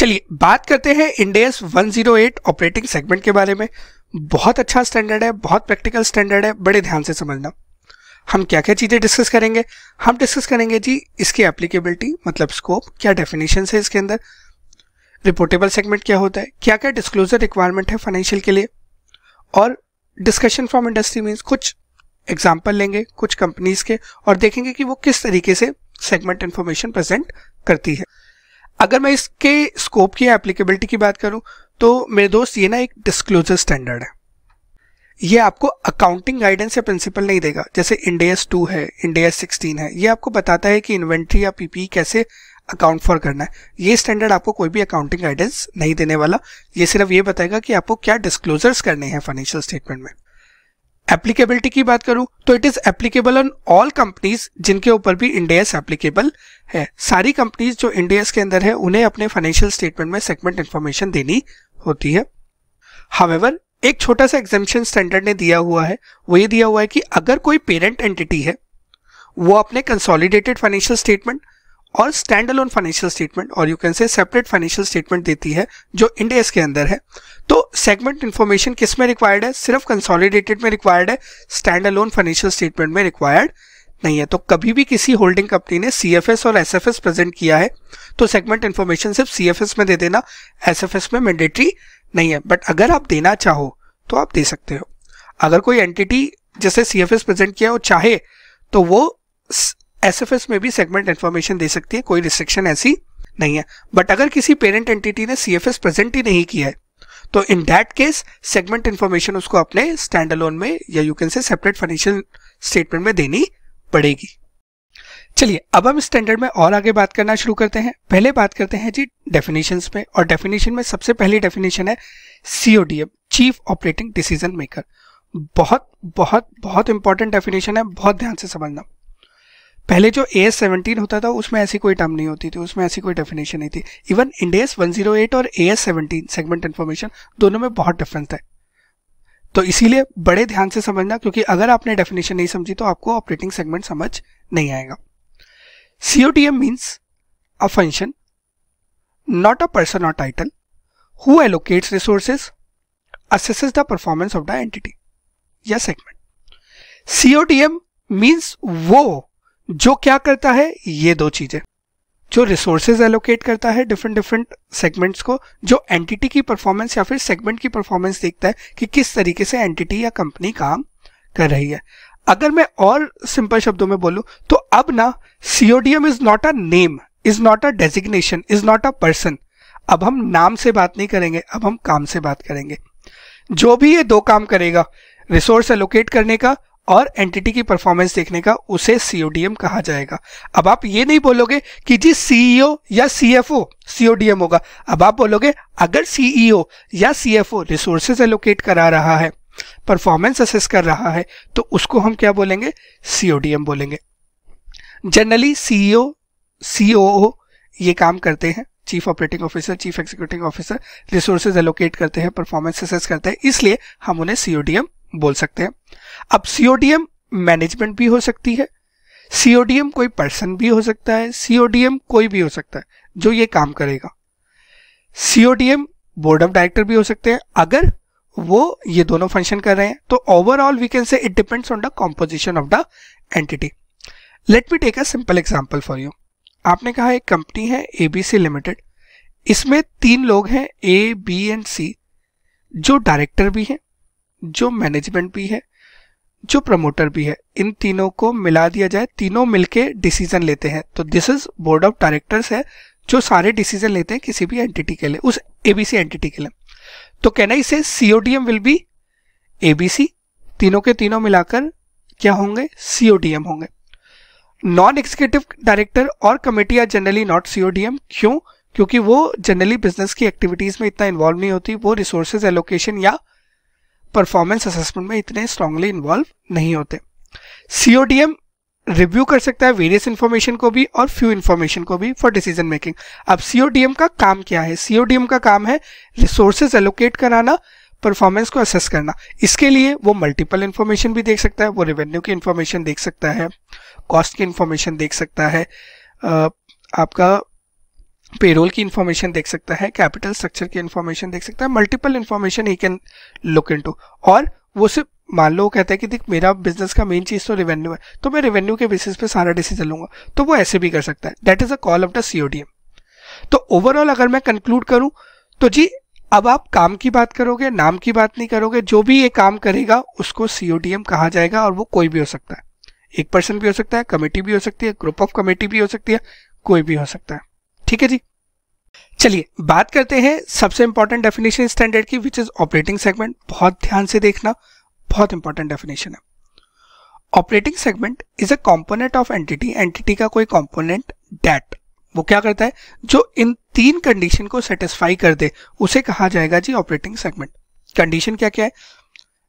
चलिए, बात करते हैं इंडेस 108 ऑपरेटिंग सेगमेंट के बारे में। बहुत अच्छा स्टैंडर्ड है, बहुत प्रैक्टिकल स्टैंडर्ड है, बड़े ध्यान से समझना। हम क्या क्या चीज़ें डिस्कस करेंगे? हम डिस्कस करेंगे जी, इसकी एप्लीकेबिलिटी मतलब स्कोप क्या डेफिनेशन है इसके अंदर? रिपोर्टेबल सेगमेंट क्या होता है? क्या क्या डिस्क्लोजर रिक्वायरमेंट है फाइनेंशियल के लिए? और डिस्कशन फ्रॉम इंडस्ट्री मीन्स कुछ एग्ज़ाम्पल लेंगे, कुछ कंपनीज़ के, और देखेंगे कि वो किस तरीके से सेगमेंट इन्फॉर्मेशन प्रेजेंट करती है। अगर मैं इसके स्कोप की एप्लीकेबिलिटी की बात करूँ तो मेरे दोस्त, ये ना एक डिस्क्लोजर स्टैंडर्ड है। ये आपको अकाउंटिंग गाइडेंस या प्रिंसिपल नहीं देगा। जैसे इंडेस टू है इंडेस सिक्सटीन है, ये आपको बताता है कि इन्वेंट्री या पीपी कैसे अकाउंट फॉर करना है। ये स्टैंडर्ड आपको कोई भी अकाउंटिंग गाइडेंस नहीं देने वाला। ये सिर्फ़ ये बताएगा कि आपको क्या डिस्क्लोजर्स करने हैं फाइनेंशियल स्टेटमेंट में। एप्लीकेबिलिटी की बात करूँ तो it is applicable on all companies जिनके ऊपर भी इंडियस एप्लीकेबल है। सारी कंपनीज़ जो इंडियस के अंदर है, उन्हें अपने फाइनेंशियल स्टेटमेंट में सेगमेंट इन्फॉर्मेशन देनी होती है। हावेवर एक छोटा सा एग्जामेशन स्टैंडर्ड ने दिया हुआ है। वो ये दिया हुआ है कि अगर कोई पेरेंट एंटिटी है, वो अपने कंसोलिडेटेड फाइनेंशियल स्टेटमेंट और स्टैंड अलोन फाइनेंशियल स्टेटमेंट और you can say separate financial statement देती है, जो इंडियस के अंदर है। तो सेगमेंट इन्फॉर्मेशन किसमें रिक्वायर्ड है? सिर्फ़ कंसोलिडेटेड में रिक्वायर्ड है स्टैंड अलोन फाइनेंशियल स्टेटमेंट में रिक्वायर्ड नहीं है। तो कभी भी किसी होल्डिंग कंपनी ने सीएफएस और एसएफएस प्रेजेंट किया है तो सेगमेंट इन्फॉर्मेशन सिर्फ़ सीएफएस में दे देना एसएफएस में मैंडेटरी नहीं है। बट अगर आप देना चाहो तो आप दे सकते हो। अगर कोई एंटिटी जैसे सीएफएस प्रेजेंट किया वो चाहे तो वो SFS में भी सेगमेंट इन्फॉर्मेशन दे सकती है, कोई रिस्ट्रिक्शन ऐसी नहीं है। बट अगर किसी पेरेंट एंटिटी ने CFS प्रेजेंट ही नहीं किया है तो in that case segment information उसको अपने स्टैंड अलोन में या you can say separate financial statement में देनी पड़ेगी। चलिए, अब हम स्टैंडर्ड में और आगे बात करना शुरू करते हैं। पहले बात करते हैं जी डेफिनेशंस में और डेफिनेशन में सबसे पहली डेफिनेशन है CODM chief operating decision maker बहुत बहुत बहुत इंपॉर्टेंट डेफिनेशन है, बहुत ध्यान से समझना। पहले जो ए सेवनटीन होता था, उसमें ऐसी कोई टर्म नहीं होती थी, उसमें ऐसी कोई डेफिनेशन नहीं थी। Even Ind AS one zero eight और A S seventeen segment information दोनों में बहुत डिफरेंस है तो इसीलिए बड़े ध्यान से समझना, क्योंकि अगर आपने डेफिनेशन नहीं समझी तो आपको ऑपरेटिंग सेगमेंट समझ नहीं आएगा। CODM means a function not a person और title who allocates resources assesses the performance of the entity या सेगमेंट सीओटीएम मीन्स वो जो क्या करता है, ये दो चीज़ें। जो रिसोर्सेज एलोकेट करता है डिफरेंट डिफरेंट सेगमेंट्स को, जो एंटिटी की परफॉर्मेंस या फिर सेगमेंट की परफॉर्मेंस देखता है कि किस तरीके से एंटिटी या कंपनी काम कर रही है। अगर मैं और सिंपल शब्दों में बोलूँ तो अब ना CODM is not a name is not a designation is not a person अब हम नाम से बात नहीं करेंगे, अब हम काम से बात करेंगे। जो भी ये दो काम करेगा रिसोर्स एलोकेट करने का और एंटिटी की परफॉर्मेंस देखने का उसे सीओडीएम कहा जाएगा। अब आप ये नहीं बोलोगे कि जी सीईओ e या सीएफओ सीओडीएम होगा। अब आप बोलोगे, अगर सीईओ e या सीएफओ रिसोर्सेज एलोकेट करा रहा है परफॉर्मेंस असेस कर रहा है तो उसको हम क्या बोलेंगे? सीओडीएम बोलेंगे। जनरली सीईओ सीओओ ये काम करते हैं। Chief operating officer chief executive officer resources allocate करते हैं परफॉर्मेंस असेस करते हैं। इसलिए हम उन्हें सीओडीएम बोल सकते हैं। अब सीओडीएम मैनेजमेंट भी हो सकती है। सीओडीएम कोई पर्सन भी हो सकता है। सीओडीएम कोई भी हो सकता है, जो ये काम करेगा। सीओडीएम बोर्ड ऑफ़ डायरेक्टर भी हो सकते हैं। अगर वो ये दोनों फ़ंक्शन कर रहे हैं तो overall we can say it depends on the composition of the entity let me take a simple example for you आपने कहा एक कंपनी है एबीसी लिमिटेड इसमें तीन लोग हैं ए बी एंड सी जो डायरेक्टर भी हैं। जो मैनेजमेंट भी है, जो प्रमोटर भी है, इन तीनों को मिला दिया जाए, तीनों मिलके डिसीज़न लेते हैं। तो this is board of directors है, जो सारे डिसीज़न लेते हैं किसी भी एंटिटी के लिए, उस एबीसी एंटिटी के लिए। तो कहना इसे सीओडीएम विल बी एबीसी तीनों के तीनों मिलाकर क्या होंगे? सीओडीएम होंगे। नॉन एग्जीक्यूटिव डायरेक्टर और committee are generally not CODM क्यों? क्योंकि वो जनरली बिज़नेस की एक्टिविटीज़ में इतना इन्वॉल्व नहीं होती, वो रिसोर्सेज एलोकेशन या परफॉर्मेंस असेसमेंट में इतने स्ट्रांगली इन्वॉल्व नहीं होते। सीओडीएम रिव्यू कर सकता है वेरियस इंफॉर्मेशन को भी और फ्यू इंफॉर्मेशन को भी फॉर डिसीज़न मेकिंग अब सीओडीएम का काम क्या है? सीओडीएम का काम है रिसोर्सेज एलोकेट कराना परफॉर्मेंस को असेस करना। इसके लिए वो मल्टीपल इंफॉर्मेशन भी देख सकता है, वो रेवेन्यू की इंफॉर्मेशन देख सकता है कॉस्ट की इंफॉर्मेशन देख सकता है। आपका पेरोल की इन्फॉर्मेशन देख सकता है कैपिटल स्ट्रक्चर की इन्फॉर्मेशन देख सकता है multiple information he can look into और वो सिर्फ़, मान लो कहता है कि देख, मेरा बिज़नेस का मेन चीज़ तो रेवेन्यू है तो मैं रेवेन्यू के बेसिस पे सारा डिसीज़न लूँगा। तो वो ऐसे भी कर सकता है। That is a call of the CODM तो ओवरऑल अगर मैं कंक्लूड करूँ तो जी, अब आप काम की बात करोगे, नाम की बात नहीं करोगे, जो भी ये काम करेगा, उसको सीओडीएम कहा जाएगा और वो कोई भी हो सकता है। एक पर्सन भी हो सकता है कमेटी भी हो सकती है ग्रुप ऑफ़ कमेटी भी हो सकती है, कोई भी हो सकता है। ठीक है जी। चलिए, बात करते हैं सबसे इंपॉर्टेंट डेफिनेशन स्टैंडर्ड की विच इज़ ऑपरेटिंग सेगमेंट बहुत ध्यान से देखना, बहुत इंपॉर्टेंट डेफिनेशन है। Operating segment is a component of entity entity का कोई कॉम्पोनेंट डेट वो क्या करता है? जो इन तीन कंडीशन को सेटिस्फाई कर दे, उसे कहा जाएगा जी ऑपरेटिंग सेगमेंट कंडीशन क्या क्या है?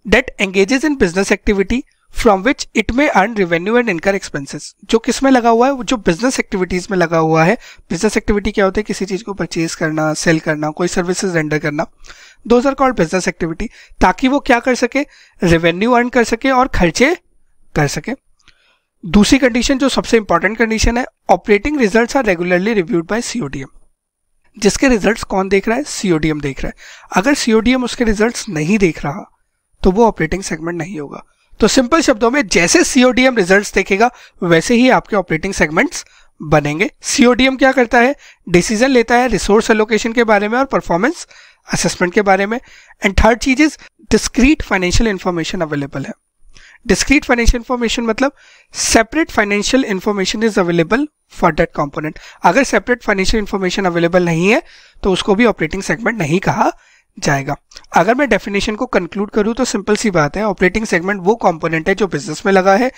That engages in business activity from which it may earn revenue and incur expenses जो किसमें लगा हुआ है? जो बिज़नेस एक्टिविटीज़ में लगा हुआ है। बिज़नेस एक्टिविटी क्या होती है? किसी चीज़ को परचेज करना सेल करना, कोई सर्विसेज़ रेंडर करना। Those are called business activity ताकि वो क्या कर सके? रेवेन्यू अर्न कर सके और खर्चे कर सके। दूसरी कंडीशन जो सबसे इंपॉर्टेंट कंडीशन है operating result are regularly reviewed by CODM जिसके रिजल्ट्स कौन देख रहा है? सीओडीएम देख रहा है। अगर सीओडीएम उसके रिजल्ट्स नहीं देख रहा तो वो ऑपरेटिंग सेगमेंट नहीं होगा। तो सिंपल शब्दों में जैसे सीओडीएम रिजल्ट्स देखेगा, वैसे ही आपके ऑपरेटिंग सेगमेंट्स बनेंगे। सीओडीएम क्या करता है? डिसीज़न लेता है रिसोर्स एलोकेशन के बारे में और परफॉर्मेंस असेसमेंट के बारे में। And third cheese is discrete financial information available है। डिस्क्रीट फाइनेंशियल इंफॉर्मेशन मतलब separate financial information is available for that component अगर सेपरेट फाइनेंशियल इंफॉर्मेशन अवेलेबल नहीं है तो उसको भी ऑपरेटिंग सेगमेंट नहीं कहा जाएगा। अगर मैं डेफिनेशन को कंक्लूड करूँ तो सिंपल सी बात है ऑपरेटिंग सेगमेंट वो कंपोनेंट है जो बिज़नेस में लगा है,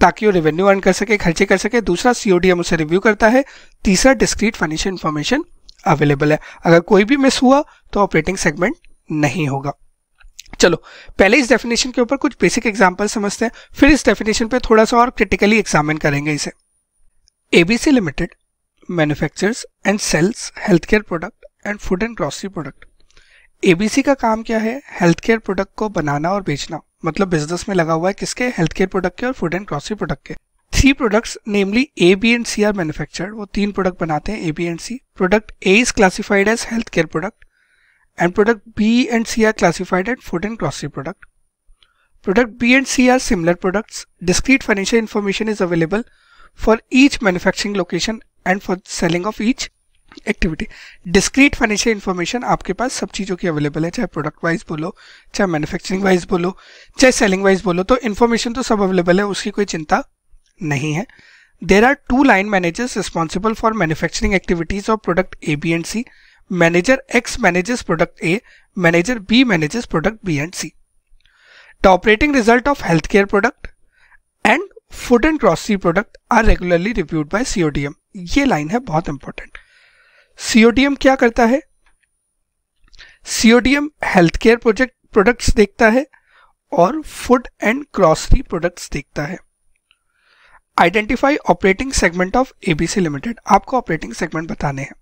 ताकि वो रेवेन्यू अर्न कर सके, खर्चे कर सके। दूसरा सीओडीएम उसे रिव्यू करता है। तीसरा डिस्क्रीट फाइनेंशियल इंफॉर्मेशन अवेलेबल है। अगर कोई भी मिस हुआ तो ऑपरेटिंग सेगमेंट नहीं होगा। चलो, पहले इस डेफिनेशन के ऊपर कुछ बेसिक एग्ज़ाम्पल समझते हैं, फिर इस डेफिनेशन पे थोड़ा सा और क्रिटिकली एग्जामिन करेंगे इसे। ABC limited manufacturers and sales health care product and food and grocery product ABC का काम क्या है? हेल्थ केयर प्रोडक्ट को बनाना और बेचना। मतलब बिज़नेस में लगा हुआ है किसके? हेल्थ केयर प्रोडक्ट के और फ़ूड एंड ग्रॉसरी प्रोडक्ट के। Three products namely A B and C are manufactured वो तीन प्रोडक्ट बनाते हैं A B and C product A is classified as health care product and product B and C are classified as food and grocery product product B and C are similar products discrete financial information is available for each manufacturing location and for selling of each activity discrete financial information आपके पास सब चीज़ों की available है, चाहे product wise बोलो, चाहे manufacturing wise बोलो, चाहे सेलिंग वाइज बोलो तो इन्फॉर्मेशन तो सब अवेलेबल है, उसकी कोई चिंता नहीं है। There are two line managers responsible for manufacturing activities of product A B and C manager X managers product A manager B managers product B and C the operating result of health care product and food and grocery product are regularly reviewed by CODM ये line है, बहुत important CODM क्या करता है? CODM health care project products देखता है और food and grocery products देखता है। Identify operating segment of ABC limited आपको ऑपरेटिंग सेगमेंट बताने हैं।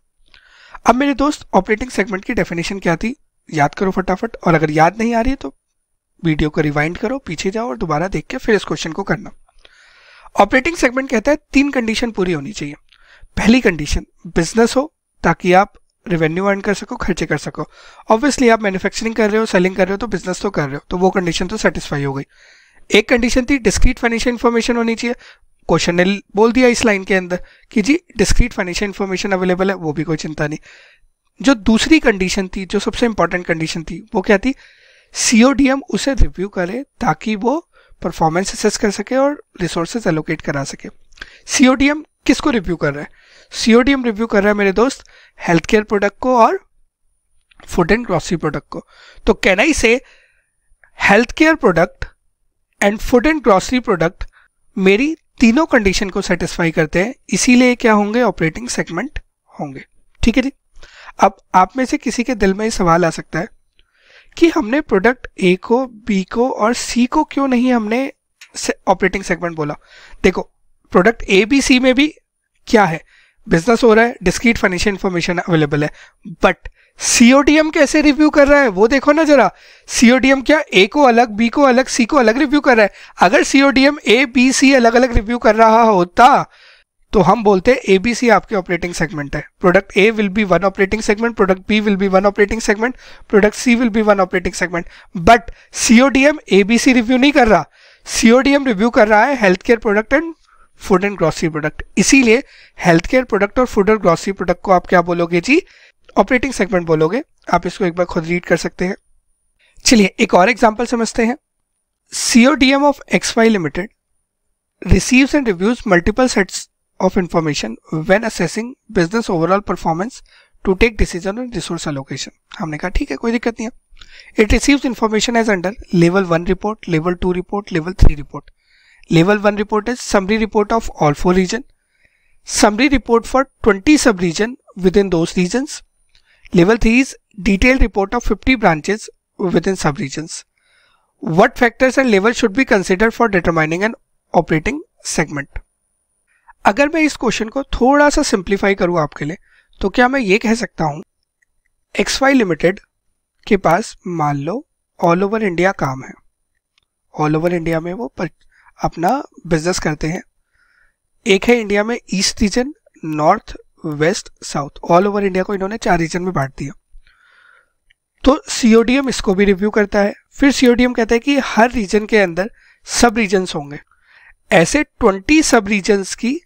अब मेरे दोस्त ऑपरेटिंग सेगमेंट की डेफिनेशन क्या थी? याद करो फटाफट, और अगर याद नहीं आ रही है तो वीडियो को रिवाइंड करो, पीछे जाओ और दोबारा देख के फिर इस क्वेश्चन को करना। ऑपरेटिंग सेगमेंट कहता है तीन कंडीशन पूरी होनी चाहिए। पहली कंडीशन बिज़नेस हो ताकि आप रेवेन्यू अर्न कर सको, खर्चे कर सको। ऑब्वियसली आप मैन्युफैक्चरिंग कर रहे हो सेलिंग कर रहे हो तो बिज़नेस तो कर रहे हो। तो वो कंडीशन तो सेटिस्फाई हो गई। एक कंडीशन थी डिस्क्रीट फाइनेंशियल इन्फॉर्मेशन होनी चाहिए। क्वेश्चन ने बोल दिया इस लाइन के अंदर कि जी डिस्क्रीट फाइनेंशियल इन्फॉर्मेशन अवेलेबल है, वो भी कोई चिंता नहीं। जो दूसरी कंडीशन थी, जो सबसे इंपॉर्टेंट कंडीशन थी, वो क्या थी? सीओडीएम उसे रिव्यू करे ताकि वो परफॉर्मेंस असेस कर सके और रिसोर्सेज एलोकेट करा सके। सीओडीएम किसको रिव्यू कर रहा है? सीओडीएम रिव्यू कर रहा है मेरे दोस्त हेल्थ केयर प्रोडक्ट को और फ़ूड एंड ग्रॉसरी प्रोडक्ट को। तो can I say health care product and food and grocery product मेरी तीनों कंडीशन को सेटिस्फाई करते हैं, इसीलिए क्या होंगे ऑपरेटिंग सेगमेंट होंगे। ठीक है जी? अब आप में से किसी के दिल में सवाल आ सकता है कि हमने प्रोडक्ट ए को बी को और सी को क्यों नहीं हमने ऑपरेटिंग सेगमेंट बोला? देखो प्रोडक्ट ए बी सी में भी क्या है? बिज़नेस हो रहा है डिस्क्रीट फाइनेंशियल इन्फॉर्मेशन अवेलेबल है। बट सीओडीएम कैसे रिव्यू कर रहा है? वो देखो ना जरा। सीओडीएम क्या? ए को अलग बी को अलग सी को अलग रिव्यू कर रहा है। अगर सीओडीएम ए बी सी अलग अलग रिव्यू कर रहा होता तो हम बोलते हैं एबीसी आपके ऑपरेटिंग सेगमेंट है। Product A will be one operating segment product B will be one operating segment product C will be one operating segment but CODM ABC review नहीं कर रहा। सीओडीएम रिव्यू कर रहा है health care product and food and grocery product इसीलिए health care product और food and grocery product को आप क्या बोलोगे जी? ऑपरेटिंग सेगमेंट बोलोगे। आप इसको एक बार खुद रीड कर सकते हैं। चलिए, एक और एग्ज़ाम्पल समझते हैं। CODM of X Y limited receives and reviews multiple sets of information when assessing business overall performance to take decision on resource allocation हमने कहा, ठीक है, कोई दिक्कत नहीं है। It receives information as under level one report level two report level three report level one report is summary report of all four region summary report for twenty sub region within those regions level three is detail report of fifty branches within sub regions what factors and level should be consider for determining an operating segment अगर मैं इस question को थोड़ा सा simplify करूँ आपके लिए तो क्या मैं ये कह सकता हूँ एक्स वाई लिमिटेड के पास मान लो ऑल ओवर इंडिया काम है। ऑल ओवर इंडिया में वो अपना बिज़नेस करते हैं। एक है इंडिया में east region north west south all over India को इन्होंने चार रीजन में बांट दिया। तो सीओडीएम इसको भी रिव्यू करता है। फिर सीओडीएम कहता है कि हर रीजन के अंदर सब रीजन होंगे। ऐसे 20 सब रीजन्स की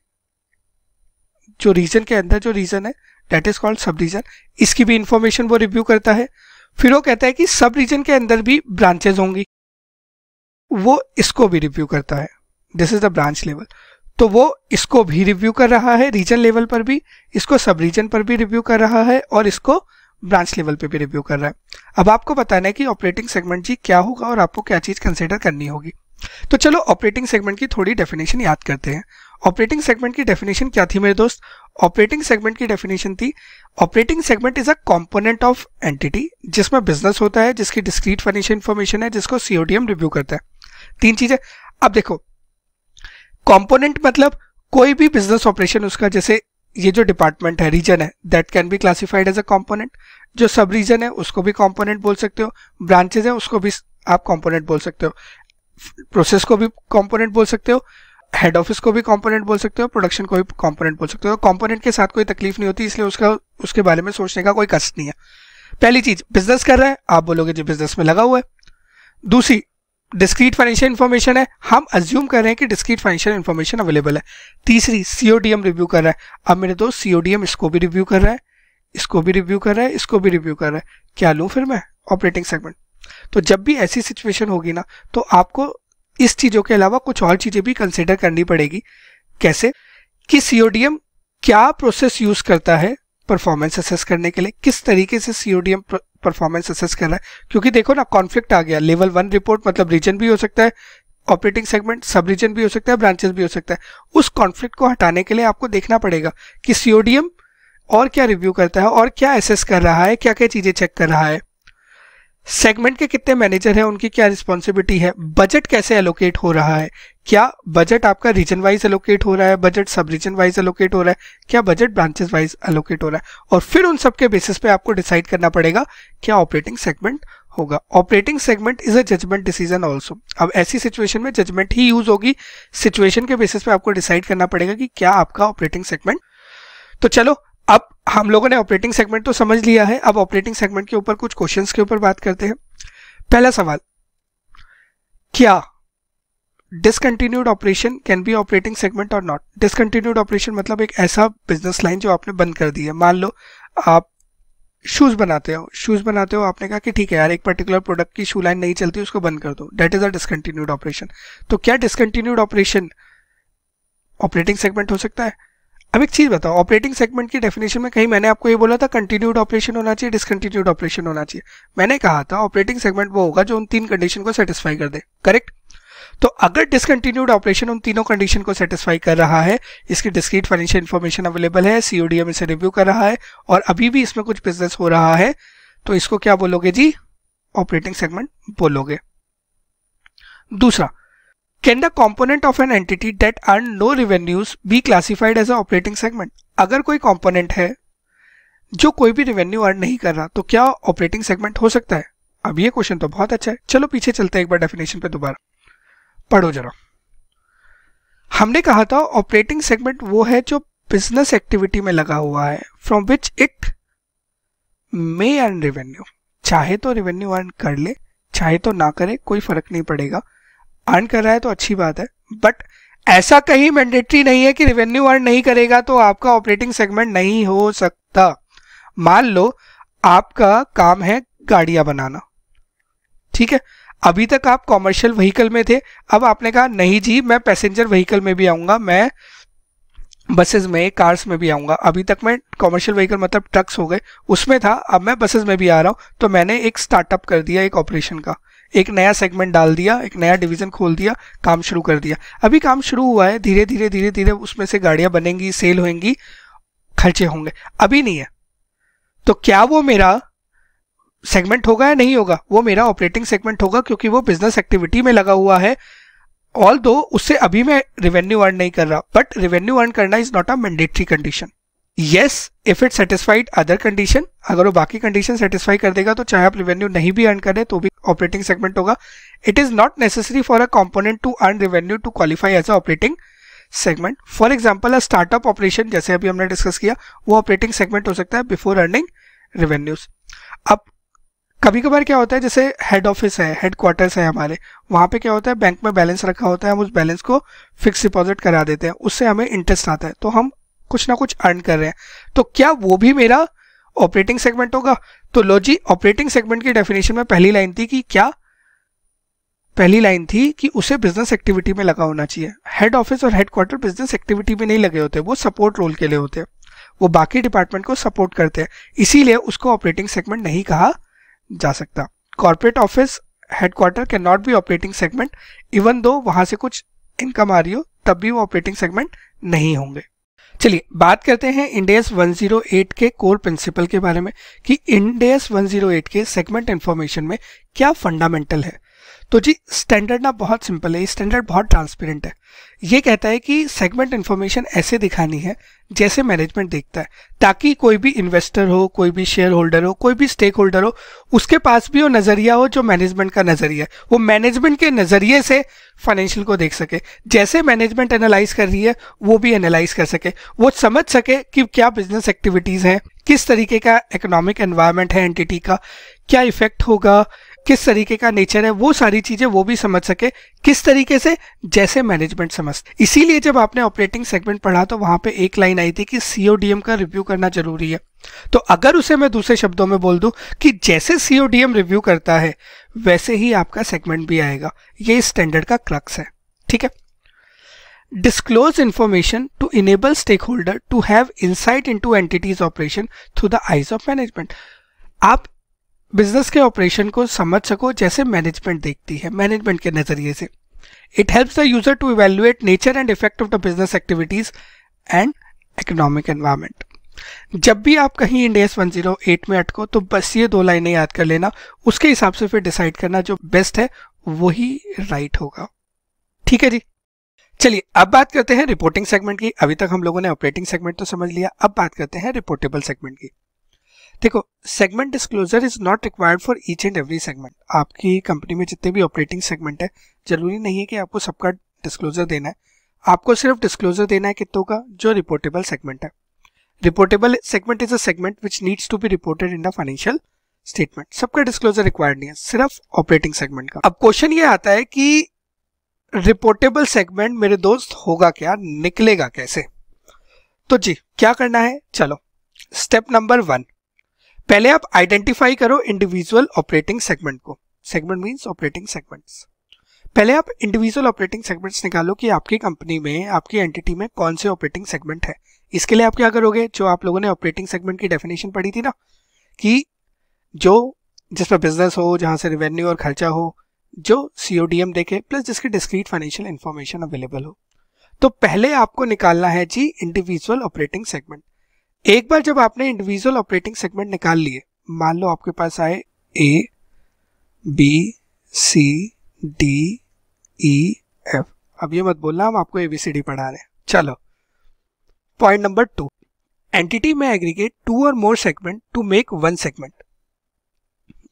जो रीजन के अंदर जो रीजन है that is called sub region इसकी भी इंफॉर्मेशन वो रिव्यू करता है। फिर वो कहता है कि सब रीजन के अंदर भी ब्रांचेज होंगी। वो इसको भी रिव्यू करता है। This is the branch level तो वो इसको भी रिव्यू कर रहा है रीजन लेवल पर भी, इसको सब रीजन पर भी रिव्यू कर रहा है और इसको ब्रांच लेवल पे भी रिव्यू कर रहा है। अब आपको बताना है कि ऑपरेटिंग सेगमेंट जी क्या होगा और आपको क्या चीज़ कंसिडर करनी होगी। तो चलो ऑपरेटिंग सेगमेंट की थोड़ी डेफिनेशन याद करते हैं। ऑपरेटिंग सेगमेंट की डेफिनेशन क्या थी मेरे दोस्त? ऑपरेटिंग सेगमेंट की डेफिनेशन थी operating segment is a component of entity जिसमें बिज़नेस होता है, जिसकी डिस्क्रीट फाइनेंशियल इंफॉर्मेशन है, जिसको सीओडीएम रिव्यू करता है। तीन चीज़ें। अब देखो कंपोनेंट मतलब कोई भी बिज़नेस ऑपरेशन उसका, जैसे ये जो डिपार्टमेंट है रीजन है that can be classified as a component जो सब रीजन है, उसको भी कंपोनेंट बोल सकते हो। ब्रांचेज है, उसको भी आप कंपोनेंट बोल सकते हो। प्रोसेस को भी कंपोनेंट बोल सकते हो। हेड ऑफ़िस को भी कंपोनेंट बोल सकते हो। प्रोडक्शन को भी कंपोनेंट बोल सकते हो। कंपोनेंट के साथ कोई तकलीफ़ नहीं होती, इसलिए उसका, उसके बारे में सोचने का कोई कष्ट नहीं है। पहली चीज़ बिज़नेस कर रहा है, आप बोलोगे जो बिज़नेस में लगा हुआ है। दूसरी डिस्क्रीट फाइनेंशियल इन्फॉर्मेशन है। हम अज्यूम कर रहे हैं कि डिस्क्रीट फाइनेंशियल इन्फॉर्मेशन अवेलेबल है। तीसरी सीओडीएम रिव्यू कर रहा है। अब मेरे दोस्त सीओडीएम इसको भी रिव्यू कर रहा है। इसको भी रिव्यू कर रहा है। इसको भी रिव्यू कर रहा है। क्या लूँ फिर मैं? ऑपरेटिंग सेगमेंट तो जब भी ऐसी सिचुएशन होगी ना तो आपको इस चीज़ों के अलावा कुछ और चीज़ें भी कंसिडर करनी पड़ेगी। कैसे? कि सीओडीएम क्या प्रोसेस यूज़ करता है परफॉर्मेंस असेस करने के लिए? किस तरीके से सीओडीएम परफॉर्मेंस असेस कर रहा है। क्योंकि देखो ना कॉन्फ्लिक्ट आ गया। लेवल वन रिपोर्ट मतलब रीजन भी हो सकता है ऑपरेटिंग सेगमेंट सब रीजन भी हो सकता है ब्रांचेस भी हो सकता है। उस कॉन्फ्लिक्ट को हटाने के लिए आपको देखना पड़ेगा कि सीओडीएम और क्या रिव्यू करता है और क्या एसेस कर रहा है क्या क्या चीज़ें चेक कर रहा है। सेगमेंट के कितने मैनेजर हैं, उनकी क्या रिस्पॉन्सिबिलिटी है बजट कैसे एलोकेट हो रहा है क्या बजट आपका रीजन वाइज एलोकेट हो रहा है? बजट सब रीजन वाइज एलोकेट हो रहा है? क्या बजट ब्रांचेस वाइज एलोकेट हो रहा है? और फिर उन सबके बेसिस पे आपको डिसाइड करना पड़ेगा, क्या ऑपरेटिंग सेगमेंट होगा। Operating segment is a judgement decision also अब ऐसी सिचुएशन में जजमेंट ही यूज़ होगी। सिचुएशन के बेसिस पे आपको डिसाइड करना पड़ेगा कि क्या आपका ऑपरेटिंग सेगमेंट तो चलो, अब हम लोगों ने ऑपरेटिंग सेगमेंट तो समझ लिया है। अब ऑपरेटिंग सेगमेंट के ऊपर कुछ क्वेश्चंस के ऊपर बात करते हैं। पहला सवाल, क्या discontinued operation can be operating segment or not discontinued operation मतलब एक ऐसा बिज़नेस लाइन जो आपने बंद कर दी है। मान लो, आप शूज़ बनाते हो। शूज़ बनाते हो, आपने कहा कि ठीक है यार, एक पर्टिकुलर प्रोडक्ट की शू लाइन नहीं चलती उसको बंद कर दो। That is a discontinued operation तो क्या डिसकंटिन्यूड ऑपरेशन ऑपरेटिंग सेगमेंट हो सकता है? अब एक चीज़ बताओ ऑपरेटिंग सेगमेंट की डेफिनेशन में कहीं मैंने आपको ये बोला था कंटिन्यूड ऑपरेशन होना चाहिए डिसकंटिन्यूड ऑपरेशन होना चाहिए। मैंने कहा था ऑपरेटिंग सेगमेंट वो होगा जो उन तीन कंडीशन को सेटिस्फाई कर दे। करेक्ट तो अगर डिसकंटिन्यूड ऑपरेशन उन तीनों कंडीशन को सेटिस्फाई कर रहा है, इसकी डिस्क्रीट फाइनेंशियल इन्फॉर्मेशन अवेलेबल है सीओडीएम इसे रिव्यू कर रहा है, और अभी भी इसमें कुछ बिज़नेस हो रहा है तो इसको क्या बोलोगे जी? ऑपरेटिंग सेगमेंट बोलोगे। दूसरा can the component of an entity that earn no revenues be classified as operating segment अगर कोई कॉम्पोनेंट है, जो कोई भी रिवेन्यू अर्न नहीं कर रहा तो क्या ऑपरेटिंग सेगमेंट हो सकता है? अब ये क्वेश्चन तो बहुत अच्छा है। चलो पीछे चलते हैं, एक बार डेफिनेशन पे दोबारा। पढ़ो जरा। हमने कहा था ऑपरेटिंग सेगमेंट वो है जो बिज़नेस एक्टिविटी में लगा हुआ है from which it may earn revenue चाहे तो रेवेन्यू अर्न कर ले, चाहे तो ना करे, कोई फ़र्क नहीं पड़ेगा। अर्न कर रहा है तो अच्छी बात है बट ऐसा कहीं मैंडेटरी नहीं है कि रेवेन्यू अर्न नहीं करेगा तो आपका ऑपरेटिंग सेगमेंट नहीं हो सकता। मान लो आपका काम है गाड़ियाँ बनाना, ठीक है? अभी तक आप कॉमर्शियल व्हीकल में थे। अब आपने कहा, नहीं जी, मैं पैसेंजर व्हीकल में भी आऊँगा, मैं बसेस में कार्स में भी आऊँगा। अभी तक मैं कॉमर्शियल व्हीकल मतलब ट्रक्स हो गए, उसमें था, अब मैं बसेस में भी आ रहा हूँ। तो मैंने एक स्टार्टअप कर दिया, एक ऑपरेशन का। एक नया सेगमेंट डाल दिया, एक नया डिवीज़न खोल दिया, काम शुरू कर दिया। अभी काम शुरू हुआ है, धीरे धीरे धीरे धीरे उसमें से गाड़ियाँ बनेंगी सेल होंगी, खर्चे होंगे। अभी नहीं है। तो क्या वो मेरा सेगमेंट होगा या नहीं होगा? वो मेरा ऑपरेटिंग सेगमेंट होगा क्योंकि वो बिज़नेस एक्टिविटी में लगा हुआ है। ऑल दो उससे अभी मैं रिवेन्यू अर्न नहीं कर रहा बट रेवेन्यू अर्न करना is not a mandatory condition yes if it satisfied other condition अगर वो बाकी कंडीशन सेटिस्फाई कर देगा तो चाहे आप रिवेन्यू नहीं भी अर्न करें तो भी ऑपरेटिंग सेगमेंट होगा। It is not necessary for a component to earn revenue to qualify as a operating segment for example a startup operation जैसे अभी हमने डिस्कस किया, वो ऑपरेटिंग सेगमेंट हो सकता है बिफोर अर्निंग रिवेन्यूज अब कभी कभार क्या होता है, जैसे हेड ऑफ़िस है हेड क्वार्टर्स है हमारे, वहाँ पे क्या होता है बैंक में बैलेंस रखा होता है, हम उस बैलेंस को फिक्स डिपॉजिट करा देते हैं, उससे हमें इंटरेस्ट आता है तो हम कुछ ना कुछ अर्न कर रहे हैं। तो क्या वो भी मेरा ऑपरेटिंग सेगमेंट होगा? तो लो जी ऑपरेटिंग सेगमेंट की डेफिनेशन में पहली लाइन थी कि क्या? पहली लाइन थी कि उसे बिज़नेस एक्टिविटी में लगा होना चाहिए। हेड ऑफ़िस और हेड क्वार्टर बिज़नेस एक्टिविटी में नहीं लगे होते, वो सपोर्ट रोल के लिए होते हैं। वो बाकी डिपार्टमेंट को सपोर्ट करते हैं, इसीलिए उसको ऑपरेटिंग सेगमेंट नहीं कहा जा सकता। Corporate office headquarter can not be operating segment even though वहाँ से कुछ इनकम आ रही हो, तब भी वो ऑपरेटिंग सेगमेंट नहीं होंगे। चलिए, बात करते हैं इंडेस 108 के कोर प्रिंसिपल के बारे में कि इंडेस 108 के सेगमेंट इंफॉर्मेशन में क्या फंडामेंटल है। तो जी स्टैंडर्ड ना बहुत सिंपल है स्टैंडर्ड बहुत ट्रांसपेरेंट है। ये कहता है कि सेगमेंट इन्फॉर्मेशन ऐसे दिखानी है, जैसे मैनेजमेंट देखता है, ताकि कोई भी इन्वेस्टर हो, कोई भी शेयर होल्डर हो, कोई भी स्टेक होल्डर हो, उसके पास भी वो नज़रिया हो जो मैनेजमेंट का नज़रिया है। वो मैनेजमेंट के नज़रिए से फाइनेंशियल को देख सके। जैसे मैनेजमेंट एनालाइज कर रही है, वो भी एनालाइज कर सके। वो समझ सके कि क्या बिज़नेस एक्टिविटीज़ हैं, किस तरीके का इकोनॉमिक एनवायरमेंट है एंटिटी का, क्या इफ़ेक्ट होगा किस तरीके का नेचर है, वो सारी चीज़ें वो भी समझ सके, किस तरीके से, जैसे मैनेजमेंट समझ। इसीलिए जब आपने ऑपरेटिंग सेगमेंट पढ़ा तो वहाँ पे एक लाइन आई थी कि सीओडीएम का रिव्यू करना ज़रूरी है। तो अगर उसे मैं दूसरे शब्दों में बोल दूँ कि जैसे सीओडीएम रिव्यू करता है, वैसे ही आपका सेगमेंट भी आएगा। ये स्टैंडर्ड का क्लक्स है, ठीक है? Disclose information to enable stakeholder to have insight into entities operation through the eyes of management आप बिज़नेस के ऑपरेशन को समझ सको जैसे मैनेजमेंट देखती है, मैनेजमेंट के नज़रिए से। It helps the user to evaluate nature and effect of the business activities and economic environment जब भी आप कहीं इंडेस 108 में अटको तो बस ये दो लाइनें याद कर लेना। उसके हिसाब से फिर डिसाइड करना जो बेस्ट है, वही राइट होगा। ठीक है जी? चलिए, अब बात करते हैं रिपोर्टिंग सेगमेंट की। अभी तक हम लोगों ने ऑपरेटिंग सेगमेंट तो समझ लिया, अब बात करते हैं रिपोर्टेबल सेगमेंट की। देखो segment disclosure is not required for each and every segment आपकी कंपनी में जितने भी ऑपरेटिंग सेगमेंट है, ज़रूरी नहीं है कि आपको सबका डिस्क्लोजर देना है। आपको सिर्फ़ डिस्क्लोजर देना है कितों का, जो रिपोर्टेबल सेगमेंट है। Reportable segment is a segment which needs to be reported in the financial statement सबका डिस्क्लोजर रिक्वायर्ड नहीं है, सिर्फ़ ऑपरेटिंग सेगमेंट का। अब क्वेश्चन ये आता है कि रिपोर्टेबल सेगमेंट मेरे दोस्त होगा क्या, निकलेगा कैसे? तो जी, क्या करना है? चलो स्टेप नंबर वन पहले आप आइडेंटिफाई करो इंडिविजुअल ऑपरेटिंग सेगमेंट को। सेगमेंट मींस ऑपरेटिंग सेगमेंट्स पहले आप इंडिविजुअल ऑपरेटिंग सेगमेंट्स निकालो कि आपकी कंपनी में, आपकी एंटिटी में कौन से ऑपरेटिंग सेगमेंट है। इसके लिए आप क्या करोगे? जो आप लोगों ने ऑपरेटिंग सेगमेंट की डेफिनेशन पढ़ी थी ना, कि जो जिसमें बिज़नेस हो, जहाँ से रिवेन्यू और खर्चा हो, जो सीओडीएम देखे प्लस जिसकी डिस्क्रीट फाइनेंशियल इंफॉर्मेशन अवेलेबल हो। तो पहले आपको निकालना है जी इंडिविजुअल ऑपरेटिंग सेगमेंट एक बार जब आपने इंडिविजुअल ऑपरेटिंग सेगमेंट निकाल लिए, मान लो आपके पास आए A B C D E F अब ये मत बोलना, हम आपको एबीसीडी पढ़ा रहे हैं। चलो। पॉइंट नंबर टू एंटिटी में एग्रीगेट टू और more segment to make one segment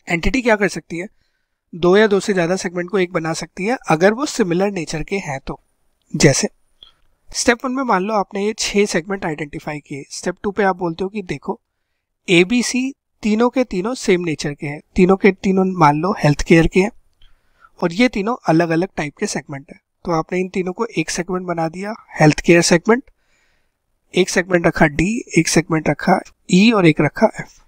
entity क्या कर सकती है? दो या दो से ज़्यादा सेगमेंट को एक बना सकती है, अगर वो सिमिलर नेचर के हैं तो। जैसे स्टेप वन में मान लो आपने ये छह सेगमेंट आइडेंटिफाई किए। स्टेप टू पे आप बोलते हो कि देखो ए बी सी तीनों के तीनों सेम नेचर के हैं। तीनों के तीनों मान लो हेल्थ केयर के हैं। और ये तीनों अलग अलग टाइप के सेगमेंट है। तो आपने इन तीनों को एक सेगमेंट बना दिया हेल्थ केयर सेगमेंट एक सेगमेंट रखा डी एक सेगमेंट रखा ई e और एक रखा एफ़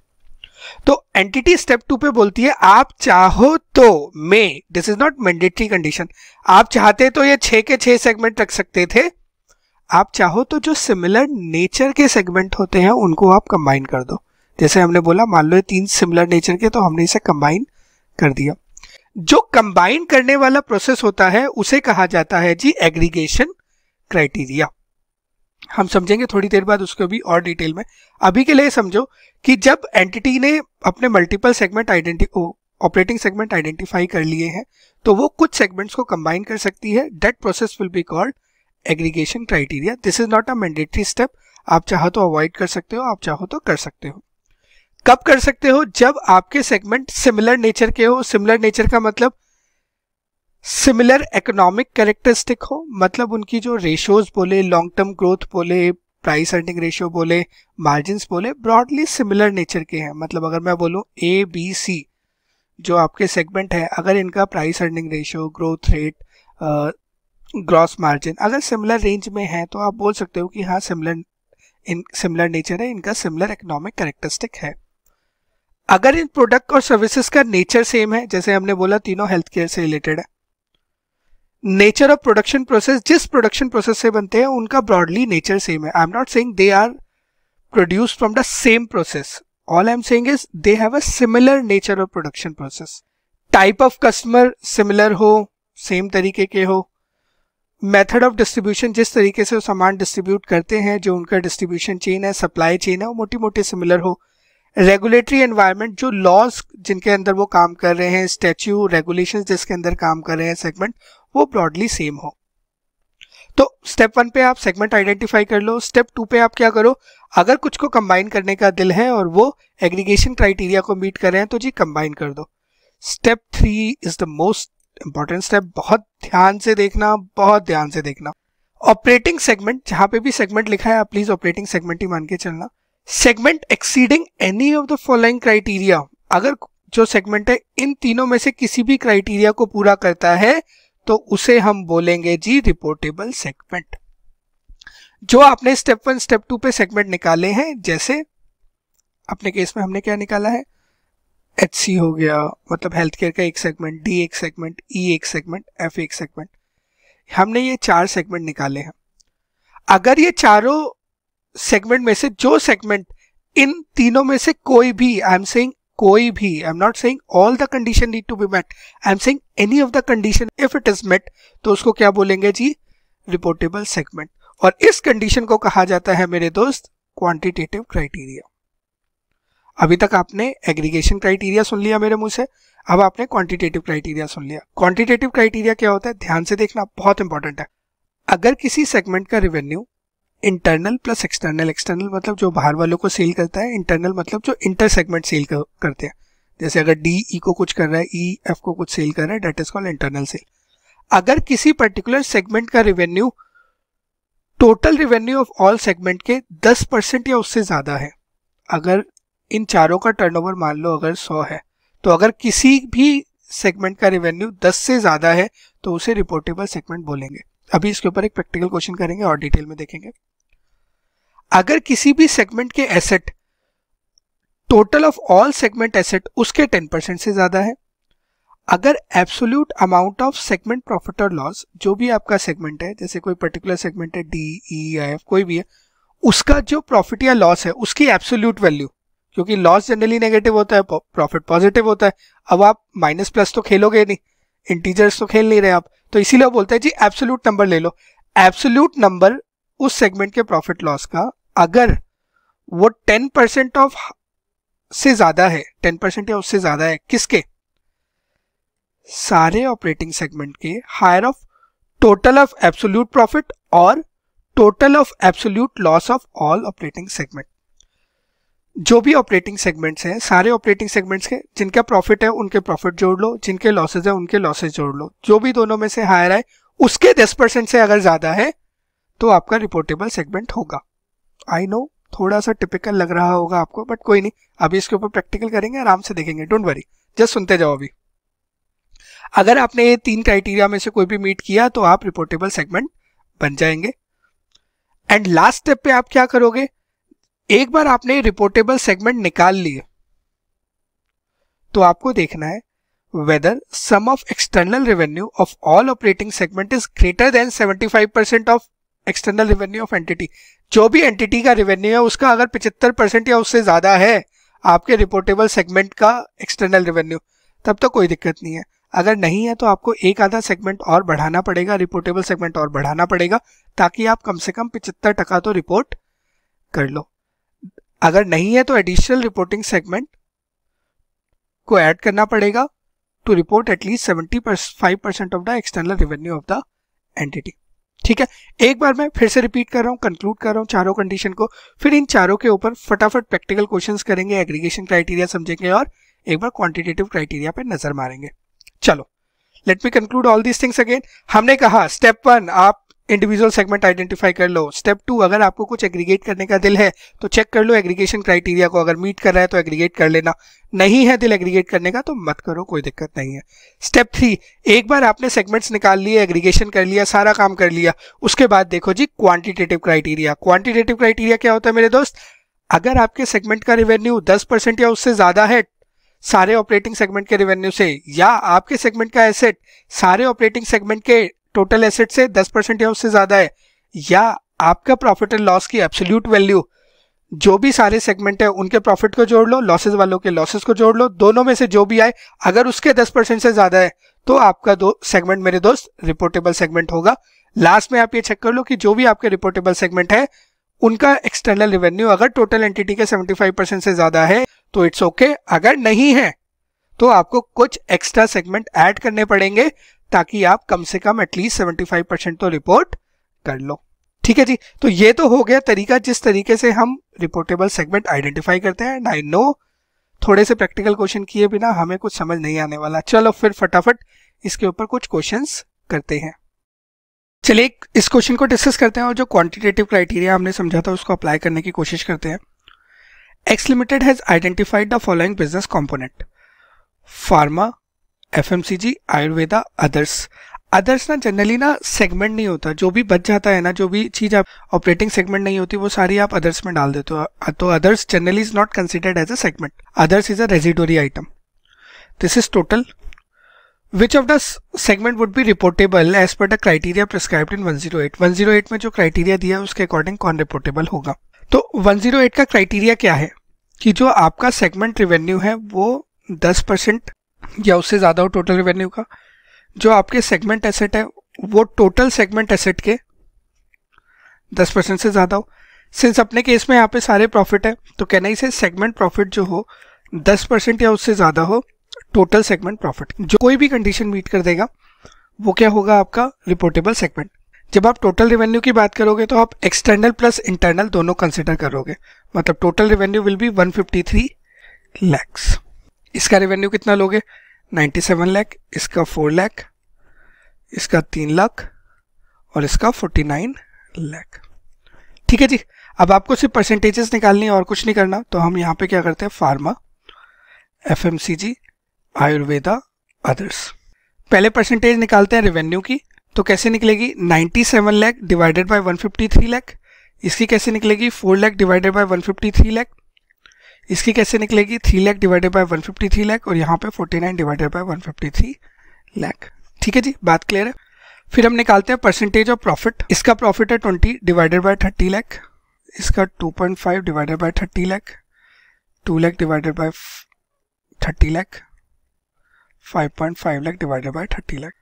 तो एंटिटी स्टेप टू पे बोलती है, आप चाहो तो may this is not mandatory condition आप चाहते तो ये छह के छह सेगमेंट रख सकते थे आप चाहो तो जो सिमिलर नेचर के सेगमेंट होते हैं, उनको आप कंबाइन कर दो। जैसे हमने बोला, मान लो तीन सिमिलर नेचर के तो हमने इसे कंबाइन कर दिया। जो कंबाइन करने वाला प्रोसेस होता है, उसे कहा जाता है जी एग्रीगेशन क्राइटेरिया हम समझेंगे थोड़ी देर बाद उसको भी और डिटेल में। अभी के लिए समझो कि जब एंटिटी ने अपने मल्टीपल सेगमेंट आइडेंटि ऑपरेटिंग सेगमेंट आइडेंटिफाई कर लिए हैं तो वो कुछ सेगमेंट्स को कंबाइन कर सकती है। That process will be called aggregation criteria this is not a mandatory step आप चाहो तो अवॉइड कर सकते हो, आप चाहो तो कर सकते हो। कब कर सकते हो? जब आपके सेगमेंट सिमिलर नेचर के हो। सिमिलर नेचर का मतलब सिमिलर इकोनॉमिक कैरेक्टरिस्टिक हो। मतलब उनकी जो रेशियोज बोले लॉन्ग टर्म ग्रोथ बोले प्राइस अर्निंग रेशियो बोले मार्जिन बोले ब्रॉडली सिमिलर नेचर के हैं। मतलब अगर मैं बोलूँ ए बी सी जो आपके सेगमेंट है, अगर इनका price earning ratio growth rate gross margin अगर सिमिलर रेंज में है तो आप बोल सकते हो कि हाँ सिमिलर इन सिमिलर नेचर है, इनका सिमिलर इकोनॉमिक कैरेक्टरिस्टिक है। अगर इन प्रोडक्ट और सर्विसेज़ का नेचर सेम है, जैसे हमने बोला तीनों हेल्थ केयर से रिलेटेड है नेचर ऑफ़ प्रोडक्शन प्रोसेस जिस प्रोडक्शन प्रोसेस से बनते हैं, उनका ब्रॉडली नेचर सेम है। I am not saying they are produce from the same process all I am saying is they have a similar nature of production process type of customer similar हो same तरीके के हो method of distribution जिस तरीके से वो सामान distribute करते हैं, जो उनका डिस्ट्रीब्यूशन चेन है, सप्लाई चेन है, वो मोटी मोटी सिमिलर हो। रेगुलेटरी एनवायरनमेंट जो लॉज जिनके अंदर वो काम कर रहे हैं स्टैच्यू रेगुलेशंस जिसके अंदर काम कर रहे हैं सेगमेंट वो ब्रॉडली सेम हो। तो स्टेप वन पे आप सेगमेंट आइडेंटिफाई कर लो। स्टेप टू पे आप क्या करो? अगर कुछ को कंबाइन करने का दिल है और वो एग्रीगेशन क्राइटेरिया को मीट कर रहे हैं तो जी कंबाइन कर दो। Step three is the most important step बहुत ध्यान से देखना, बहुत ध्यान से देखना। ऑपरेटिंग सेगमेंट जहाँ पे भी सेगमेंट लिखा है, आप प्लीज़ ऑपरेटिंग सेगमेंट ही मान के चलना। Segment exceeding any of the following criteria अगर जो सेगमेंट है, इन तीनों में से किसी भी क्राइटेरिया को पूरा करता है तो उसे हम बोलेंगे जी रिपोर्टेबल सेगमेंट जो आपने स्टेप वन स्टेप टू पे सेगमेंट निकाले हैं, जैसे, अपने केस में हमने क्या निकाला है? एच सी हो गया मतलब हेल्थ केयर का एक सेगमेंट डी एक सेगमेंट ई e एक सेगमेंट एफ़ एक सेगमेंट हमने ये चार सेगमेंट निकाले हैं। अगर ये चारों सेगमेंट में से जो सेगमेंट इन तीनों में से कोई भी आई एम सेइंग कोई भी I am not saying all the condition need to be met I am saying any of the condition if it is met तो उसको क्या बोलेंगे जी? रिपोर्टेबल सेगमेंट और इस कंडीशन को कहा जाता है मेरे दोस्त क्वांटिटेटिव क्राइटेरिया अभी तक आपने एग्रीगेशन क्राइटेरिया सुन लिया मेरे मुँह से? अब आपने क्वांटिटेटिव क्राइटेरिया सुन लिया। क्वांटिटेटिव क्राइटेरिया क्या होता है? ध्यान से देखना बहुत इंपॉर्टेंट है। अगर किसी सेगमेंट का revenue internal plus external external मतलब जो बाहर वालों को सेल करता है इंटरनल मतलब जो इंटर सेगमेंट सेल करते हैं। जैसे अगर डी ई e को कुछ कर रहा है ई e, एफ़ को कुछ सेल कर रहा है that is called internal sale अगर किसी पर्टिकुलर सेगमेंट का revenue total revenue of all segment के 10 परसेंट या उससे ज़्यादा है अगर इन चारों का टर्नओवर मान लो अगर 100 है तो अगर किसी भी सेगमेंट का रेवेन्यू 10 से ज़्यादा है तो उसे रिपोर्टेबल सेगमेंट बोलेंगे। अभी इसके ऊपर एक प्रैक्टिकल क्वेश्चन करेंगे और डिटेल में देखेंगे। अगर किसी भी सेगमेंट के asset total of all segment asset उसके 10 परसेंट से ज़्यादा है, अगर absolute amount of segment profit और लॉस जो भी आपका सेगमेंट है, जैसे कोई पर्टिकुलर सेगमेंट है डी ई आई एफ़ कोई भी है, उसका जो प्रॉफिट या लॉस है, उसकी एब्सोल्यूट वैल्यू क्योंकि लॉस जनरली नेगेटिव होता है प्रॉफिट पॉजिटिव होता है। अब आप माइनस प्लस तो खेलोगे नहीं इंटीजर्स तो खेल नहीं रहे आप। तो इसीलिए बोलते हैं, जी एब्सोल्यूट नंबर ले लो। एब्सोल्यूट नंबर उस सेगमेंट के प्रॉफिट लॉस का, अगर वो टेन परसेंट ऑफ़ से ज़्यादा है टेन परसेंट या उससे ज़्यादा है, किसके? सारे ऑपरेटिंग सेगमेंट के higher of total of absolute profit और total of absolute loss of all operating segment जो भी ऑपरेटिंग सेगमेंट्स हैं, सारे ऑपरेटिंग सेगमेंट्स के, जिनका प्रॉफिट है, उनके प्रॉफिट जोड़ लो, जिनके लॉसेज है, उनके लॉसेज जोड़ लो। जो भी दोनों में से हायर आए, उसके 10 परसेंट से अगर ज़्यादा है तो आपका रिपोर्टेबल सेगमेंट होगा। आई नो थोड़ा सा टिपिकल लग रहा होगा आपको बट कोई नहीं, अभी इसके ऊपर प्रैक्टिकल करेंगे, आराम से देखेंगे डोंट वरी जस्ट सुनते जाओ अभी। अगर आपने ये तीन क्राइटेरिया में से कोई भी मीट किया तो आप रिपोर्टेबल सेगमेंट बन जाएँगे। एंड लास्ट स्टेप पे आप क्या करोगे? एक बार आपने रिपोर्टेबल सेगमेंट निकाल लिए तो आपको देखना है whether sum of external revenue of all operating segment is greater than 75 percent of external revenue of entity जो भी एंटिटी का रेवेन्यू है, उसका अगर 75 परसेंट या उससे ज़्यादा है आपके रिपोर्टेबल सेगमेंट का एक्सटर्नल रेवेन्यू तब तो कोई दिक्कत नहीं है। अगर नहीं है तो आपको एक आधा सेगमेंट और बढ़ाना पड़ेगा रिपोर्टेबल सेगमेंट और बढ़ाना पड़ेगा, ताकि आप कम से कम पिचहत्तर टका तो रिपोर्ट कर लो। अगर नहीं है तो एडिशनल रिपोर्टिंग सेगमेंट को ऐड करना पड़ेगा to report at least seventy five percent of the external revenue of the entity ठीक है? एक बार मैं फिर से रिपीट कर रहा हूँ कंक्लूड कर रहा हूँ चारों कंडीशन को। फिर इन चारों के ऊपर फटाफट प्रैक्टिकल क्वेश्चन करेंगे एग्रीगेशन क्राइटेरिया समझेंगे और एक बार क्वांटिटेटिव क्राइटेरिया पे नज़र मारेंगे। चलो let me conclude all these things again हमने कहा स्टेप वन आप इंडिविजुअल सेगमेंट आइडेंटिफाई कर लो. स्टेप टू अगर आपको कुछ एग्रीगेट करने का दिल है तो चेक कर लो एग्रीगेशन क्राइटेरिया को. अगर मीट कर रहा है तो एग्रीगेट कर लेना. नहीं है दिल एग्रीगेट करने का तो मत करो, कोई दिक्कत नहीं है. स्टेप थ्री एक बार आपने सेगमेंट्स निकाल लिए एग्रीगेशन कर लिया, सारा काम कर लिया, उसके बाद देखो जी क्वांटिटेटिव क्राइटेरिया क्वांटिटेटिव क्राइटेरिया क्या होता है मेरे दोस्त? अगर आपके सेगमेंट का रेवेन्यू दस परसेंट या उससे ज़्यादा है, सारे ऑपरेटिंग सेगमेंट के रेवेन्यू से, या आपके सेगमेंट का एसेट सारे ऑपरेटिंग सेगमेंट के टोटल एसेट से 10 परसेंट या उससे ज़्यादा है, या आपका प्रॉफिट एंड लॉस की एब्सोल्यूट वैल्यू जो भी सारे सेगमेंट है, उनके प्रॉफिट को जोड़ लो लॉसेज वालों के लॉसेज को जोड़ लो, दोनों में से जो भी आए, अगर उसके 10 परसेंट से ज़्यादा है तो आपका दो सेगमेंट मेरे दोस्त रिपोर्टेबल सेगमेंट होगा लास्ट में आप ये चेक कर लो कि जो भी आपके रिपोर्टेबल सेगमेंट है, उनका एक्सटर्नल रेवेन्यू अगर टोटल एंटिटी के 75 परसेंट से ज़्यादा है तो इट्स ओके okay. अगर नहीं है तो आपको कुछ एक्स्ट्रा सेगमेंट ऐड करने पड़ेंगे ताकि आप कम से कम एटलीस्ट 75 परसेंट तो रिपोर्ट कर लो। ठीक है जी? तो ये तो हो गया तरीका। जिस तरीके से हम रिपोर्टेबल सेगमेंट आइडेंटिफाई करते हैं आई नो थोड़े से प्रैक्टिकल क्वेश्चन किए बिना हमें कुछ समझ नहीं आने वाला। चलो फिर फटाफट इसके ऊपर कुछ क्वेश्चंस करते हैं। चलिए इस क्वेश्चन को डिस्कस करते हैं और जो क्वांटिटेटिव क्राइटेरिया हमने समझा था उसको अप्लाई करने की कोशिश करते हैं। X Limited has identified the following business M C G Ayurveda others others ना जनरली ना सेगमेंट नहीं होता। जो भी बच जाता है ना, जो भी चीज़ आप ऑपरेटिंग सेगमेंट नहीं होती, वो सारी आप अदर्स में डाल देते हो। तो others generally is not considered as a segment others is a residuary item this is total which of the segment would be reportable as per the criteria prescribed in 108 108 में जो क्राइटेरिया दिया है, उसके अकॉर्डिंग कौन reportable होगा? तो 108 का criteria क्या है? कि जो आपका सेगमेंट रेवेन्यू है, वो 10 परसेंट या उससे ज़्यादा हो टोटल रेवेन्यू का, जो आपके सेगमेंट एसेट है, वो टोटल सेगमेंट एसेट के 10 परसेंट से ज़्यादा हो। सिंस अपने केस में यहाँ पे सारे प्रॉफिट है तो कहना इसे सेगमेंट प्रॉफिट जो हो 10 परसेंट या उससे ज़्यादा हो टोटल सेगमेंट प्रॉफिट जो कोई भी कंडीशन मीट कर देगा, वो क्या होगा आपका रिपोर्टेबल सेगमेंट जब आप टोटल रेवेन्यू की बात करोगे तो आप एक्सटर्नल प्लस इंटरनल दोनों कंसिडर करोगे। मतलब total revenue will be 153 lakhs इसका रेवेन्यू कितना लोगे? 97 लाख इसका 4 लाख इसका 3 लाख और इसका 49 लाख ठीक है जी, अब आपको सिर्फ़ परसेंटेजेस निकालनी है और कुछ नहीं करना तो हम यहाँ पे क्या करते हैं? फार्मा एफएमसीजी आयुर्वेदा अदर्स पहले परसेंटेज निकालते हैं रेवेन्यू की तो कैसे निकलेगी? 97 लाख डिवाइडेड बाय 153 लाख इसकी कैसे निकलेगी? 4 लाख डिवाइडेड बाय 153 लाख इसकी कैसे निकलेगी? Three lakh divided by 153 lakh और यहाँ पे 49 डिवाइडेड बाय 153 लाख ठीक है जी, बात क्लियर है? फिर हम निकालते हैं परसेंटेज ऑफ़ प्रॉफिट इसका प्रॉफिट है 20 डिवाइडेड बाय 30 लाख इसका 2.5 divided by 30 lakh 2 lakh divided by 30 lakh 5.5 lakh divided by 30 lakh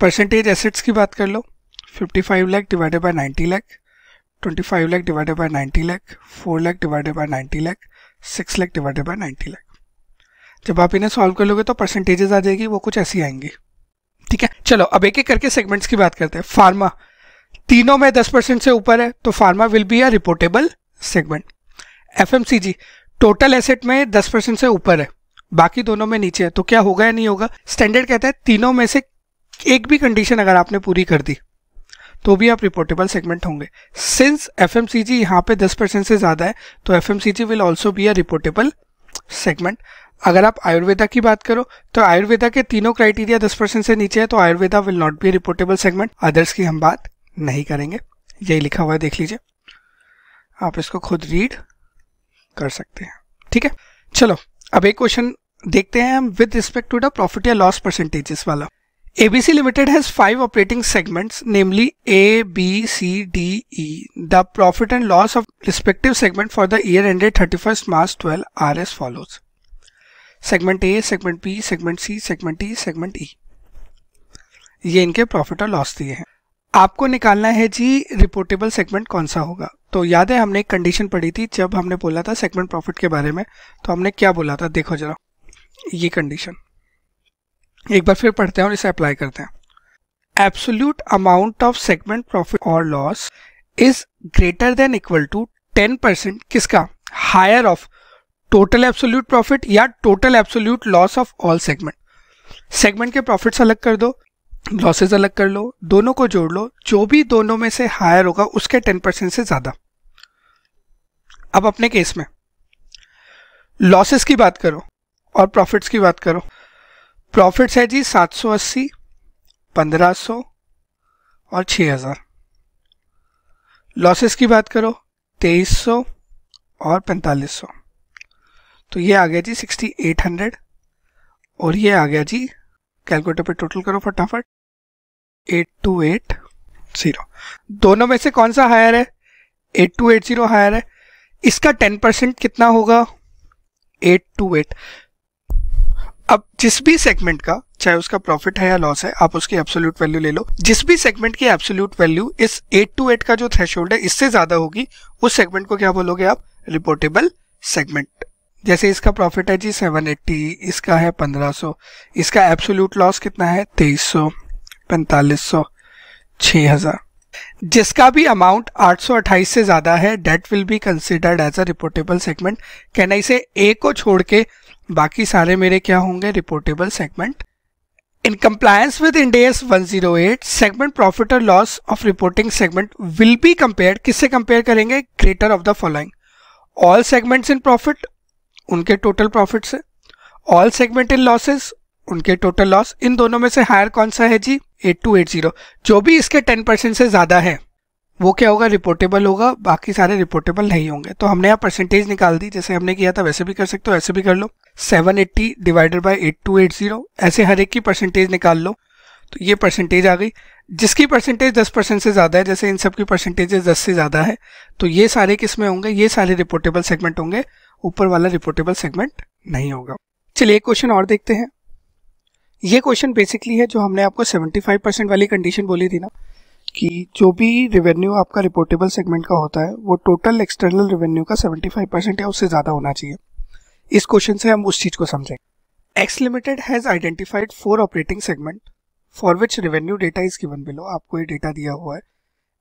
percentage assets की बात कर लो। 55 lakh divided by 90 lakh 25 lakh divided by 90 lakh four lakh divided by 90 lakh 6 lakh divided by 90 lakh. जब आप इन्हें solve कर लोगे तो परसेंटेजेस आ जाएगी, वो कुछ ऐसी आएँगी। ठीक है? चलो, अब एक एक करके सेगमेंट्स की बात करते हैं। फार्मा। तीनों में 10 परसेंट से ऊपर है तो pharma will be a reportable segment. FMCG total asset में 10 परसेंट से ऊपर है, बाकी दोनों में नीचे है। तो क्या होगा या नहीं होगा? स्टैंडर्ड कहता है, तीनों में से एक भी कंडीशन अगर आपने पूरी कर दी तो भी आप रिपोर्टेबल सेगमेंट होंगे। Since F M C G यहाँ पे दस परसेंट से ज़्यादा है तो F M C G will also be a reportable segment अगर आप आयुर्वेदा की बात करो तो आयुर्वेदा के तीनों क्राइटेरिया दस परसेंट से नीचे है तो Ayurveda will not be reportable segment others की हम बात नहीं करेंगे। यही लिखा हुआ है, देख लीजिए। आप इसको खुद रीड कर सकते हैं। ठीक है? चलो, अब एक क्वेश्चन देखते हैं हम with respect to the profit या लॉस परसेंटेजेस वाला। ABC Limited has five operating segments, namely A, B, C, D, E. The profit and loss of respective segment for the year ended 31st March 12 are as follows. Segment A, Segment B, Segment C, Segment E, Segment E. ये इनके profit और loss दिए हैं आपको निकालना है जी reportable segment कौन सा होगा तो याद है हमने एक कंडीशन पढ़ी थी जब हमने बोला था सेगमेंट प्रॉफिट के बारे में तो हमने क्या बोला था देखो जरा ये कंडीशन एक बार फिर पढ़ते हैं और इसे अप्लाई करते हैं। Absolute amount of segment profit और loss is greater than equal to ten percent किसका? Higher of total absolute profit या total absolute loss of all segment segment के प्रॉफिट्स अलग कर दो लॉसेज अलग कर लो, दोनों को जोड़ लो, जो भी दोनों में से हायर होगा उसके टेन परसेंट से ज़्यादा। अब अपने केस में। लॉसेस की बात करो और प्रॉफिट्स की बात करो। प्रॉफिट्स है जी 780, 1500 और 6000 लॉसेस की बात करो 2300 और 4500 तो ये आ गया जी 6800 और ये आ गया जी कैलकुलेटर पे टोटल करो फटाफट एट टू एट ज़ीरो। दोनों में से कौन सा हायर है? Eight two eight zero higher है। इसका टेन परसेंट कितना होगा? Eight two eight. अब जिस भी सेगमेंट का, चाहे उसका प्रॉफिट है या लॉस है, आप उसकी एब्सोल्यूट वैल्यू ले लो। जिस भी सेगमेंट की एब्सोल्यूट वैल्यू इस एट टू एट का जो थ्रेश है, इससे ज़्यादा होगी, उस सेगमेंट को क्या बोलोगे आप? रिपोर्टेबल सेगमेंट जैसे इसका प्रॉफिट है जी 780 इसका है 1500 इसका एब्सोल्यूट लॉस कितना है? 2300 4500 6000 जिसका भी अमाउंट 828 से ज़्यादा है that will be considered as a reportable segment कहना इसे ए को छोड़ के बाकी सारे मेरे क्या होंगे? Reportable segment in compliance with Ind AS 108 segment profit और loss of reporting segment will be compare किससे कंपेयर करेंगे? Greater of the following all segments in profit उनके टोटल प्रॉफिट से. ऑल सेगमेंट इन लॉसेस उनके total loss इन दोनों में से हायर कौन सा है जी? एट टू एट ज़ीरो जो भी इसके टेन परसेंट से ज़्यादा है वो क्या होगा रिपोर्टेबल होगा, बाकी सारे रिपोर्टेबल नहीं होंगे। तो हमने यहाँ परसेंटेज निकाल दी, जैसे हमने किया था वैसे भी कर सकते हो, ऐसे भी कर लो। 780 एट्टी डिवाइडेड बाय 8280 ऐसे हर एक की परसेंटेज निकाल लो। तो ये परसेंटेज आ गई। जिसकी परसेंटेज 10 परसेंट से ज़्यादा है, जैसे इन सब की परसेंटेज 10 से ज़्यादा है तो ये सारे किसमें होंगे? ये सारे रिपोर्टेबल सेगमेंट होंगे। ऊपर वाला रिपोर्टेबल सेगमेंट नहीं होगा। चलिए, एक क्वेश्चन और देखते हैं। ये क्वेश्चन बेसिकली है जो हमने आपको 75 परसेंट वाली कंडीशन बोली थी ना। कि जो भी रेवेन्यू आपका रिपोर्टेबल सेगमेंट का होता है, वो टोटल एक्सटर्नल रेवेन्यू का 75 परसेंट या उससे ज़्यादा होना चाहिए। इस क्वेश्चन से हम उस चीज़ को समझें। X limited has identified four operating segment for which revenue data is given below आपको ये डेटा दिया हुआ है।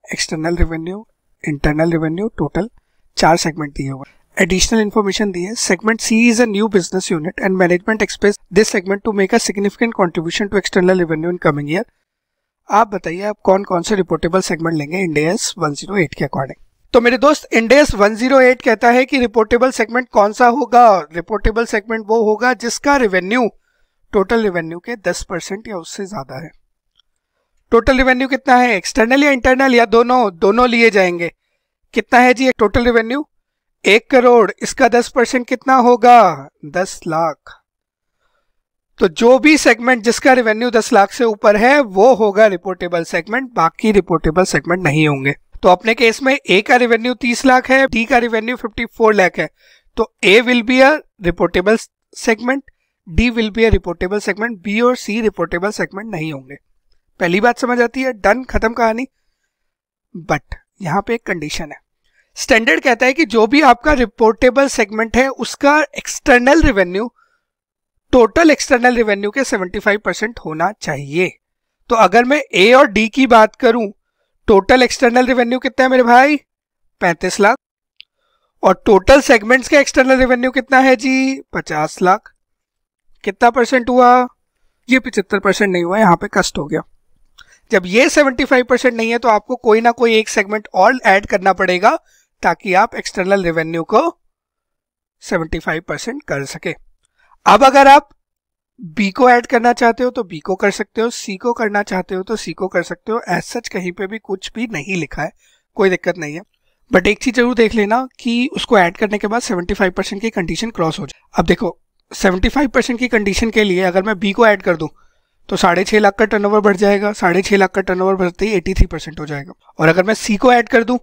External revenue internal revenue total चार सेगमेंट दिए हुए एडिशनल इन्फॉर्मेशन दी है। Segment C is a new business unit and management expect this segment to make a significant contribution to external revenue in coming year आप बताइए, आप कौन कौन से रिपोर्टेबल सेगमेंट लेंगे इंडियस 108 के अकॉर्डिंग तो मेरे दोस्त इंडेस 108 कहता है कि रिपोर्टेबल सेगमेंट कौन सा होगा रिपोर्टेबल सेगमेंट वो होगा जिसका रेवेन्यू टोटल रेवेन्यू के 10 परसेंट या उससे ज़्यादा है। टोटल रेवेन्यू कितना है? एक्सटर्नल या इंटरनल या दोनों? दोनों लिए जाएँगे। कितना है जी टोटल रेवेन्यू एक करोड़। इसका दस परसेंट कितना होगा? दस लाख। तो जो भी सेगमेंट जिसका रेवेन्यू दस लाख से ऊपर है, वो होगा रिपोर्टेबल सेगमेंट बाकी रिपोर्टेबल सेगमेंट नहीं होंगे। तो अपने केस में ए का रेवेन्यू तीस लाख है डी का रेवेन्यू फिफ्टी फोर लाख है। तो A will be a reportable segment D will be a reportable segment B और सी रिपोर्टेबल सेगमेंट नहीं होंगे। पहली बात समझ आती है डन खत्म कहानी। बट यहाँ पे एक कंडीशन है। स्टैंडर्ड कहता है कि जो भी आपका रिपोर्टेबल सेगमेंट है, उसका external revenue total external revenue के 75 परसेंट होना चाहिए। तो अगर मैं ए और डी की बात करूँ टोटल एक्सटर्नल रेवेन्यू कितना है मेरे भाई? 35 लाख। और टोटल सेगमेंट्स का एक्सटर्नल रेवेन्यू कितना है जी? 50 लाख। कितना परसेंट हुआ? ये 75 परसेंट नहीं हुआ, यहाँ पे कष्ट हो गया। जब ये 75 परसेंट नहीं है तो आपको कोई ना कोई एक सेगमेंट और ऐड करना पड़ेगा, ताकि आप एक्सटर्नल रेवेन्यू को 75 परसेंट कर सके। अब अगर आप बी को ऐड करना चाहते हो तो बी को कर सकते हो सी को करना चाहते हो तो सी को कर सकते हो। एज सच कहीं पे भी कुछ भी नहीं लिखा है, कोई दिक्कत नहीं है। बट एक चीज़ ज़रूर देख लेना कि उसको ऐड करने के बाद 75 परसेंट की कंडीशन क्रॉस हो जाए। अब देखो 75 परसेंट की कंडीशन के लिए अगर मैं बी को ऐड कर दूँ तो साढ़े छह लाख का टर्नओवर बढ़ जाएगा, साढ़े छह लाख का टर्नओवर बढ़ते ही एटी थ्री परसेंट हो जाएगा। और अगर मैं सी को ऐड कर दूँ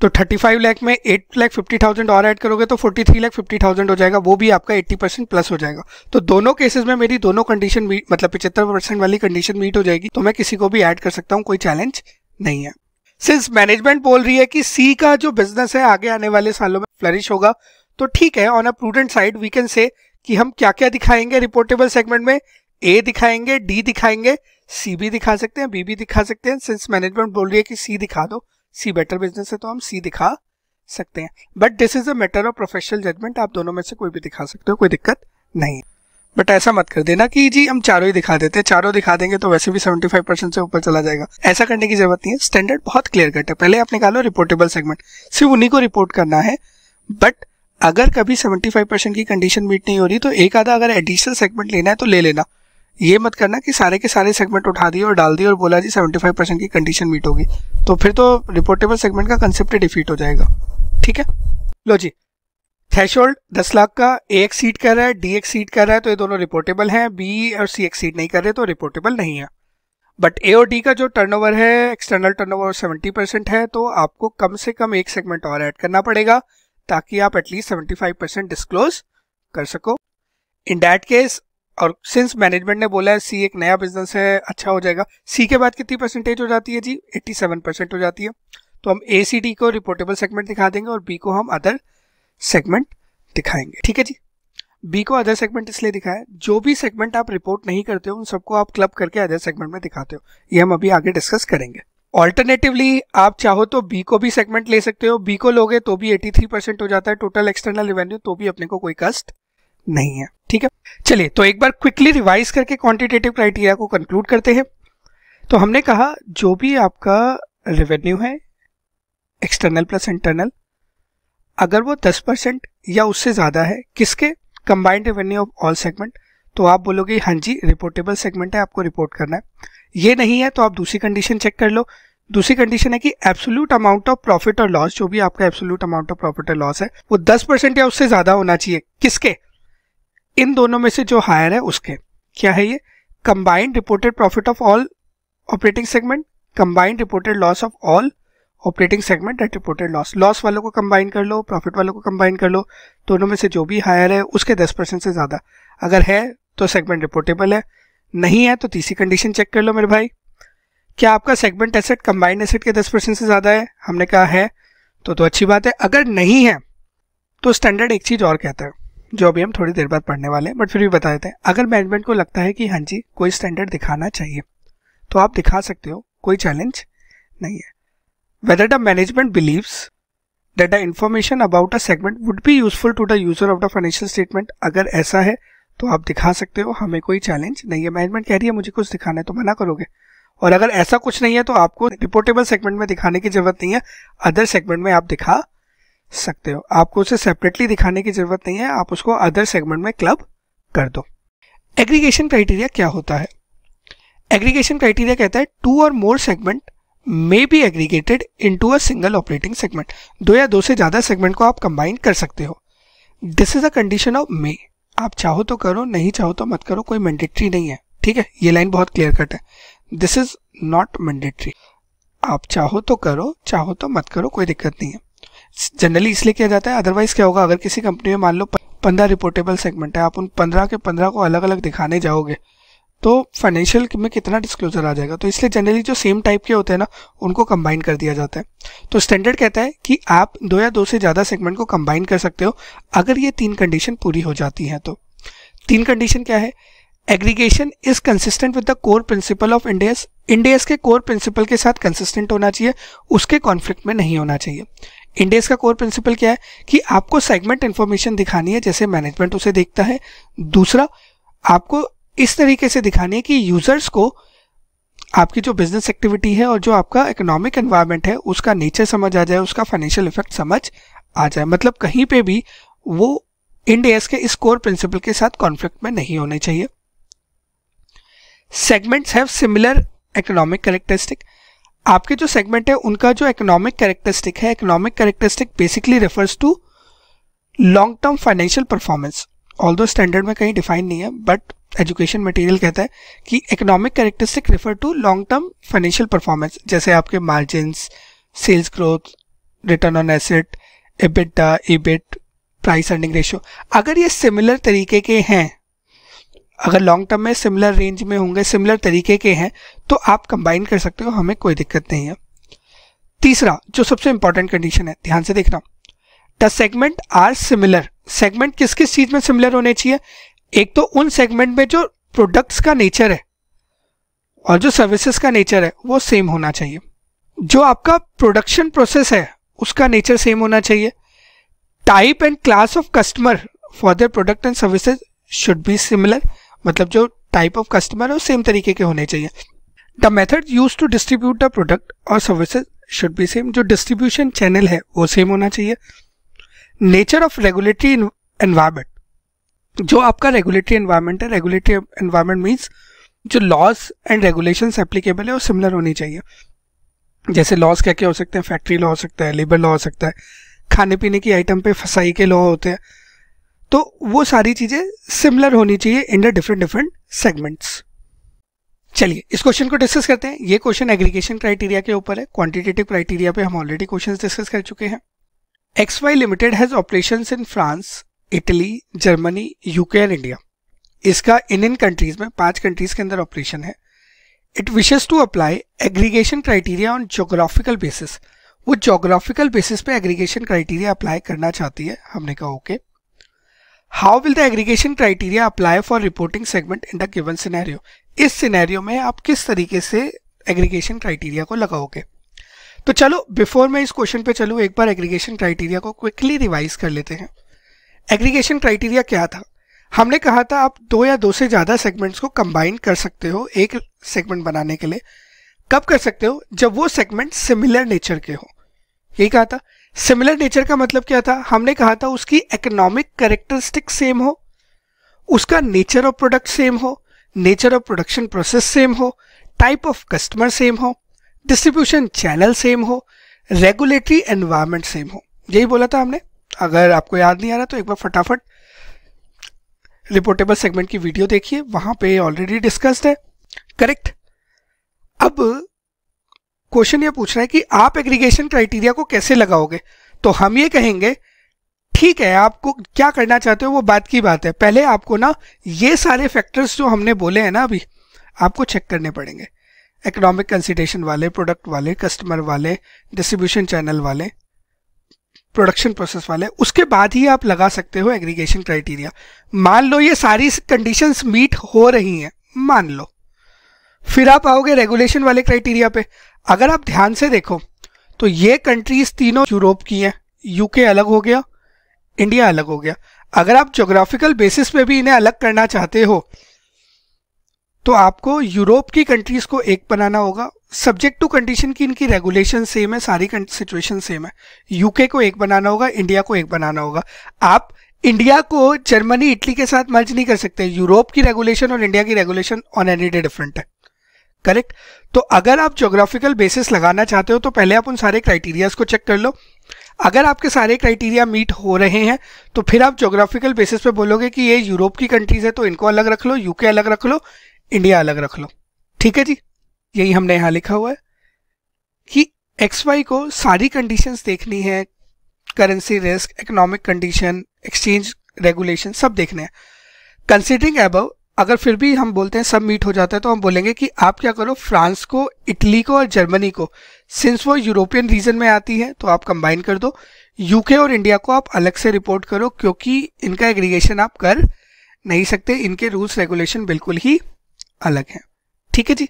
तो 35 लाख में 8 लाख फिफ्टी थाउज़ेंड और ऐड करोगे तो 43 लाख फिफ्टी थाउज़ेंड हो जाएगा, वो भी आपका 80 परसेंट प्लस हो जाएगा। तो दोनों केसेस में मेरी दोनों कंडीशन मतलब पिछहत्तर परसेंट वाली कंडीशन मीट हो जाएगी तो मैं किसी को भी ऐड कर सकता हूँ, कोई चैलेंज नहीं है। सिंस मैनेजमेंट बोल रही है कि सी का जो बिज़नेस है, आगे आने वाले सालों में फ्लरिश होगा तो ठीक है on a prudent side we can say कि हम क्या क्या दिखाएँगे रिपोर्टेबल सेगमेंट में? ए दिखाएँगे डी दिखाएँगे सी भी दिखा सकते हैं बी भी दिखा सकते हैं। सिंस मैनेजमेंट बोल रही है कि सी दिखा दो सी बेटर बिज़नेस है तो हम सी दिखा सकते हैं। But this is a matter of professional judgement आप दोनों में से कोई भी दिखा सकते हो, कोई दिक्कत नहीं। बट ऐसा मत कर देना कि जी, हम चारों ही दिखा देते हैं, चारों दिखा देंगे तो वैसे भी 75 परसेंट से ऊपर चला जाएगा। ऐसा करने की ज़रूरत नहीं है। स्टैंडर्ड बहुत क्लियर कट है। पहले आप निकालो रिपोर्टेबल सेगमेंट सिर्फ़ उन्हीं को रिपोर्ट करना है। बट अगर कभी 75 परसेंट की कंडीशन मीट नहीं हो रही तो एक आधा अगर एडिशनल सेगमेंट लेना है तो ले लेना। ये मत करना कि सारे के सारे सेगमेंट उठा दिए और डाल दिए और बोला जी 75 परसेंट की कंडीशन मीट होगी। तो फिर तो रिपोर्टेबल सेगमेंट का कंसेप्ट डिफीट हो जाएगा। ठीक है? लो जी। थ्रेशोल्ड 10 लाख का ए एक्स सीट कर रहा है डी एक्स सीट कर रहा है तो ये दोनों रिपोर्टेबल हैं। बी और सी एक्स सीट नहीं कर रहे तो रिपोर्टेबल नहीं है। बट ए और डी का जो टर्नओवर है एक्सटर्नल टर्नओवर 70 परसेंट है तो आपको कम से कम एक सेगमेंट और ऐड करना पड़ेगा, ताकि आप एटलीस्ट 75 परसेंट डिस्क्लोज कर सको। इन डैट केस और सिंस मैनेजमेंट ने बोला है सी एक नया बिज़नेस है अच्छा हो जाएगा। सी के बाद कितनी परसेंटेज हो जाती है जी? 87 परसेंट हो जाती है। तो हम ए सी डी को रिपोर्टेबल सेगमेंट दिखा देंगे और बी को हम अदर सेगमेंट दिखाएँगे। ठीक है जी? बी को अदर सेगमेंट इसलिए दिखाया जो भी सेगमेंट आप रिपोर्ट नहीं करते हो, उन सबको आप क्लब करके अदर सेगमेंट में दिखाते हो। ये हम अभी आगे डिस्कस करेंगे। ऑल्टरनेटिवली आप चाहो तो बी को भी सेगमेंट ले सकते हो। बी को लोगे तो भी 83 परसेंट हो जाता है टोटल एक्सटर्नल रेवेन्यू तो भी अपने को कोई कष्ट नहीं है। ठीक है? चलिए तो एक बार क्विकली रिवाइज करके क्वांटिटेटिव क्राइटेरिया को कंक्लूड करते हैं। तो हमने कहा, जो भी आपका रेवेन्यू है एक्सटर्नल प्लस इंटरनल अगर वो 10 परसेंट या उससे ज़्यादा है, किसके? Combined revenue of all segment तो आप बोलोगे हाँ जी रिपोर्टेबल सेगमेंट है, आपको रिपोर्ट करना है। ये नहीं है तो आप दूसरी कंडीशन चेक कर लो। दूसरी कंडीशन है कि एब्सोल्यूट अमाउंट ऑफ़ प्रॉफिट और लॉस जो भी आपका एब्सोल्यूट अमाउंट ऑफ़ प्रॉफिट और लॉस है, वो 10 परसेंट या उससे ज़्यादा होना चाहिए। किसके? इन दोनों में से जो हायर है उसके। क्या है ये? Combined reported profit of all operating segment combined reported loss of all operating segment at reported loss loss वालों को कंबाइन कर लो प्रॉफिट वालों को कंबाइन कर लो, दोनों में से जो भी हायर है उसके दस परसेंट से ज़्यादा। अगर है तो सेगमेंट रिपोर्टेबल है, नहीं है तो तीसरी कंडीशन चेक कर लो मेरे भाई। क्या आपका सेगमेंट एसेट कंबाइंड एसेट के दस परसेंट से ज़्यादा है? हमने कहा है तो तो अच्छी बात है। अगर नहीं है तो स्टैंडर्ड एक चीज़ और कहता है। जो अभी हम थोड़ी देर बाद पढ़ने वाले हैं बट फिर भी बता देते हैं। अगर मैनेजमेंट को लगता है कि हाँ जी, कोई स्टैंडर्ड दिखाना चाहिए तो आप दिखा सकते हो, कोई चैलेंज नहीं है। Whether the management believes that the information about a segment would be useful to the user of the financial statement अगर ऐसा है तो आप दिखा सकते हो, हमें कोई चैलेंज नहीं है। मैनेजमेंट कह रही है, मुझे कुछ दिखाना है तो मना करोगे। और अगर ऐसा कुछ नहीं है तो आपको रिपोर्टेबल सेगमेंट में दिखाने की ज़रूरत नहीं है अदर सेगमेंट में आप दिखा सकते हो। आपको उसे सेपरेटली दिखाने की ज़रूरत नहीं है। आप उसको अदर सेगमेंट में क्लब कर दो। एग्रीगेशन क्राइटेरिया क्या होता है? एग्रीगेशन क्राइटेरिया कहता है two or more segment may be aggregated into a single operating segment दो या दो से ज़्यादा सेगमेंट को आप कंबाइन कर सकते हो। This is a condition of may आप चाहो तो करो, नहीं चाहो तो मत करो, कोई मैंडेटरी नहीं है। ठीक है? ये लाइन बहुत क्लियर कट है। दिस इज़ नॉट मैंडेटरी आप चाहो तो करो, चाहो तो मत करो, कोई दिक्कत नहीं है। जनरली इसलिए किया जाता है अदरवाइज़ क्या होगा, अगर किसी कंपनी में मान लो पंद्रह रिपोर्टेबल सेगमेंट है, आप उन पंद्रह के पंद्रह को अलग अलग दिखाने जाओगे तो फाइनेंशियल में कितना डिस्क्लोजर आ जाएगा? तो इसलिए जनरली जो सेम टाइप के होते हैं ना, उनको कंबाइन कर दिया जाता है। तो स्टैंडर्ड कहता है कि आप दो या दो से ज़्यादा सेगमेंट को कंबाइन कर सकते हो, अगर ये तीन कंडीशन पूरी हो जाती हैं तो। तीन कंडीशन क्या है? Aggregation is consistent with the core principle of Ind AS Ind AS के कोर प्रिंसिपल के साथ कंसिस्टेंट होना चाहिए, उसके कॉन्फ्लिक्ट में नहीं होना चाहिए। इंडेक्स का कोर प्रिंसिपल क्या है? कि आपको सेगमेंट इंफॉर्मेशन दिखानी है, जैसे मैनेजमेंट उसे देखता है। दूसरा, आपको इस तरीके से दिखानी है कि यूज़र्स को आपकी जो बिज़नेस एक्टिविटी है और जो आपका इकोनॉमिक एनवायरनमेंट है, उसका नेचर समझ आ जाए, उसका फाइनेंशियल इफ़ेक्ट समझ आ जाए। मतलब कहीं पे भी वो इंडियस के इस कोर प्रिंसिपल के साथ कॉन्फ्लिक्ट में नहीं होने चाहिए। Segments have similar economic characteristic आपके जो सेगमेंट है, उनका जो इकोनॉमिक कैरेक्टरिस्टिक है economic characteristic basically refers to long term financial performance although standard में कहीं डिफाइन नहीं है बट एजुकेशन मटेरियल कहता है कि economic characteristic refer to long term financial performance जैसे आपके margin sales growth return on asset EBITDA EBIT price earning ratio अगर ये सिमिलर तरीके के हैं अगर लॉन्ग टर्म में सिमिलर रेंज में होंगे सिमिलर तरीके के हैं तो आप कंबाइन कर सकते हो, हमें कोई दिक्कत नहीं है। तीसरा, जो सबसे इंपॉर्टेंट कंडीशन है, ध्यान से देखना। The segment are similar segment किस किस चीज़ में सिमिलर होने चाहिए? एक तो उन सेगमेंट में जो प्रोडक्ट्स का नेचर है और जो सर्विसेज़ का नेचर है, वो सेम होना चाहिए। जो आपका प्रोडक्शन प्रोसेस है, उसका नेचर सेम होना चाहिए। Type and class of customer for the product and services should be similar मतलब जो टाइप ऑफ़ कस्टमर है, वो सेम तरीके के होने चाहिए। The method use to distribute the product और सर्विसेज़ शुड बी सेम जो डिस्ट्रीब्यूशन चैनल है, वो सेम होना चाहिए। नेचर ऑफ़ रेगुलेटरी एनवायरमेंट जो आपका रेगुलेटरी एनवायरमेंट है रेगुलेटरी एनवायरमेंट मीन्स जो लॉज एंड रेगुलेशन एप्लीकेबल है, वो सिमिलर होनी चाहिए। जैसे लॉज क्या क्या हो सकते हैं? फैक्ट्री लॉ हो सकता है लेबर लॉ हो सकता है। खाने पीने की आइटम पे फसाई के लॉ होते हैं। तो वो सारी चीज़ें सिमिलर होनी चाहिए in the different different segments चलिए, इस क्वेश्चन को डिस्कस करते हैं। ये क्वेश्चन एग्रीगेशन क्राइटेरिया के ऊपर है। क्वांटिटेटिव क्राइटेरिया पे हम ऑलरेडी क्वेश्चन डिस्कस कर चुके हैं। X Y limited has operation in France Italy Germany UK and India इसका इन इन कंट्रीज़ में पाँच कंट्रीज़ के अंदर ऑपरेशन है। It wishes to apply aggregation criteria on geographical basis वो जोग्राफिकल बेसिस पे एग्रीगेशन क्राइटेरिया अप्लाई करना चाहती है। हमने कहा okay how will the aggregation criteria apply for reporting segment in the given scenario इस सिनेरियो में आप किस तरीके से एग्रीगेशन क्राइटेरिया को लगाओगे? तो चलो बिफोर मैं इस क्वेश्चन पे चलूँ, एक बार एग्रीगेशन क्राइटेरिया को क्विकली रिवाइज कर लेते हैं। एग्रीगेशन क्राइटेरिया क्या था? हमने कहा था, आप दो या दो से ज़्यादा सेगमेंट्स को कंबाइन कर सकते हो एक सेगमेंट बनाने के लिए। कब कर सकते हो? जब वो सेगमेंट सिमिलर नेचर के हो। यही कहा था। सिमिलर नेचर का मतलब क्या था? हमने कहा था उसकी इकोनॉमिक करेक्टरिस्टिक सेम हो, उसका नेचर ऑफ़ प्रोडक्ट सेम हो nature of production process same हो टाइप ऑफ़ कस्टमर सेम हो डिस्ट्रीब्यूशन चैनल सेम हो रेगुलेटरी एनवायरमेंट सेम हो। यही बोला था हमने। अगर आपको याद नहीं आ रहा तो एक बार फटाफट रिपोर्टेबल सेगमेंट की वीडियो देखिए, वहाँ पे ऑलरेडी डिस्कस्ड है। करेक्ट अब क्वेश्चन ये पूछ रहा है कि आप एग्रीगेशन क्राइटेरिया को कैसे लगाओगे? तो हम ये कहेंगे, ठीक है, आपको क्या करना चाहते हो वो बात की बात है। पहले आपको ना ये सारे फैक्टर्स जो हमने बोले हैं ना अभी, आपको चेक करने पड़ेंगे। इकोनॉमिक कंसिडरेशन वाले प्रोडक्ट वाले कस्टमर वाले डिस्ट्रीब्यूशन चैनल वाले प्रोडक्शन प्रोसेस वाले, उसके बाद ही आप लगा सकते हो एग्रीगेशन क्राइटेरिया मान लो ये सारी कंडीशंस मीट हो रही हैं, मान लो। फिर आप आओगे रेगुलेशन वाले क्राइटेरिया पे। अगर आप ध्यान से देखो तो ये कंट्रीज़ तीनों यूरोप की हैं। यूके अलग हो गया इंडिया अलग हो गया। अगर आप जोग्राफिकल बेसिस पे भी इन्हें अलग करना चाहते हो तो आपको यूरोप की कंट्रीज़ को एक बनाना होगा। सब्जेक्ट टू कंडीशन की इनकी रेगुलेशन सेम है, सारी सिचुएशन सेम है। यूके को एक बनाना होगा इंडिया को एक बनाना होगा। आप इंडिया को जर्मनी इटली के साथ मर्ज नहीं कर सकते। यूरोप की रेगुलेशन और इंडिया की regulation on any day different है। करेक्ट तो अगर आप जोग्राफिकल बेसिस लगाना चाहते हो तो पहले आप उन सारे क्राइटेरियाज को चेक कर लो। अगर आपके सारे क्राइटेरिया मीट हो रहे हैं तो फिर आप जोग्राफिकल बेसिस पे बोलोगे कि ये यूरोप की कंट्रीज़ है तो इनको अलग रख लो यूके अलग रख लो इंडिया अलग रख लो। ठीक है जी? यही हमने यहाँ लिखा हुआ है कि एक्स वाई को सारी कंडीशंस देखनी है currency risk economic condition exchange regulation सब देखने हैं। कंसिडरिंग एबव अगर फिर भी हम बोलते हैं सब मीट हो जाता है तो हम बोलेंगे कि आप क्या करो, फ्रांस को, इटली को और जर्मनी को। सिंस वो यूरोपियन रीजन में आती है तो आप कंबाइन कर दो। यूके और इंडिया को आप अलग से रिपोर्ट करो, क्योंकि इनका एग्रीगेशन आप कर नहीं सकते। इनके रूल्स रेगुलेशन बिल्कुल ही अलग हैं। ठीक है जी?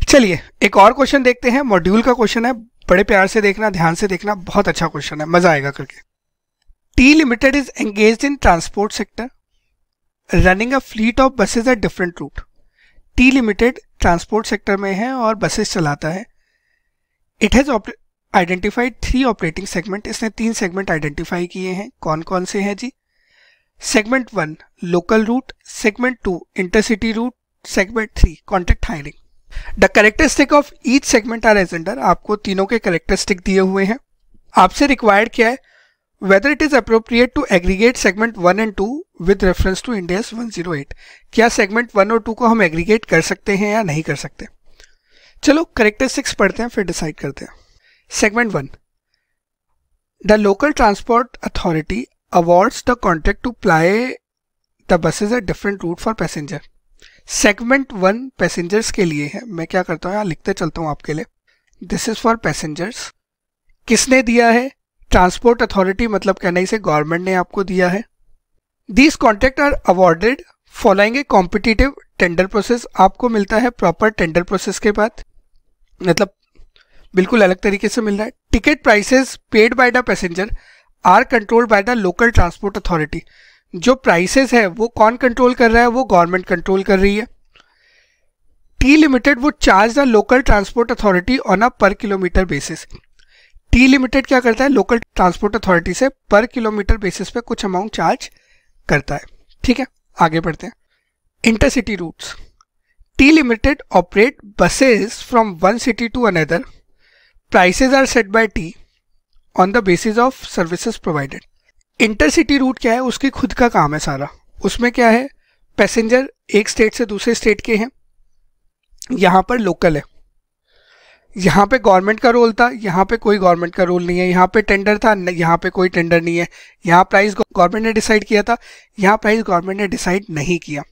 चलिए, एक और क्वेश्चन देखते हैं। मॉड्यूल का क्वेश्चन है। बड़े प्यार से देखना, ध्यान से देखना, बहुत अच्छा क्वेश्चन है। मज़ा आएगा करके। T limited is engage in transport sector running a fleet of buses at different route. T limited transport sector में है और बसेस चलाता है। It has identified three operating segment इसने तीन सेगमेंट आइडेंटिफाई किए हैं। कौन कौन से हैं जी? Segment one local route segment two intercity route segment three contract hiring the characteristic of each segment are as under आपको तीनों के करेक्टरिस्टिक दिए हुए हैं। आपसे रिक्वायर्ड क्या है? Whether it is appropriate to aggregate segment one and two with reference to India one zero eight क्या सेगमेंट वन और टू को हम एग्रीगेट कर सकते हैं या नहीं कर सकते? चलो करेक्टरिस्टिक्स पढ़ते हैं, फिर डिसाइड करते हैं। Segment one the local transport authority awards the contract to ply the buses a different route for passenger segment one passengers के लिए है। मैं क्या करता हूँ, यहाँ लिखते चलता हूँ आपके लिए। दिस इज़ फॉर पैसेंजर्स किसने दिया है? ट्रांसपोर्ट अथॉरिटी मतलब कहने से गवर्नमेंट ने आपको दिया है। These contract are awarded following a competitive tender process आपको मिलता है प्रॉपर टेंडर प्रोसेस के बाद। मतलब बिल्कुल अलग तरीके से मिल रहा है। Ticket prices paid by the passenger are controlled by the local transport authority जो प्राइसेस है, वो कौन कंट्रोल कर रहा है? वो गवर्नमेंट कंट्रोल कर रही है। टी लिमिटेड वो charge the local transport authority on a per kilometer basis T limited क्या करता है? लोकल ट्रांसपोर्ट अथॉरिटी से पर किलोमीटर बेसिस पे कुछ अमाउंट चार्ज करता है। ठीक है? आगे बढ़ते हैं। Intercity routes T limited operate buses from one city to another prices are set by T on the basis of services provided intercity route क्या है? उसकी खुद का काम है सारा। उसमें क्या है? पैसेंजर एक स्टेट से दूसरे स्टेट के हैं। यहाँ पर लोकल है। यहाँ पे गवर्नमेंट का रोल था, यहाँ पे कोई गवर्नमेंट का रोल नहीं है, यहाँ पे टेंडर था यहाँ पे कोई टेंडर नहीं है। यहाँ प्राइस गवर्नमेंट ने डिसाइड किया था, यहाँ प्राइस गवर्नमेंट ने डिसाइड नहीं किया।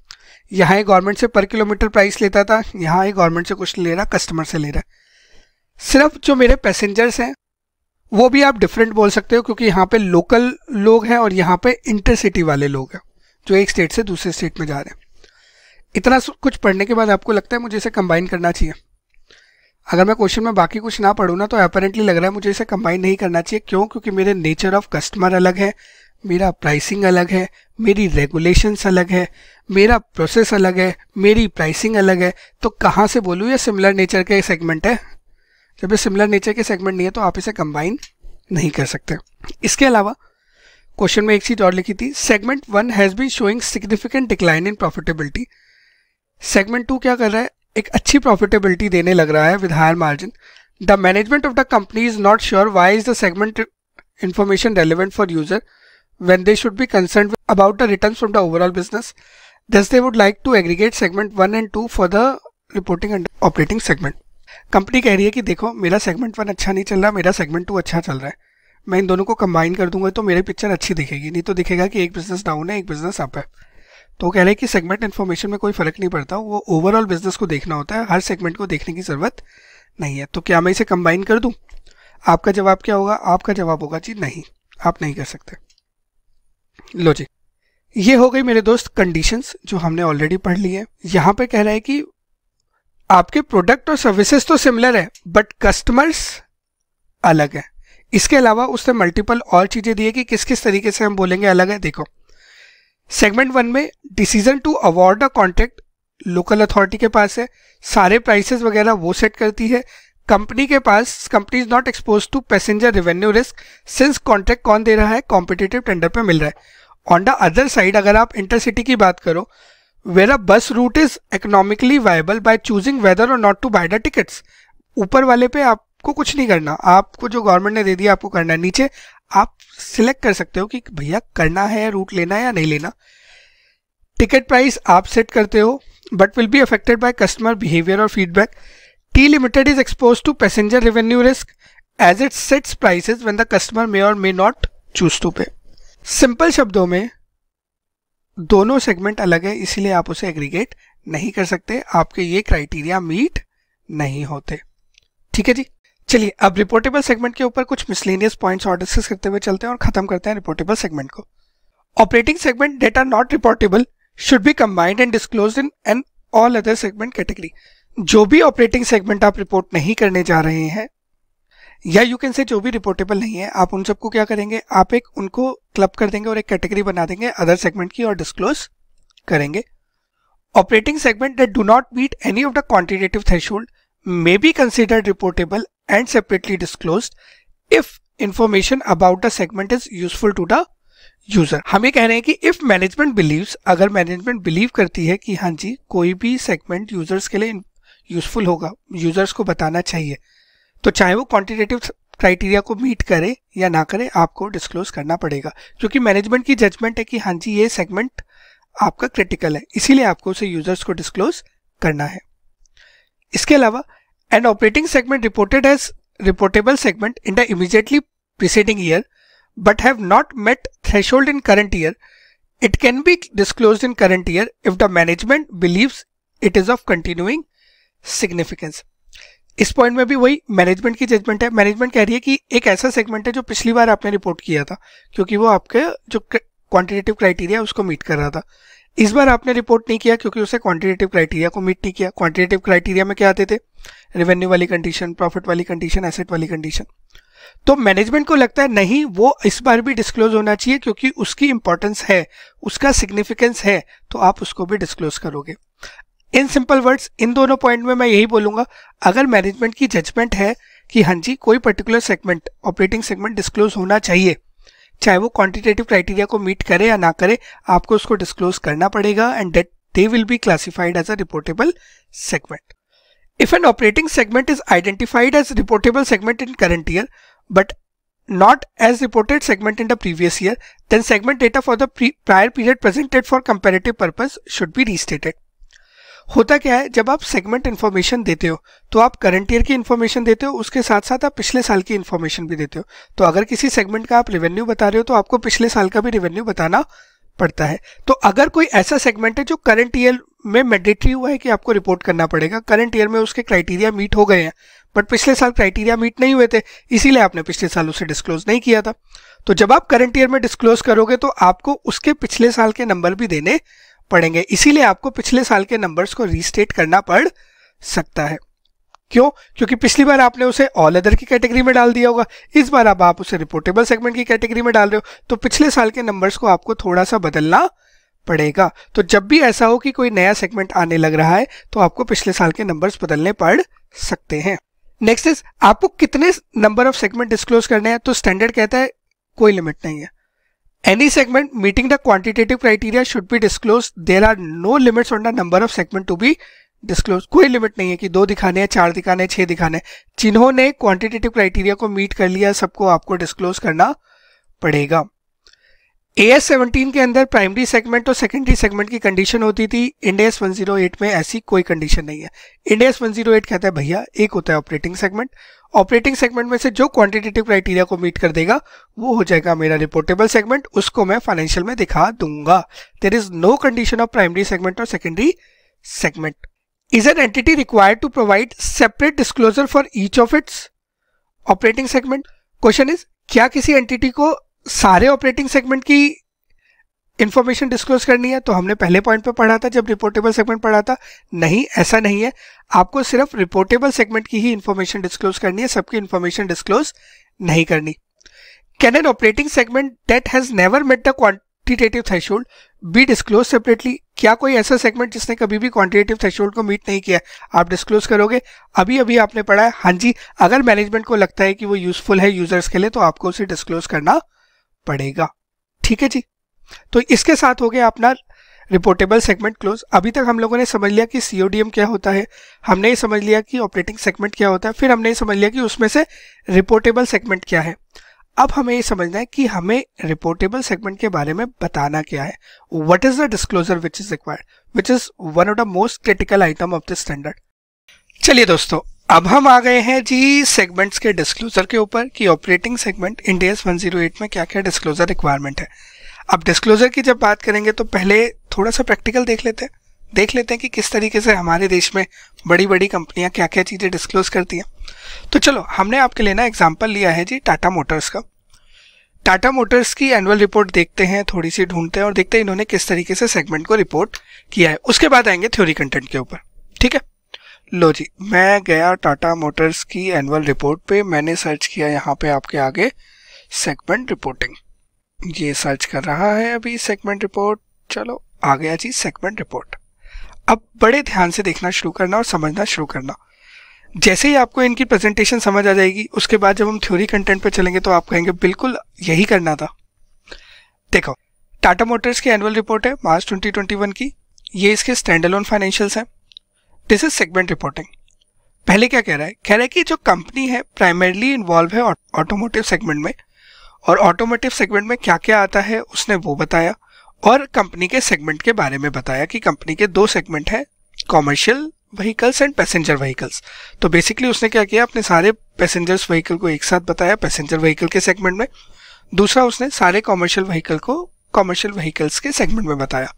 यहाँ गवर्नमेंट से पर किलोमीटर प्राइस लेता था, यहाँ गवर्नमेंट से कुछ ले रहा कस्टमर से ले रहा। सिर्फ़ जो मेरे पैसेंजर्स हैं, वो भी आप डिफरेंट बोल सकते हो, क्योंकि यहाँ पे लोकल लोग हैं और यहाँ पे इंटरसिटी वाले लोग हैं, जो एक स्टेट से दूसरे स्टेट में जा रहे हैं। इतना कुछ पढ़ने के बाद आपको लगता है मुझे इसे कंबाइन करना चाहिए। अगर मैं क्वेश्चन में बाकी कुछ ना पढ़ूँ ना तो अपेरेंटली लग रहा है मुझे इसे कंबाइन नहीं करना चाहिए। क्यों? क्योंकि मेरे नेचर ऑफ़ कस्टमर अलग है, मेरा प्राइसिंग अलग है, मेरी रेगुलेशंस अलग है, मेरा प्रोसेस अलग है, मेरी प्राइसिंग अलग है। तो कहाँ से बोलूँ? ये सिमिलर नेचर का सेगमेंट है। जब ये सिमिलर नेचर के सेगमेंट नहीं है तो आप इसे कंबाइन नहीं कर सकते। इसके अलावा क्वेश्चन में एक चीज़ और लिखी थी। Segment one has been showing significant decline in profitability segment two क्या कर रहा है? एक अच्छी प्रॉफिटेबिलिटी देने लग रहा है with higher margin the management of the company is not sure why is the segment information relevant for user when they should be concern about the return from the overall business thus they would like to aggregate segment one and two for the reporting and operating segment company कह रही है कि देखो, मेरा segment one अच्छा नहीं चल रहा, मेरा सेगमेंट टू अच्छा चल रहा है। मैं इन दोनों को कंबाइन कर दूँगा तो मेरी पिक्चर अच्छी दिखेगी। नहीं तो दिखेगा कि एक बिज़नेस डाउन है, एक बिज़नेस अप है। तो कह रहे हैं कि सेगमेंट इन्फॉर्मेशन में कोई फ़र्क नहीं पड़ता, वो ओवरऑल बिज़नेस को देखना होता है, हर सेगमेंट को देखने की ज़रूरत नहीं है। तो क्या मैं इसे कंबाइन कर दूँ? आपका जवाब क्या होगा? आपका जवाब होगा, जी, नहीं, आप नहीं कर सकते। लो जी ये हो गई मेरे दोस्त कंडीशंस जो हमने ऑलरेडी पढ़ ली है। यहाँ पे कह रहा है कि आपके प्रोडक्ट और सर्विसेज़ तो सिमिलर है बट कस्टमर्स अलग है। इसके अलावा उसने मल्टीपल और चीज़ें दी है कि किस किस तरीके से हम बोलेंगे अलग है। देखो सेगमेंट वन में decision to award a contract local authority के पास है। सारे प्राइसेस वगैरह वो सेट करती है। कंपनी के पास company is not expose to passenger revenue risk since contract कौन दे रहा है? कॉम्पिटेटिव टेंडर पे मिल रहा है। ऑन द अदर साइड अगर आप इंटरसिटी की बात करो where a bus route is economically viable by choosing whether or not to buy the tickets ऊपर वाले पे आपको कुछ नहीं करना। आपको जो गवर्नमेंट ने दे दिया, आपको करना है। नीचे आप सिलेक्ट कर सकते हो कि भैया करना है रूट लेना है या नहीं लेना। टिकट प्राइस आप सेट करते हो but will be affected by customer behaviour और feedback T limited is expose to passenger revenue risk as it sets prices when the customer may or may not choose to pay simple शब्दों में, दोनों segment अलग है, इसीलिए आप उसे aggregate नहीं कर सकते। आपके ये क्राइटेरिया मीट नहीं होते। ठीक है जी? चलिए, अब रिपोर्टेबल सेगमेंट के ऊपर कुछ मिसलेनियस पॉइंट्स और डिस्कस करते हुए चलते हैं और खत्म करते हैं रिपोर्टेबल सेगमेंट को। Operating segment data not reportable should be combined and disclose in an all other segment category जो भी ऑपरेटिंग सेगमेंट आप रिपोर्ट नहीं करने जा रहे हैं, या यू कैन से जो भी रिपोर्टेबल नहीं है, आप उन सबको क्या करेंगे? आप एक उनको क्लब कर देंगे और एक कैटेगरी बना देंगे अदर सेगमेंट की और डिस्क्लोज करेंगे। Operating segment that do not meet any of the quantitative threshold may be considered reportable and separately disclosed if information about the segment is useful to the user हम ये कह रहे हैं कि if management believes अगर management believe करती है कि हाँ जी, कोई भी सेगमेंट यूज़र्स के लिए यूजफुल होगा यूज़र्स को बताना चाहिए तो चाहे वो क्वांटिटेटिव क्राइटेरिया को मीट करे या ना करे, आपको डिस्क्लोज करना पड़ेगा। क्योंकि मैनेजमेंट की जजमेंट है कि हाँ जी, ये सेगमेंट आपका क्रिटिकल है, इसीलिए आपको उसे यूज़र्स को डिस्क्लोज करना है। इसके अलावा an operating segment reported as reportable segment in the immediately preceding year but have not met threshold in current year, it can be disclosed in current year if the management believes it is of continuing significance. इस point में भी वही management की judgement है। Management कह रही है कि एक ऐसा सेगमेंट है जो पिछली बार आपने रिपोर्ट किया था क्योंकि वो आपके जो क्वांटिटेटिव क्राइटेरिया उसको मीट कर रहा था। इस बार आपने रिपोर्ट नहीं किया क्योंकि उसे क्वांटिटेटिव क्राइटेरिया को मीट नहीं किया। क्वांटिटेटिव क्राइटेरिया में क्या आते थे? रेवेन्यू वाली कंडीशन प्रॉफिट वाली कंडीशन एसेट वाली कंडीशन तो मैनेजमेंट को लगता है, नहीं, वो इस बार भी डिस्क्लोज होना चाहिए क्योंकि उसकी इंपॉर्टेंस है, उसका सिग्निफिकेंस है तो आप उसको भी डिस्क्लोज करोगे। इन सिंपल वर्ड्स इन दोनों पॉइंट में मैं यही बोलूँगा, अगर मैनेजमेंट की जजमेंट है कि हाँ जी, कोई particular segment operating segment disclose होना चाहिए, चाहे वो क्वांटिटेटिव क्राइटेरिया को मीट करे या ना करे, आपको उसको डिस्क्लोज करना पड़ेगा and they will be classified as a reportable segment If an operating segment is identified as reportable segment in current year, but not as reported segment in the previous year, then segment data for the prior period presented for comparative purpose should be restated. होता क्या है जब आप segment information देते हो तो आप current year की इन्फॉर्मेशन देते हो उसके साथ साथ आप पिछले साल की इन्फॉर्मेशन भी देते हो तो अगर किसी सेगमेंट का आप रेवेन्यू बता रहे हो तो आपको पिछले साल का भी रेवेन्यू बताना पड़ता है। तो अगर कोई ऐसा सेगमेंट है जो करंट ईयर में मैंडेटरी हुआ है कि आपको रिपोर्ट करना पड़ेगा करंट ईयर में उसके क्राइटेरिया मीट हो गए हैं बट पिछले साल क्राइटेरिया मीट नहीं हुए थे, इसीलिए आपने पिछले साल उसे डिस्क्लोज नहीं किया था। तो जब आप करंट ईयर में डिस्क्लोज करोगे तो आपको उसके पिछले साल के नंबर भी देने पड़ेंगे, इसीलिए आपको पिछले साल के नंबर्स को रीस्टेट करना पड़ सकता है। क्यों? क्योंकि पिछली बार आपने उसे ऑल अदर की कैटेगरी में डाल दिया होगा। इस बार अब आप उसे रिपोर्टेबल सेगमेंट की कैटेगरी में डाल रहे हो। तो पिछले साल के नंबर्स को आपको थोड़ा सा बदलना पड़ेगा। तो जब भी ऐसा हो कि कोई नया सेगमेंट आने लग रहा है तो आपको पिछले साल के नंबर्स बदलने पड़ सकते हैं। नेक्स्ट इज़ आपको कितने नंबर ऑफ़ सेगमेंट डिस्क्लोज करने हैं? तो स्टैंडर्ड कहता है, कोई लिमिट नहीं है। Any segment meeting the quantitative criteria should be disclose there are no limits on the number of segment to be disclose कोई लिमिट नहीं है कि दो दिखाने हैं, चार दिखाने छह दिखाने जिन्होंने क्वांटिटेटिव क्राइटेरिया को मीट कर लिया, सबको आपको डिस्क्लोज करना पड़ेगा। ए एस सेवनटीन के अंदर प्राइमरी सेगमेंट और सेकेंडरी सेगमेंट की कंडीशन होती थी। इंडेस 108 में ऐसी कोई कंडीशन नहीं है। इंडेस 108 कहता है, भैया, एक होता है ऑपरेटिंग सेगमेंट ऑपरेटिंग सेगमेंट में से जो क्वांटिटेटिव क्राइटेरिया को मीट कर देगा, वो हो जाएगा मेरा रिपोर्टेबल सेगमेंट उसको मैं फाइनेंशियल में दिखा दूँगा। There is no condition of primary segment और secondary segment is an entity required to provide separate disclosure for each of its operating segment question is क्या किसी एंटिटी को सारे ऑपरेटिंग सेगमेंट की इंफॉर्मेशन डिस्क्लोज करनी है? तो हमने पहले पॉइंट पे पढ़ा था, जब रिपोर्टेबल सेगमेंट पढ़ा था। नहीं, ऐसा नहीं है। आपको सिर्फ़ रिपोर्टेबल सेगमेंट की ही इंफॉर्मेशन डिस्क्लोज करनी है। सबकी इंफॉर्मेशन डिस्क्लोज नहीं करनी। Can an operating segment that has never met the quantitative threshold be disclose separately क्या कोई ऐसा सेगमेंट जिसने कभी भी क्वांटिटेटिव थ्रेशोल्ड को मीट नहीं किया? आप डिस्क्लोज करोगे। अभी अभी आपने पढ़ा है। हाँ जी, अगर मैनेजमेंट को लगता है कि वो यूजफुल है यूज़र्स के लिए तो आपको उसे डिस्क्लोज करना पड़ेगा। ठीक है जी? तो इसके साथ हो गया अपना रिपोर्टेबल सेगमेंट क्लोज अभी तक हम लोगों ने समझ लिया कि सीओडीएम क्या होता है। हमने ये समझ लिया कि ऑपरेटिंग सेगमेंट क्या होता है। फिर हमने ये समझ लिया कि उसमें से रिपोर्टेबल सेगमेंट क्या है। अब हमें ये समझना है कि हमें रिपोर्टेबल सेगमेंट के बारे में बताना क्या है। What is the disclosure which is required which is one of the most critical item of the standard चलिए दोस्तों, अब हम आ गए हैं जी सेगमेंट्स के डिस्क्लोजर के ऊपर कि ऑपरेटिंग सेगमेंट इंडियस 108 में क्या क्या डिस्क्लोजर रिक्वायरमेंट है। अब डिस्क्लोजर की जब बात करेंगे तो पहले थोड़ा सा प्रैक्टिकल देख लेते हैं। देख लेते हैं कि किस तरीके से हमारे देश में बड़ी बड़ी कंपनियाँ क्या क्या चीज़ें डिस्क्लोज करती हैं। तो चलो, हमने आपके लिए ना एग्ज़ाम्पल लिया है जी टाटा मोटर्स का। टाटा मोटर्स की एनुअल रिपोर्ट देखते हैं थोड़ी सी ढूंढते हैं और देखते हैं इन्होंने किस तरीके से सेगमेंट को रिपोर्ट किया है। उसके बाद आएँगे थ्योरी कंटेंट के ऊपर। ठीक है? लो जी, मैं गया टाटा मोटर्स की एनुअल रिपोर्ट पे, मैंने सर्च किया यहाँ पे आपके आगे सेगमेंट रिपोर्टिंग ये सर्च कर रहा है अभी सेगमेंट रिपोर्ट चलो, आ गया जी सेगमेंट रिपोर्ट अब बड़े ध्यान से देखना शुरू करना और समझना शुरू करना। जैसे ही आपको इनकी प्रेजेंटेशन समझ आ जाएगी, उसके बाद जब हम थ्योरी कंटेंट पर चलेंगे तो आप कहेंगे, बिल्कुल, यही करना था। देखो टाटा मोटर्स की एनुअल रिपोर्ट है, मार्च 2021 की। ये इसके स्टैंड अलोन फाइनेंशियल्स हैं। दिस इज़ सेगमेंट रिपोर्टिंग पहले क्या कह रहा है? कह रहा है कि जो कंपनी है प्राइमरली इन्वॉल्व है ऑटोमोटिव सेगमेंट में। और ऑटोमोटिव सेगमेंट में क्या क्या आता है, उसने वो बताया। और कंपनी के सेगमेंट के बारे में बताया कि कंपनी के दो सेगमेंट है commercial vehicles and passenger vehicles तो बेसिकली उसने क्या किया? अपने सारे पैसेंजर्स व्हीकल को एक साथ बताया पैसेंजर व्हीकल के सेगमेंट में। दूसरा उसने सारे कॉमर्शियल व्हीकल को कॉमर्शियल व्हीकल्स के सेगमेंट में बताया।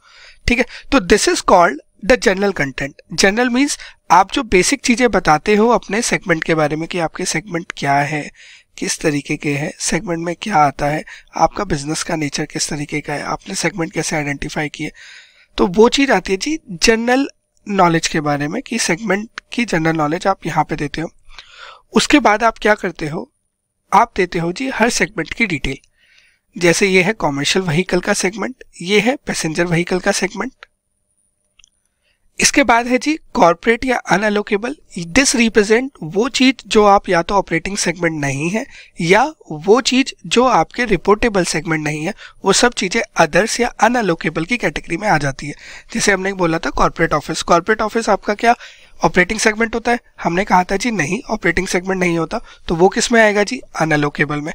ठीक है? तो this is called the general content general means आप जो बेसिक चीज़ें बताते हो अपने सेगमेंट के बारे में कि आपके सेगमेंट क्या है किस तरीके के हैं सेगमेंट में क्या आता है, आपका बिज़नेस का नेचर किस तरीके का है, आपने सेगमेंट कैसे आइडेंटिफाई किए? तो वो चीज़ आती है जी जनरल नॉलेज के बारे में कि सेगमेंट की जनरल नॉलेज आप यहाँ पे देते हो। उसके बाद आप क्या करते हो? आप देते हो जी हर सेगमेंट की डिटेल जैसे ये है कॉमर्शियल व्हीकल का सेगमेंट ये है पैसेंजर व्हीकल का सेगमेंट इसके बाद है जी कॉर्पोरेट या अनअलोकेबल दिस रिप्रेजेंट वो चीज़ जो आप या तो ऑपरेटिंग सेगमेंट नहीं है, या वो चीज़ जो आपके रिपोर्टेबल सेगमेंट नहीं है, वो सब चीज़ें अदर्स या अनअलोकेबल की कैटेगरी में आ जाती है। जैसे हमने बोला था कॉर्पोरेट ऑफ़िस कॉर्पोरेट ऑफ़िस आपका क्या? ऑपरेटिंग सेगमेंट होता है। हमने कहा था जी, नहीं ऑपरेटिंग सेगमेंट नहीं होता। तो वो किसमें आएगा जी? अनएलोकेबल में।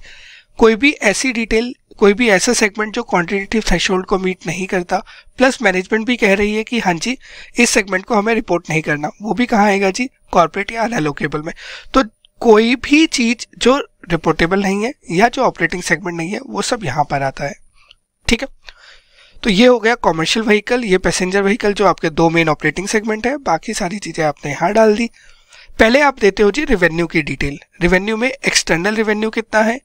कोई भी ऐसी डिटेल कोई भी ऐसा सेगमेंट जो क्वांटिटेटिव थ्रेशोल्ड को मीट नहीं करता। प्लस मैनेजमेंट भी कह रही है कि हाँ जी, इस सेगमेंट को हमें रिपोर्ट नहीं करना। वो भी कहाँ आएगा जी? कॉर्पोरेट या अनएलोकेबल में। तो कोई भी चीज़ जो रिपोर्टेबल नहीं है या जो ऑपरेटिंग सेगमेंट नहीं है, वो सब यहाँ पर आता है। ठीक है? तो ये हो गया कॉमर्शियल व्हीकल ये पैसेंजर व्हीकल जो आपके दो मेन ऑपरेटिंग सेगमेंट है, बाकी सारी चीज़ें आपने यहाँ डाल दी। पहले आप देते हो जी रिवेन्यू की डिटेल रिवेन्यू में एक्सटर्नल रिवेन्यू कितना है?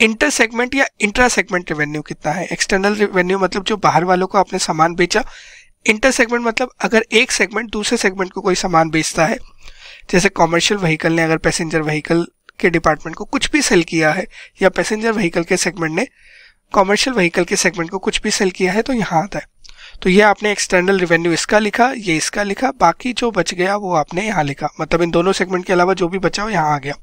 इंटर सेगमेंट या इंट्रा सेगमेंट रेवेन्यू कितना है? एक्सटर्नल रेवेन्यू मतलब जो बाहर वालों को आपने सामान बेचा इंटर सेगमेंट मतलब अगर एक सेगमेंट दूसरे सेगमेंट को कोई सामान बेचता है, जैसे कॉमर्शियल व्हीकल ने अगर पैसेंजर व्हीकल के डिपार्टमेंट को कुछ भी सेल किया है, या पैसेंजर व्हीकल के सेगमेंट ने कॉमर्शियल व्हीकल के सेगमेंट को कुछ भी सेल किया है तो यहाँ आता है। तो ये आपने एक्सटर्नल रिवेन्यू इसका लिखा, ये इसका लिखा, बाकी जो बच गया वो आपने यहाँ लिखा। मतलब इन दोनों सेगमेंट के अलावा जो भी बचा हो, यहाँ आ गया।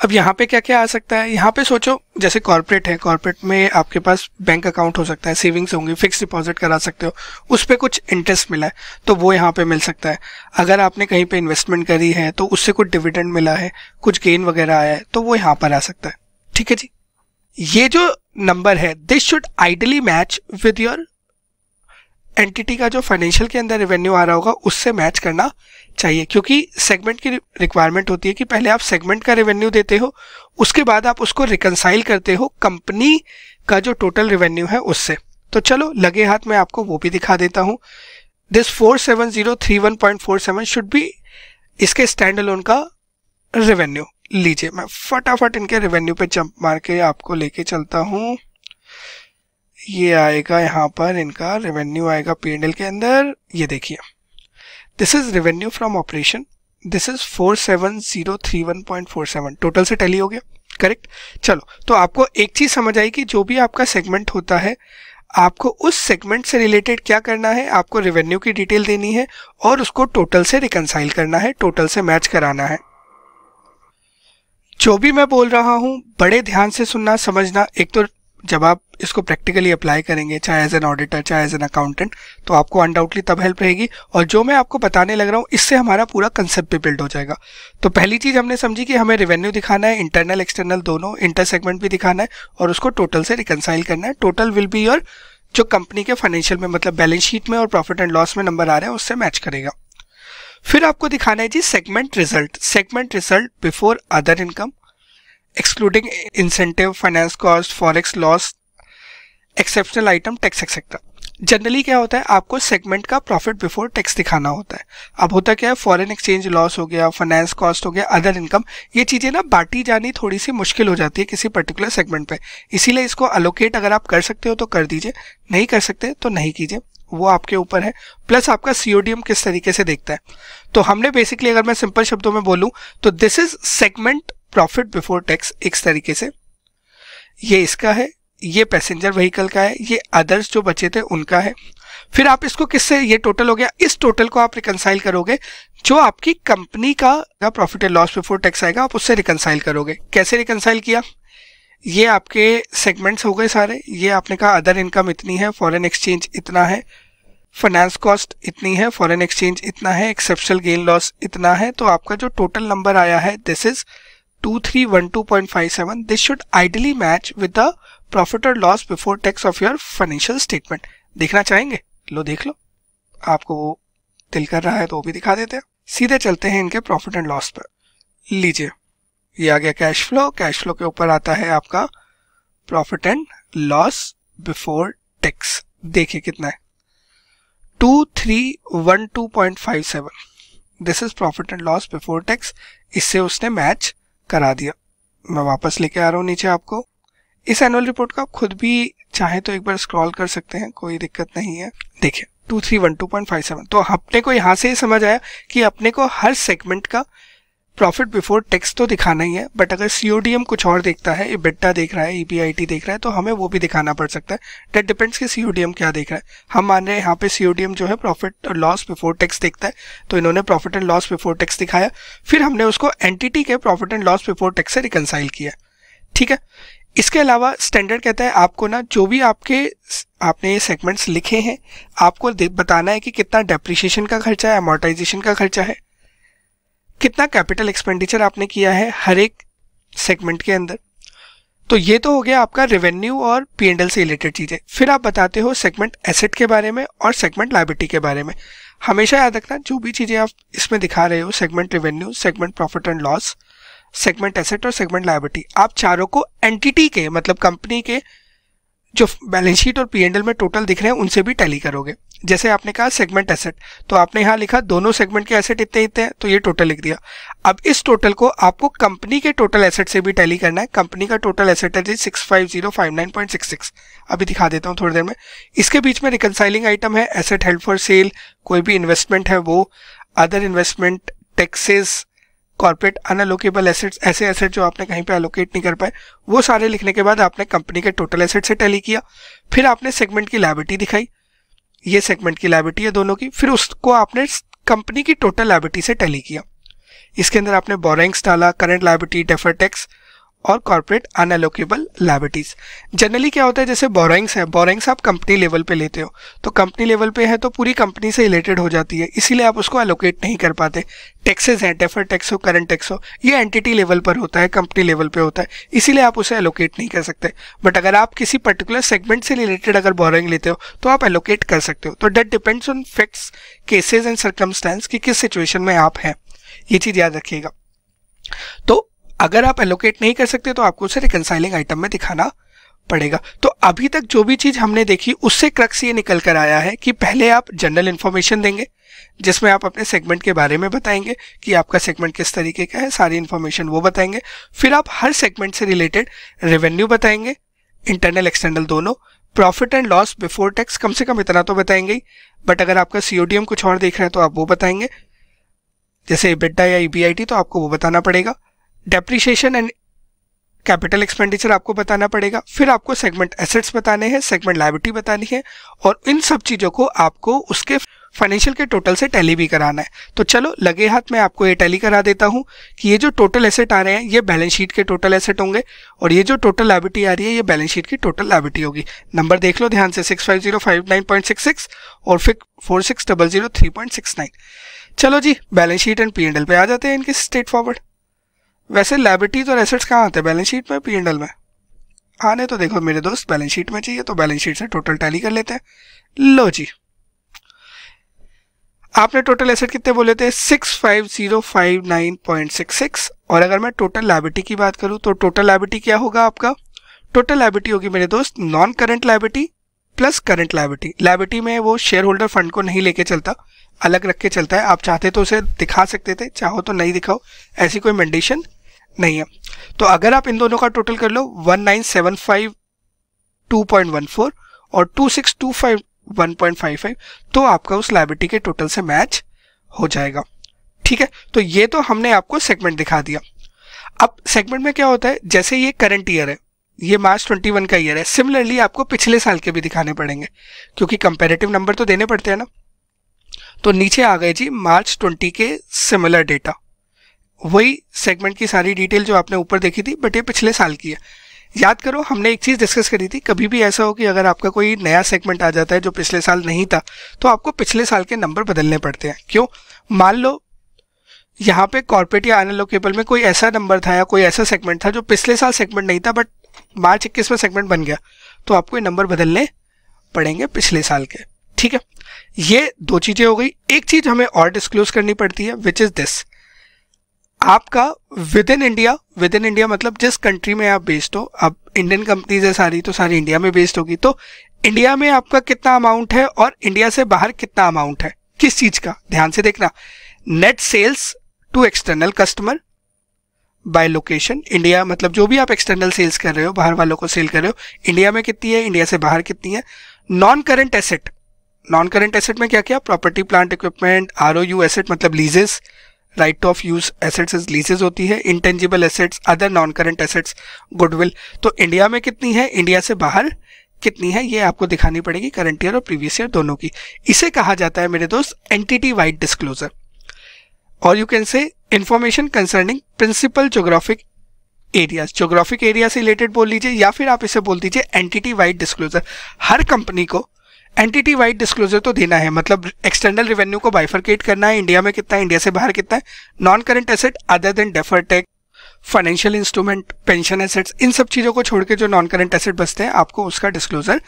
अब यहाँ पे क्या क्या आ सकता है? यहाँ पे सोचो, जैसे कॉर्पोरेट है कॉर्पोरेट में आपके पास बैंक अकाउंट हो सकता है सेविंग्स होंगी फिक्स डिपॉजिट करा सकते हो, उस पर कुछ इंटरेस्ट मिला है तो वो यहाँ पे मिल सकता है। अगर आपने कहीं पे इन्वेस्टमेंट करी है तो उससे कुछ डिविडेंड मिला है, कुछ गेन वगैरह आया है तो वो यहाँ पर आ सकता है। ठीक है जी? ये जो नंबर है this should ideally match with your entity का जो फाइनेंशियल के अंदर रेवेन्यू आ रहा होगा, उससे मैच करना चाहिए। क्योंकि सेगमेंट की रिक्वायरमेंट होती है कि पहले आप सेगमेंट का रेवेन्यू देते हो, उसके बाद आप उसको रिकनसाइल करते हो कंपनी का जो टोटल रेवेन्यू है उससे। तो चलो, लगे हाथ में आपको वो भी दिखा देता हूँ। This four seven zero three one point four seven should be इसके स्टैंड लोन का रेवेन्यू लीजिए, मैं फटाफट इनके रेवेन्यू पे जंप मार के आपको लेके चलता हूँ। ये आएगा यहाँ पर, इनका रेवेन्यू आएगा पीएनएल के अंदर। ये देखिए। This is revenue from operation this is four seven zero three one point four seven total से टैली हो गया। करेक्ट चलो तो आपको एक चीज़ समझ आई कि जो भी आपका सेगमेंट होता है, आपको उस सेगमेंट से रिलेटेड क्या करना है? आपको रेवेन्यू की डिटेल देनी है और उसको टोटल से रिकनसाइल करना है टोटल से मैच कराना है। जो भी मैं बोल रहा हूँ, बड़े ध्यान से सुनना, समझना। एक तो जब आप इसको प्रैक्टिकली अप्लाई करेंगे, चाहे एज एन ऑडिटर चाहे एज एन अकाउंटेंट तो आपको अनडाउटली तब हेल्प रहेगी और जो मैं आपको बताने लग रहा हूँ, इससे हमारा पूरा कंसेप्ट भी बिल्ड हो जाएगा। तो पहली चीज़ हमने समझी कि हमें रेवेन्यू दिखाना है इंटरनल एक्सटर्नल दोनों इंटर सेगमेंट भी दिखाना है और उसको टोटल से रिकनसाइल करना है। टोटल विल बी योर जो कंपनी के फाइनेंशियल में मतलब बैलेंस शीट में और प्रॉफिट एंड लॉस में नंबर आ रहे हैं, उससे मैच करेगा। फिर आपको दिखाना है जी segment result segment result before other income excluding incentive finance cost forex loss exceptional item tax etcetera generally क्या होता है? आपको सेगमेंट का प्रॉफिट बिफोर टैक्स दिखाना होता है। अब होता क्या है? फॉरेन एक्सचेंज लॉस हो गया फाइनेंस कॉस्ट हो गया अदर इनकम ये चीज़ें ना बांटी जानी थोड़ी सी मुश्किल हो जाती है किसी पर्टिकुलर सेगमेंट पे। इसीलिए इसको अलोकेट अगर आप कर सकते हो तो कर दीजिए, नहीं कर सकते तो नहीं कीजिए। वो आपके ऊपर है। प्लस आपका सीओडीएम किस तरीके से देखता है। तो हमने बेसिकली अगर मैं सिंपल शब्दों में बोलूँ तो this is segment profit before tax इस तरीके से। ये इसका है, ये पैसेंजर व्हीकल का है, ये अदर्स जो बचे थे उनका है। फिर आप इसको किससे, ये टोटल हो गया, इस टोटल को आप रिकनसाइल करोगे, जो आपकी कंपनी का profit and loss before tax आएगा, आप उससे रिकनसाइल करोगे। कैसे रिकनसाइल किया? ये आपके सेगमेंट्स हो गए सारे। ये आपने कहा अदर इनकम इतनी है फॉरेन एक्सचेंज इतना है फाइनेंस कॉस्ट इतनी है फॉरेन एक्सचेंज इतना है एक्सेप्शनल गेन लॉस इतना है तो आपका जो टोटल नंबर आया है this is two three one two point five seven this should ideally match with the profit और loss before tax of your financial statement देखना चाहेंगे? लो, देख लो। आपको वो दिल कर रहा है तो वो भी दिखा देते हैं। सीधे चलते हैं इनके प्रॉफिट एंड लॉस पर। लीजिए। ये आ गया कैश फ्लो कैश फ्लो के ऊपर आता है आपका profit and loss before tax देखिए कितना है। Two three one two point five seven this is profit and loss before tax इससे उसने मैच करा दिया। मैं वापस लेके आ रहा हूँ नीचे आपको। इस एनुअल रिपोर्ट का खुद भी चाहे तो एक बार स्क्रॉल कर सकते हैं, कोई दिक्कत नहीं है। देखिए two three one two point five seven तो अपने को यहाँ से ही समझ आया कि अपने को हर सेगमेंट का प्रॉफिट बिफोर टैक्स तो दिखाना ही है बट अगर सीओडीएम कुछ और देखता है इबिटा देख रहा है ईपीआईटी देख रहा है तो हमें वो भी दिखाना पड़ सकता है। डेट डिपेंड्स कि सीओडीएम क्या देख रहा है। हम मान रहे हैं यहाँ पे सीओडीएम जो है प्रॉफिट और लॉस बिफोर टैक्स देखता है तो इन्होंने profit and loss before tax दिखाया। फिर हमने उसको एंटिटी के profit and loss before tax से रिकनसाइल किया। ठीक है? इसके अलावा स्टैंडर्ड कहता है आपको ना, जो भी आपके आपने ये सेगमेंट्स लिखे हैं, आपको बताना है कि कितना डेप्रिशिएशन का खर्चा है अमोर्टाइजेशन का खर्चा है। कितना कैपिटल एक्सपेंडिचर आपने किया है हर एक सेगमेंट के अंदर? तो ये तो हो गया आपका रेवेन्यू और पी एंडल से रिलेटेड चीज़ें। फिर आप बताते हो सेगमेंट एसेट के बारे में और सेगमेंट लाइबिलिटी के बारे में। हमेशा याद रखना, जो भी चीज़ें आप इसमें दिखा रहे हो segment revenue segment profit and loss segment asset और सेगमेंट लाइबिलिटी आप चारों को एंटिटी के मतलब कंपनी के जो बैलेंस शीट और पीएनएल में टोटल दिख रहे हैं, उनसे भी टैली करोगे। जैसे आपने कहा सेगमेंट एसेट तो आपने यहाँ लिखा दोनों सेगमेंट के एसेट इतने इतने हैं तो ये टोटल लिख दिया। अब इस टोटल को आपको कंपनी के टोटल एसेट से भी टैली करना है। कंपनी का टोटल एसेट है जी six five zero five nine point six six अभी दिखा देता हूँ थोड़ी देर में। इसके बीच में रिकनसाइलिंग आइटम है एसेट हेल्ड फॉर सेल कोई भी इन्वेस्टमेंट है वो other investment taxes corporate unallocable assets ऐसे एसेट जो आपने कहीं पे अलोकेट नहीं कर पाए, वो सारे लिखने के बाद आपने कंपनी के टोटल एसेट से टैली किया। फिर आपने सेगमेंट की लाइबिलिटी दिखाई। ये सेगमेंट की लाइबिलिटी है दोनों की। फिर उसको आपने कंपनी की टोटल लाइबिलिटी से टैली किया। इसके अंदर आपने बोरिंग्स डाला करंट लाइबिलिटी डेफर टैक्स और कॉर्पोरेट अनएलोकेबल लाइबिलिटीज जनरली क्या होता है, जैसे बोरिंग्स है बोरिंग्स आप कंपनी लेवल पे लेते हो तो कंपनी लेवल पे है तो पूरी कंपनी से रिलेटेड हो जाती है, इसीलिए आप उसको एलोकेट नहीं कर पाते। टैक्सेस हैं डेफर टैक्स हो करंट टैक्स हो, ये एंटिटी लेवल पर होता है कंपनी लेवल पे होता है, इसीलिए आप उसे एलोकेट नहीं कर सकते। बट अगर आप किसी पर्टिकुलर सेगमेंट से रिलेटेड अगर बोरिंग लेते हो तो आप एलोकेट कर सकते हो। तो that depends on facts cases and circumstance कि किस सिचुएशन में आप हैं। ये चीज़ याद रखिएगा। तो अगर आप एलोकेट नहीं कर सकते तो आपको उसे रिकनसाइलिंग आइटम में दिखाना पड़ेगा। तो अभी तक जो भी चीज़ हमने देखी, उससे क्रक्स ये निकल कर आया है कि पहले आप जनरल इन्फॉर्मेशन देंगे, जिसमें आप अपने सेगमेंट के बारे में बताएँगे कि आपका सेगमेंट किस तरीके का है, सारी इन्फॉर्मेशन वो बताएँगे। फिर आप हर सेगमेंट से रिलेटेड रेवेन्यू बताएँगे इंटरनल एक्सटर्नल दोनों। Profit and loss before tax कम से कम इतना तो बताएँगे ही बट अगर आपका सीओडीएम कुछ और देख रहे हैं तो आप वो बताएँगे। जैसे बेड्डा या ईबीआईटी तो आपको वो बताना पड़ेगा। डेप्रिशिएशन एंड कैपिटल एक्सपेंडिचर आपको बताना पड़ेगा। फिर आपको सेगमेंट एसेट्स बताने हैं सेगमेंट लाइबिलिटी बतानी है और इन सब चीज़ों को आपको उसके फाइनेंशियल के टोटल से टैली भी कराना है। तो चलो, लगे हाथ में आपको ये टैली करा देता हूँ कि ये जो टोटल एसेट आ रहे हैं, ये बैलेंस शीट के टोटल एसेट होंगे और ये जो टोटल लाइबिलिटी आ रही है, ये बैलेंस शीट की टोटल लाइबिलिटी होगी। नंबर देख लो ध्यान से six five zero five nine point six six और फिर four six double zero three point six nine चलो जी balance sheet and P and L पे आ जाते हैं इनके स्ट्रेट फॉरवर्ड वैसे लाइबिलिटीज और एसेट्स कहाँ आते हैं? बैलेंस शीट में पी एंडल में? आने तो देखो, मेरे दोस्त बैलेंस शीट में चाहिए तो बैलेंस शीट से टोटल टैली कर लेते हैं। लो जी। आपने टोटल एसेट कितने बोले थे? Six five zero five nine point six six और अगर मैं टोटल लाइबिलिटी की बात करूँ तो टोटल लाइबिलिटी क्या होगा आपका? टोटल लाइबिलिटी होगी मेरे दोस्त non current liability plus current liability liability में वो शेयर होल्डर फंड को नहीं लेके चलता, अलग रख के चलता है। आप चाहते तो उसे दिखा सकते थे, चाहो तो नहीं दिखाओ। ऐसी कोई मेंडेशन नहीं है। तो अगर आप इन दोनों का टोटल कर लो one nine seven five two point one four और two six two five one point five five तो आपका उस लाइबिलिटी के टोटल से मैच हो जाएगा। ठीक है? तो ये तो हमने आपको सेगमेंट दिखा दिया। अब सेगमेंट में क्या होता है? जैसे ये करंट ईयर है, ये मार्च 21 का ईयर है सिमिलरली आपको पिछले साल के भी दिखाने पड़ेंगे, क्योंकि कंपेरेटिव नंबर तो देने पड़ते हैं ना। तो नीचे आ गए जी मार्च 20 के सिमिलर डेटा वही सेगमेंट की सारी डिटेल जो आपने ऊपर देखी थी बट ये पिछले साल की है। याद करो, हमने एक चीज़ डिस्कस करी थी, कभी भी ऐसा हो कि अगर आपका कोई नया सेगमेंट आ जाता है जो पिछले साल नहीं था तो आपको पिछले साल के नंबर बदलने पड़ते हैं। क्यों? मान लो, यहाँ पे कॉर्पोरेट या अनलोकेबल में कोई ऐसा नंबर था या कोई ऐसा सेगमेंट था जो पिछले साल सेगमेंट नहीं था बट मार्च इक्कीस में सेगमेंट बन गया तो आपको ये नंबर बदलने पड़ेंगे पिछले साल के। ठीक है? ये दो चीज़ें हो गई। एक चीज़ हमें और डिस्क्लोज करनी पड़ती है विच इज़ दिस आपका within India within India मतलब जिस कंट्री में आप बेस्ड हो, अब इंडियन कंपनीज़ है सारी तो सारी इंडिया में बेस्ड होगी। तो इंडिया में आपका कितना अमाउंट है और इंडिया से बाहर कितना अमाउंट है? किस चीज़ का? ध्यान से देखना। Net sales to external customer by location India मतलब जो भी आप एक्सटर्नल सेल्स कर रहे हो, बाहर वालों को सेल कर रहे हो इंडिया में कितनी है इंडिया से बाहर कितनी है? Non current asset non current asset में क्या क्या property plant equipment are asset मतलब leases right of use assets is leases होती है intangible assets other non current assets goodwill तो इंडिया में कितनी है? इंडिया से बाहर कितनी है? ये आपको दिखानी पड़ेगी करंट ईयर और प्रीवियस ईयर दोनों की। इसे कहा जाता है मेरे दोस्त एंटिटी वाइड डिस्क्लोजर और you can say information concerning principal geographic areas geographic area से रिलेटेड बोल लीजिए, या फिर आप इसे बोल दीजिए एंटिटी वाइड डिस्क्लोजर हर कंपनी को एंटिटी वाइड डिस्क्लोजर तो देना है मतलब एक्सटर्नल रेवेन्यू को बाइफरकेट करना है इंडिया में कितना है इंडिया से बाहर कितना है non current asset other than defer tech financial instrument pension assets इन सब चीज़ों को छोड़ के जो नॉन करेंट एसेट बचते हैं, आपको उसका डिस्क्लोजर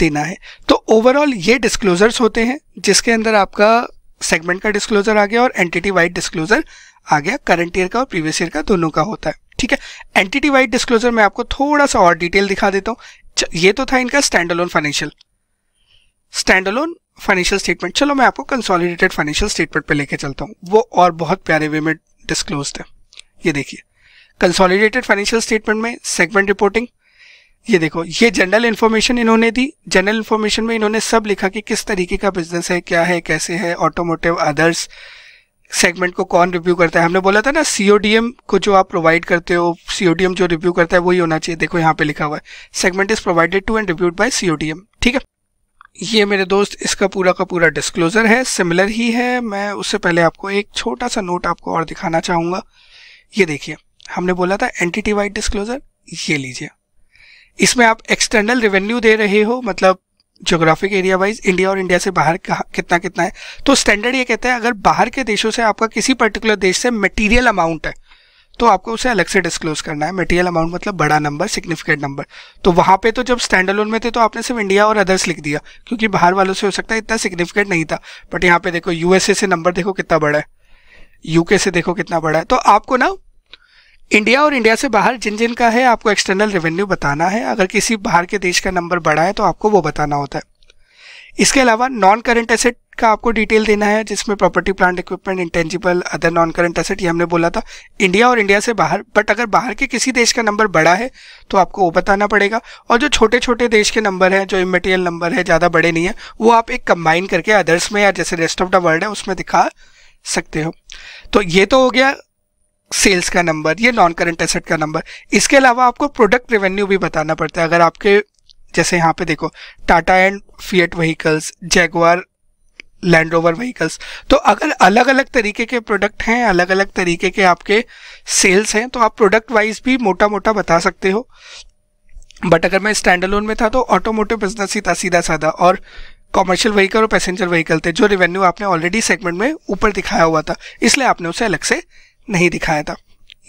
देना है। तो ओवरऑल ये डिस्क्लोजर्स होते हैं, जिसके अंदर आपका सेगमेंट का डिस्क्लोजर आ गया और एंटिटी वाइड डिस्क्लोजर आ गया करंट ईयर का और प्रीवियस ईयर का दोनों का होता है, ठीक है? एंटिटी वाइड डिस्क्लोजर मैं आपको थोड़ा सा और डिटेल दिखा देता हूँ। ये तो था इनका standalone financial standalone financial statement चलो मैं आपको कंसोलिडेटेड फाइनेंशियल स्टेटमेंट पे लेके चलता हूँ। वो और बहुत प्यारे वे में डिस्क्लोज है। ये देखिए कंसोलिडेटेड फाइनेंशियल स्टेटमेंट में सेगमेंट रिपोर्टिंग ये देखो, ये जनरल इन्फॉर्मेशन इन्होंने दी। जनरल इन्फॉर्मेशन में इन्होंने सब लिखा कि किस तरीके का बिज़नेस है, क्या है, कैसे है ऑटोमोटिव अदर्स सेगमेंट को कौन रिव्यू करता है? हमने बोला था ना सीओडीएम को जो आप प्रोवाइड करते हो सीओडीएम जो रिव्यू करता है, वही होना चाहिए। देखो यहाँ पे लिखा हुआ है। Segment is provided to and reviewed by CODM ये मेरे दोस्त, इसका पूरा का पूरा डिस्क्लोजर है सिमिलर ही है। मैं उससे पहले आपको एक छोटा सा नोट आपको और दिखाना चाहूँगा। ये देखिए, हमने बोला था एंटिटी वाइड डिस्क्लोजर ये लीजिए। इसमें आप एक्सटर्नल रेवेन्यू दे रहे हो मतलब जोग्राफिक एरिया वाइज इंडिया और इंडिया से बाहर कितना कितना है। तो स्टैंडर्ड ये कहता है, अगर बाहर के देशों से आपका किसी पर्टिकुलर देश से मटेरियल अमाउंट है तो आपको उसे अलग से डिस्क्लोज करना है। मटेरियल अमाउंट मतलब बड़ा नंबर सिग्निफिकेंट नंबर तो वहाँ पे तो जब स्टैंड अलोन में थे तो आपने सिर्फ़ इंडिया और अदर्स लिख दिया, क्योंकि बाहर वालों से हो सकता है इतना सिग्निफिकेंट नहीं था। बट यहाँ पे देखो यूएसए से नंबर देखो कितना बड़ा है। यूके से देखो कितना बड़ा है। तो आपको ना इंडिया और इंडिया से बाहर जिन जिन का है, आपको एक्सटर्नल रेवेन्यू बताना है। अगर किसी बाहर के देश का नंबर बड़ा है तो आपको वो बताना होता है। इसके अलावा नॉन करेंट एसेट का आपको डिटेल देना है, जिसमें property plant equipment intangible other non current asset ये हमने बोला था इंडिया और इंडिया से बाहर बट अगर बाहर के किसी देश का नंबर बड़ा है तो आपको वो बताना पड़ेगा। और जो छोटे छोटे देश के नंबर हैं, जो इमेटेरियल नंबर है, ज़्यादा बड़े नहीं है, वो आप एक कंबाइन करके अदर्स में या जैसे रेस्ट ऑफ़ द वर्ल्ड है, उसमें दिखा सकते हो। तो ये तो हो गया सेल्स का नंबर ये नॉन करंट एसेट का नंबर इसके अलावा आपको प्रोडक्ट रेवेन्यू भी बताना पड़ता है। अगर आपके जैसे यहाँ पे देखो Tata and Fiat vehicles Jaguar Land Rover vehicles तो अगर अलग अलग तरीके के प्रोडक्ट हैं अलग अलग तरीके के आपके सेल्स हैं तो आप प्रोडक्ट वाइज भी मोटा मोटा बता सकते हो। बट अगर मैं स्टैंड अलोन में था तो ऑटोमोटिव बिज़नेस ही था सीधा साधा और कॉमर्शियल व्हीकल और पैसेंजर व्हीकल थे, जो रेवेन्यू आपने ऑलरेडी सेगमेंट में ऊपर दिखाया हुआ था। इसलिए आपने उसे अलग से नहीं दिखाया था।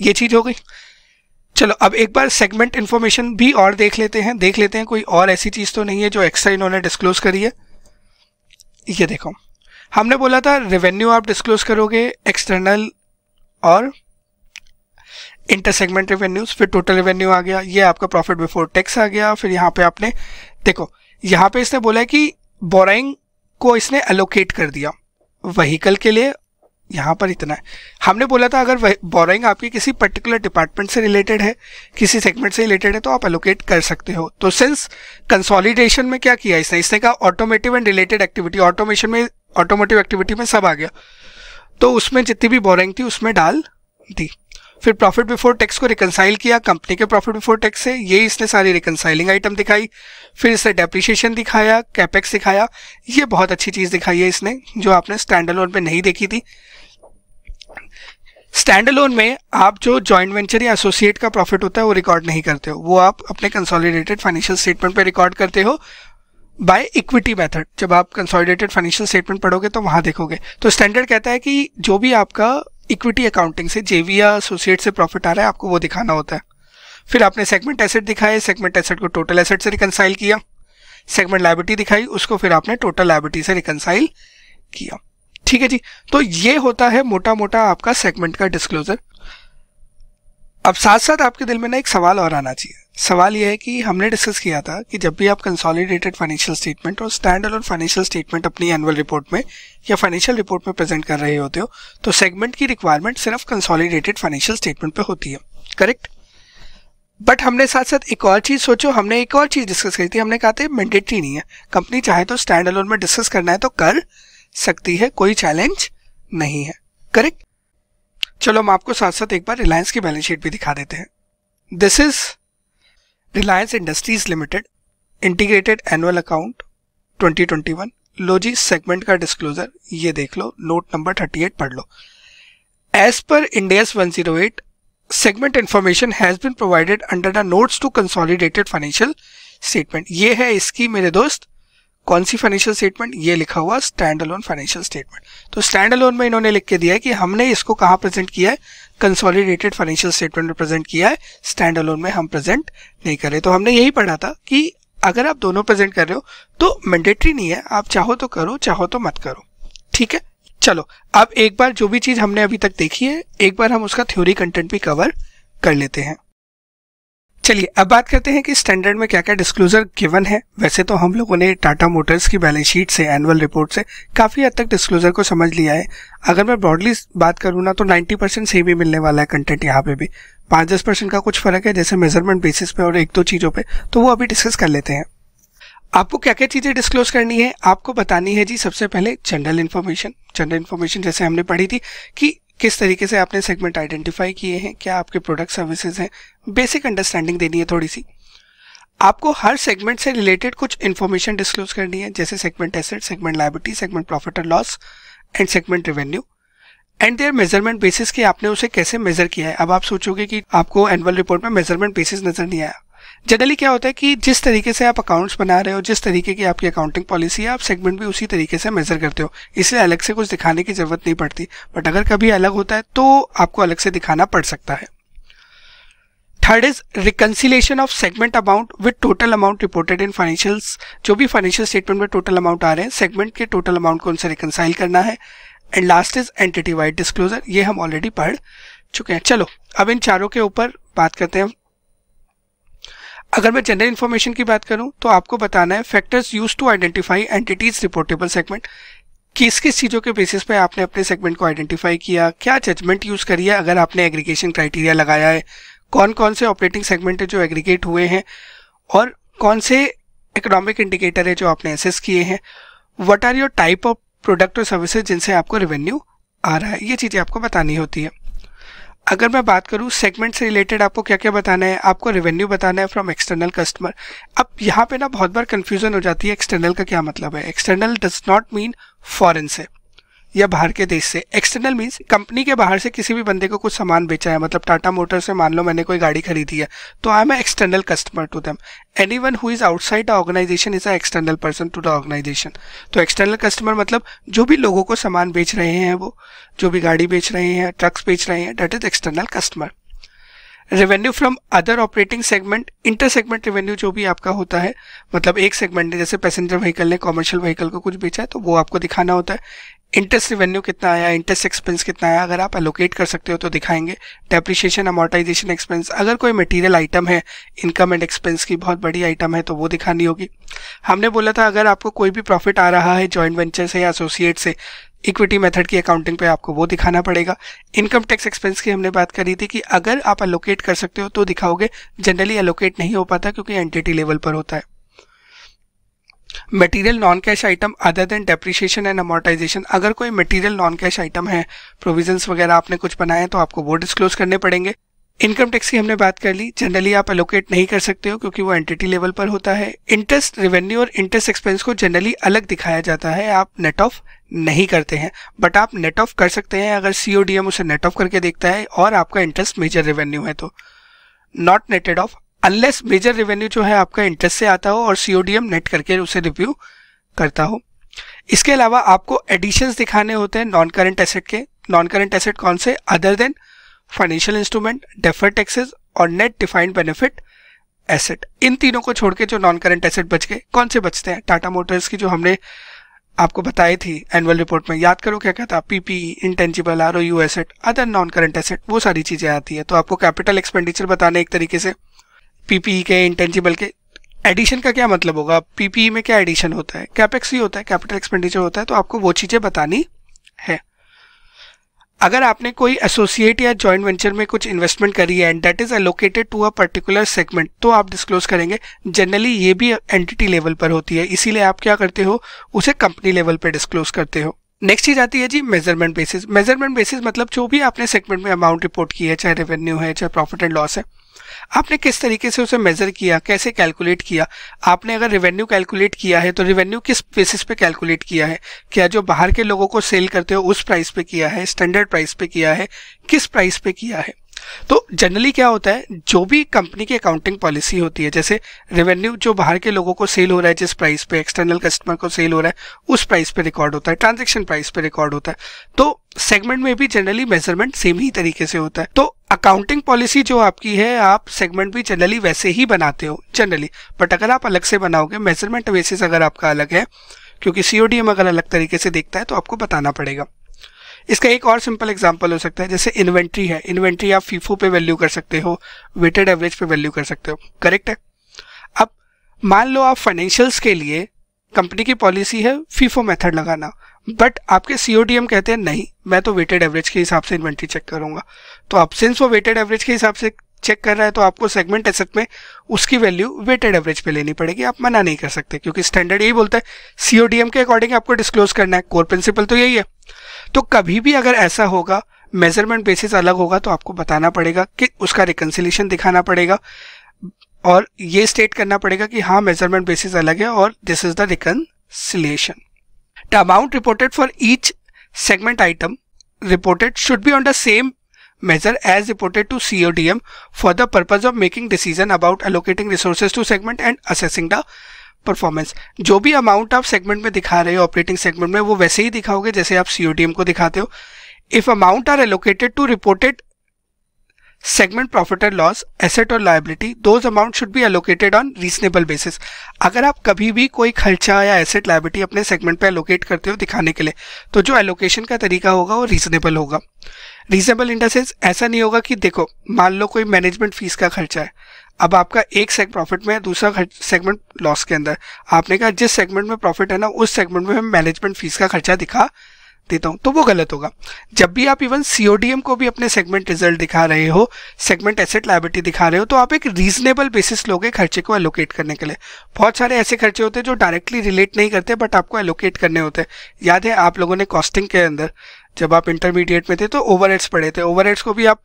ये चीज़ हो गई। चलो, अब एक बार सेगमेंट इन्फॉर्मेशन भी और देख लेते हैं। देख लेते हैं, कोई और ऐसी चीज़ तो नहीं है जो एक्स्ट्रा इन्होंने डिस्क्लोज करी है। ये देखो। हमने बोला था रेवेन्यू आप डिस्क्लोज करोगे एक्सटर्नल और इंटर सेगमेंट रेवेन्यूज फिर टोटल रेवेन्यू आ गया, ये आपका प्रॉफिट बिफोर टैक्स आ गया, फिर यहाँ पे आपने, देखो, यहाँ पे इसने बोला है कि बोराइंग को इसने एलोकेट कर दिया वहीकल के लिए यहाँ पर इतना है। हमने बोला था, अगर बोरिंग आपकी किसी पर्टिकुलर डिपार्टमेंट से रिलेटेड है, किसी सेगमेंट से रिलेटेड है तो आप एलोकेट कर सकते हो। तो सिंस कंसोलिडेशन में क्या किया इसने? इसने कहा automotive and related activity automation में ऑटोमोटिव एक्टिविटी में सब आ गया। तो उसमें जितनी भी बोरिंग थी, उसमें डाल दी। फिर प्रॉफिट बिफोर टैक्स को रिकनसाइल किया कंपनी के प्रॉफिट बिफोर टैक्स से, ये इसने सारी रिकनसाइलिंग आइटम दिखाई। फिर इसने डेप्रिशिएशन दिखाया कैपेक्स दिखाया। ये बहुत अच्छी चीज़ दिखाई है इसने, जो आपने स्टैंड लोन में नहीं देखी थी। स्टैंड लोन में आप जो जॉइंट वेंचर या एसोसिएट का प्रॉफिट होता है, वो रिकॉर्ड नहीं करते हो। वो आप अपने कंसोलिडेटेड फाइनेंशियल स्टेटमेंट पे रिकॉर्ड करते हो बाय इक्विटी मेथड जब आप कंसोलिडेटेड फाइनेंशियल स्टेटमेंट पढ़ोगे तो वहाँ देखोगे। तो स्टैंडर्ड कहता है कि जो भी आपका इक्विटी अकाउंटिंग से जेवी या एसोसिएट से प्रॉफिट आ रहा है, आपको वो दिखाना होता है। फिर आपने सेगमेंट एसेट दिखाए सेगमेंट एसेट को टोटल एसेट से रिकनसाइल किया। सेगमेंट लाइबिलिटी दिखाई, उसको फिर आपने टोटल लाइबिलिटी से रिकनसाइल किया। ठीक है जी। तो ये होता है मोटा मोटा आपका सेगमेंट का डिस्क्लोजर अब साथ साथ आपके दिल में ना एक सवाल और आना चाहिए। सवाल यह है कि हमने डिस्कस किया था कि जब भी आप कंसोलिडेटेड फाइनेंशियल स्टेटमेंट और स्टैंड और फाइनेंशियल स्टेटमेंट अपनी एनुअल रिपोर्ट में या फाइनेंशियल रिपोर्ट में प्रेजेंट कर रहे होते हो तो सेगमेंट की रिक्वायरमेंट सिर्फ़ कंसोलिडेटेड फाइनेंशियल स्टेटमेंट पे होती है। करेक्ट बट हमने साथ साथ एक और चीज़ सोचो, हमने एक और चीज़ डिस्कस करी थी। हमने कहा था मैंडेटरी नहीं है। कंपनी चाहे तो स्टैंड अलोन में डिस्कस करना है तो कर। सकती है, कोई चैलेंज नहीं है। करेक्ट चलो हम आपको साथ साथ एक बार रिलायंस की बैलेंस शीट भी दिखा देते हैं। This is Reliance Industries Limited integrated annual account 2021 लो जी सेगमेंट का डिस्क्लोजर ये देख लो नोट नंबर 38 पढ़ लो। As per Ind AS 108 segment information has been provided under the notes to consolidated financial statement ये है इसकी, मेरे दोस्त कौन सी फाइनेंशियल स्टेटमेंट ये लिखा हुआ स्टैंड अलोन फाइनेंशियल स्टेटमेंट तो स्टैंड अलोन में इन्होंने लिख के दिया है कि हमने इसको कहाँ प्रेजेंट किया है? कंसोलिडेटेड फाइनेंशियल स्टेटमेंट में प्रेजेंट किया है। स्टैंड अलोन में हम प्रेजेंट नहीं कर तो हमने यही पढ़ा था कि अगर आप दोनों प्रेजेंट कर रहे हो तो मैंडेटरी नहीं है। आप चाहो तो करो, चाहो तो मत करो। ठीक है? चलो, अब एक बार जो भी चीज़ हमने अभी तक देखी है, एक बार हम उसका थ्योरी कंटेंट भी कवर कर लेते हैं। चलिए, अब बात करते हैं कि स्टैंडर्ड में क्या क्या डिस्क्लोजर गिवन है। वैसे तो हम लोगों ने टाटा मोटर्स की बैलेंस शीट से एनुअल रिपोर्ट से काफ़ी हद तक डिस्क्लोजर को समझ लिया है। अगर मैं ब्रॉडली बात करूँ ना तो 90 परसेंट सेम ही मिलने वाला है कंटेंट यहाँ पे भी। पाँच दस परसेंट का कुछ फ़र्क है, जैसे मेज़रमेंट बेसिस पे और एक दो चीज़ों पे तो वो अभी डिस्कस कर लेते हैं। आपको क्या क्या चीज़ें डिस्क्लोज करनी है? आपको बतानी है जी, सबसे पहले जनरल इन्फॉर्मेशन जनरल इन्फॉर्मेशन जैसे हमने पढ़ी थी कि किस तरीके से आपने सेगमेंट आइडेंटिफाई किए हैं, क्या आपके प्रोडक्ट सर्विसेज़ हैं? बेसिक अंडरस्टैंडिंग देनी है थोड़ी सी। आपको हर सेगमेंट से रिलेटेड कुछ इन्फॉर्मेशन डिस्क्लोज करनी है, जैसे segment asset segment liability segment profit and loss and segment revenue and their measurement basis की आपने उसे कैसे मेजर किया है। अब आप सोचोगे कि आपको एनुअल रिपोर्ट में मेज़रमेंट बेसिस नज़र नहीं आया। जनरली क्या होता है कि जिस तरीके से आप अकाउंट्स बना रहे हो, जिस तरीके की आपकी अकाउंटिंग पॉलिसी है, आप सेगमेंट भी उसी तरीके से मेजर करते हो। इसलिए अलग से कुछ दिखाने की ज़रूरत नहीं पड़ती। बट अगर कभी अलग होता है तो आपको अलग से दिखाना पड़ सकता है। Third is reconciliation of segment amount with total amount reported in financials जो भी फाइनेंशियल स्टेटमेंट में टोटल अमाउंट आ रहे हैं सेगमेंट के टोटल अमाउंट को उनसे रिकनसाइल करना है। And last is entity wide disclosure ये हम ऑलरेडी पढ़ चुके हैं। चलो, अब इन चारों के ऊपर बात करते हैं। अगर मैं जनरल इन्फॉर्मेशन की बात करूँ तो आपको बताना है factors use to identify entities reportable segment किस किस चीज़ों के बेसिस पे आपने अपने सेगमेंट को आइडेंटिफाई किया? क्या जजमेंट यूज़ करी है? अगर आपने एग्रीगेशन क्राइटेरिया लगाया है कौन कौन से ऑपरेटिंग सेगमेंट है जो एग्रीगेट हुए हैं? और कौन से इकोनॉमिक इंडिकेटर है जो आपने एसेस किए हैं? What are your type of product और सर्विसेज़ जिनसे आपको रेवेन्यू आ रहा है? ये चीज़ें आपको बतानी होती है। अगर मैं बात करूँ सेगमेंट से रिलेटेड आपको क्या क्या बताना है, आपको रेवेन्यू बताना है फ्रॉम एक्सटर्नल कस्टमर अब यहाँ पे ना बहुत बार कंफ्यूजन हो जाती है एक्सटर्नल का क्या मतलब है? External does not mean foreign से। या बाहर के देश से। एक्सटर्नल मीन्स कंपनी के बाहर से किसी भी बंदे को कुछ सामान बेचा है। मतलब टाटा मोटर से मान लो मैंने कोई गाड़ी खरीदी है तो I am external customer to them anyone who is outside the organisation is a external person to the organisation तो एक्सटर्नल कस्टमर मतलब जो भी लोगों को सामान बेच रहे हैं वो, जो भी गाड़ी बेच रहे हैं ट्रक्स बेच रहे हैं that is external customer revenue from other operating segment inter segment revenue जो भी आपका होता है मतलब एक सेगमेंट ने जैसे पैसेंजर व्हीकल ने कॉमर्शियल व्हीकल को कुछ बेचा है तो वो आपको दिखाना होता है। इंटरेस्ट रेवेन्यू कितना आया इंटरेस्ट एक्सपेंस कितना आया, अगर आप एलोकेट कर सकते हो तो दिखाएँगे। डेप्रिशिएशन अमोर्टाइजेशन एक्सपेंस अगर कोई मटेरियल आइटम है इनकम एंड एक्सपेंस की बहुत बड़ी आइटम है तो वो दिखानी होगी। हमने बोला था, अगर आपको कोई भी प्रॉफिट आ रहा है जॉइंट वेंचर से या एसोसिएट से इक्विटी मेथड की अकाउंटिंग पे आपको वो दिखाना पड़ेगा। इनकम टैक्स एक्सपेंस की हमने बात करी थी कि अगर आप एलोकेट कर सकते हो तो दिखाओगे। जनरली एलोकेट नहीं हो पाता, क्योंकि एंटिटी लेवल पर होता है। Material non cash item other than depreciation and amortisation अगर कोई मटेरियल नॉन कैश आइटम है प्रोविजंस वगैरह आपने कुछ बनाए तो आपको वो डिस्क्लोज करने पड़ेंगे। इनकम टैक्स की हमने बात कर ली। जनरली आप एलोकेट नहीं कर सकते हो, क्योंकि वो एंटिटी लेवल पर होता है। इंटरेस्ट रेवेन्यू और इंटरेस्ट एक्सपेंस को जनरली अलग दिखाया जाता है। आप नेट ऑफ़ नहीं करते हैं। बट आप नेट ऑफ़ कर सकते हैं, अगर सीओडीएम उसे नेट ऑफ़ करके देखता है, और आपका इंटरेस्ट मेजर रेवेन्यू है तो। Not netted off unless major revenue जो है आपका इंटरेस्ट से आता हो और सीओडीएम नेट करके उसे रिव्यू करता हो। इसके अलावा आपको एडिशंस दिखाने होते हैं नॉन करंट एसेट के। नॉन करंट एसेट कौन से? Other than financial instrument defer taxes और नेट डिफाइंड बेनिफिट एसेट इन तीनों को छोड़ के जो नॉन करंट एसेट बच गए, कौन से बचते हैं? टाटा मोटर्स की जो हमने आपको बताई थी एनुअल रिपोर्ट में। याद करो क्या क्या था? PPE intangible R O U asset other non current asset वो सारी चीज़ें आती है। तो आपको कैपिटल एक्सपेंडिचर बताने एक तरीके से पीपीई के इंटेंजिबल के एडिशन का क्या मतलब होगा? पीपीई में क्या एडिशन होता है? कैपेक्स ही होता है कैपिटल एक्सपेंडिचर होता है तो आपको वो चीज़ें बतानी है। अगर आपने कोई एसोसिएट या जॉइंट वेंचर में कुछ इन्वेस्टमेंट करी है and that is allocated to a particular segment तो आप डिस्क्लोज करेंगे जनरली ये भी एंटिटी लेवल पर होती है, इसीलिए आप क्या करते हो? उसे कंपनी लेवल पर डिस्क्लोज करते हो। नेक्स्ट चीज़ आती है जी मेज़रमेंट बेसिस मेज़रमेंट बेसिस मतलब जो भी आपने सेगमेंट में अमाउंट रिपोर्ट की है, चाहे रेवेन्यू है, चाहे प्रॉफिट एंड लॉस है आपने किस तरीके से उसे मेजर किया? कैसे कैलकुलेट किया? आपने अगर रेवेन्यू कैलकुलेट किया है तो रेवेन्यू किस बेसिस पे कैलकुलेट किया है? क्या जो बाहर के लोगों को सेल करते हो, उस प्राइस पे किया है? स्टैंडर्ड प्राइस पे किया है? किस प्राइस पे किया है? तो जनरली क्या होता है, जो भी कंपनी की अकाउंटिंग पॉलिसी होती है, जैसे रेवेन्यू जो बाहर के लोगों को सेल हो रहा है, जिस प्राइस पे एक्सटर्नल कस्टमर को सेल हो रहा है, उस प्राइस पे रिकॉर्ड होता है ट्रांजेक्शन प्राइस पे रिकॉर्ड होता है। तो सेगमेंट में भी जनरली मेज़रमेंट सेम ही तरीके से होता है। तो अकाउंटिंग पॉलिसी जो आपकी है, आप सेगमेंट भी जनरली वैसे ही बनाते हो जनरली बट अगर आप अलग से बनाओगे मेज़रमेंट बेसिस अगर आपका अलग है, क्योंकि सीओडीएम अगर अलग तरीके से देखता है तो आपको बताना पड़ेगा। इसका एक और सिंपल एग्जांपल हो सकता है, जैसे इन्वेंट्री है। इन्वेंट्री आप फीफो पे वैल्यू कर सकते हो वेटेड एवरेज पे वैल्यू कर सकते हो। करेक्ट है? अब, मान लो आप फाइनेंशियल्स के लिए कंपनी की पॉलिसी है फीफो मेथड लगाना बट आपके सीओडीएम कहते हैं, नहीं, मैं तो वेटेड एवरेज के हिसाब से इन्वेंट्री चेक करूँगा। तो आप सिंस वो वेटेड एवरेज के हिसाब से चेक कर रहा है तो आपको सेगमेंट एसेट में उसकी वैल्यू वेटेड एवरेज पे लेनी पड़ेगी। आप मना नहीं कर सकते, क्योंकि स्टैंडर्ड यही बोलता है सीओडीएम के अकॉर्डिंग आपको डिस्क्लोज करना है। कोर प्रिंसिपल तो यही है। तो कभी भी अगर ऐसा होगा मेज़रमेंट बेसिस अलग होगा तो आपको बताना पड़ेगा कि उसका रिकन्सिलेशन दिखाना पड़ेगा और ये स्टेट करना पड़ेगा कि हाँ मेज़रमेंट बेसिस अलग है और this is the reconciliation the amount reported for each segment item reported should be on the same measure as reported to CODM for the purpose of making decision about allocating resources to segment and assessing the performance जो भी amount आप segment में दिखा रहे हो operating segment में वो वैसे ही दिखाओगे जैसे आप सीओडीएम को दिखाते हो if amount are allocated to reported segment profit and loss asset और liability those amount should be allocated on reasonable basis अगर आप कभी भी कोई खर्चा या एसेट लाइबिलिटी अपने सेगमेंट पे एलोकेट करते हो दिखाने के लिए तो जो एलोकेशन का तरीका होगा वो रीजनेबल होगा। रीजनेबल इन ऐसा नहीं होगा कि देखो, मान लो कोई मैनेजमेंट फ़ीस का खर्चा है। अब आपका एक सेग प्रॉफिट में दूसरा सेगमेंट लॉस के अंदर। आपने कहा जिस सेगमेंट में प्रॉफिट है ना, उस सेगमेंट में मैनेजमेंट फ़ीस का खर्चा दिखा देता हूँ। तो वो गलत होगा। जब भी आप इवन सीओडीएम को भी अपने सेगमेंट रिज़ल्ट दिखा रहे हो सेगमेंट एसेट लाइबिलिटी दिखा रहे हो तो आप एक रीजनेबल बेसिस लोगे खर्चे को एलोकेट करने के लिए। बहुत सारे ऐसे खर्चे होते हैं जो डायरेक्टली रिलेट नहीं करते बट आपको एलोकेट करने होते हैं। याद है, आप लोगों ने कॉस्टिंग के अंदर, जब आप इंटरमीडिएट में थे तो ओवर पढ़े थे। ओवर को भी आप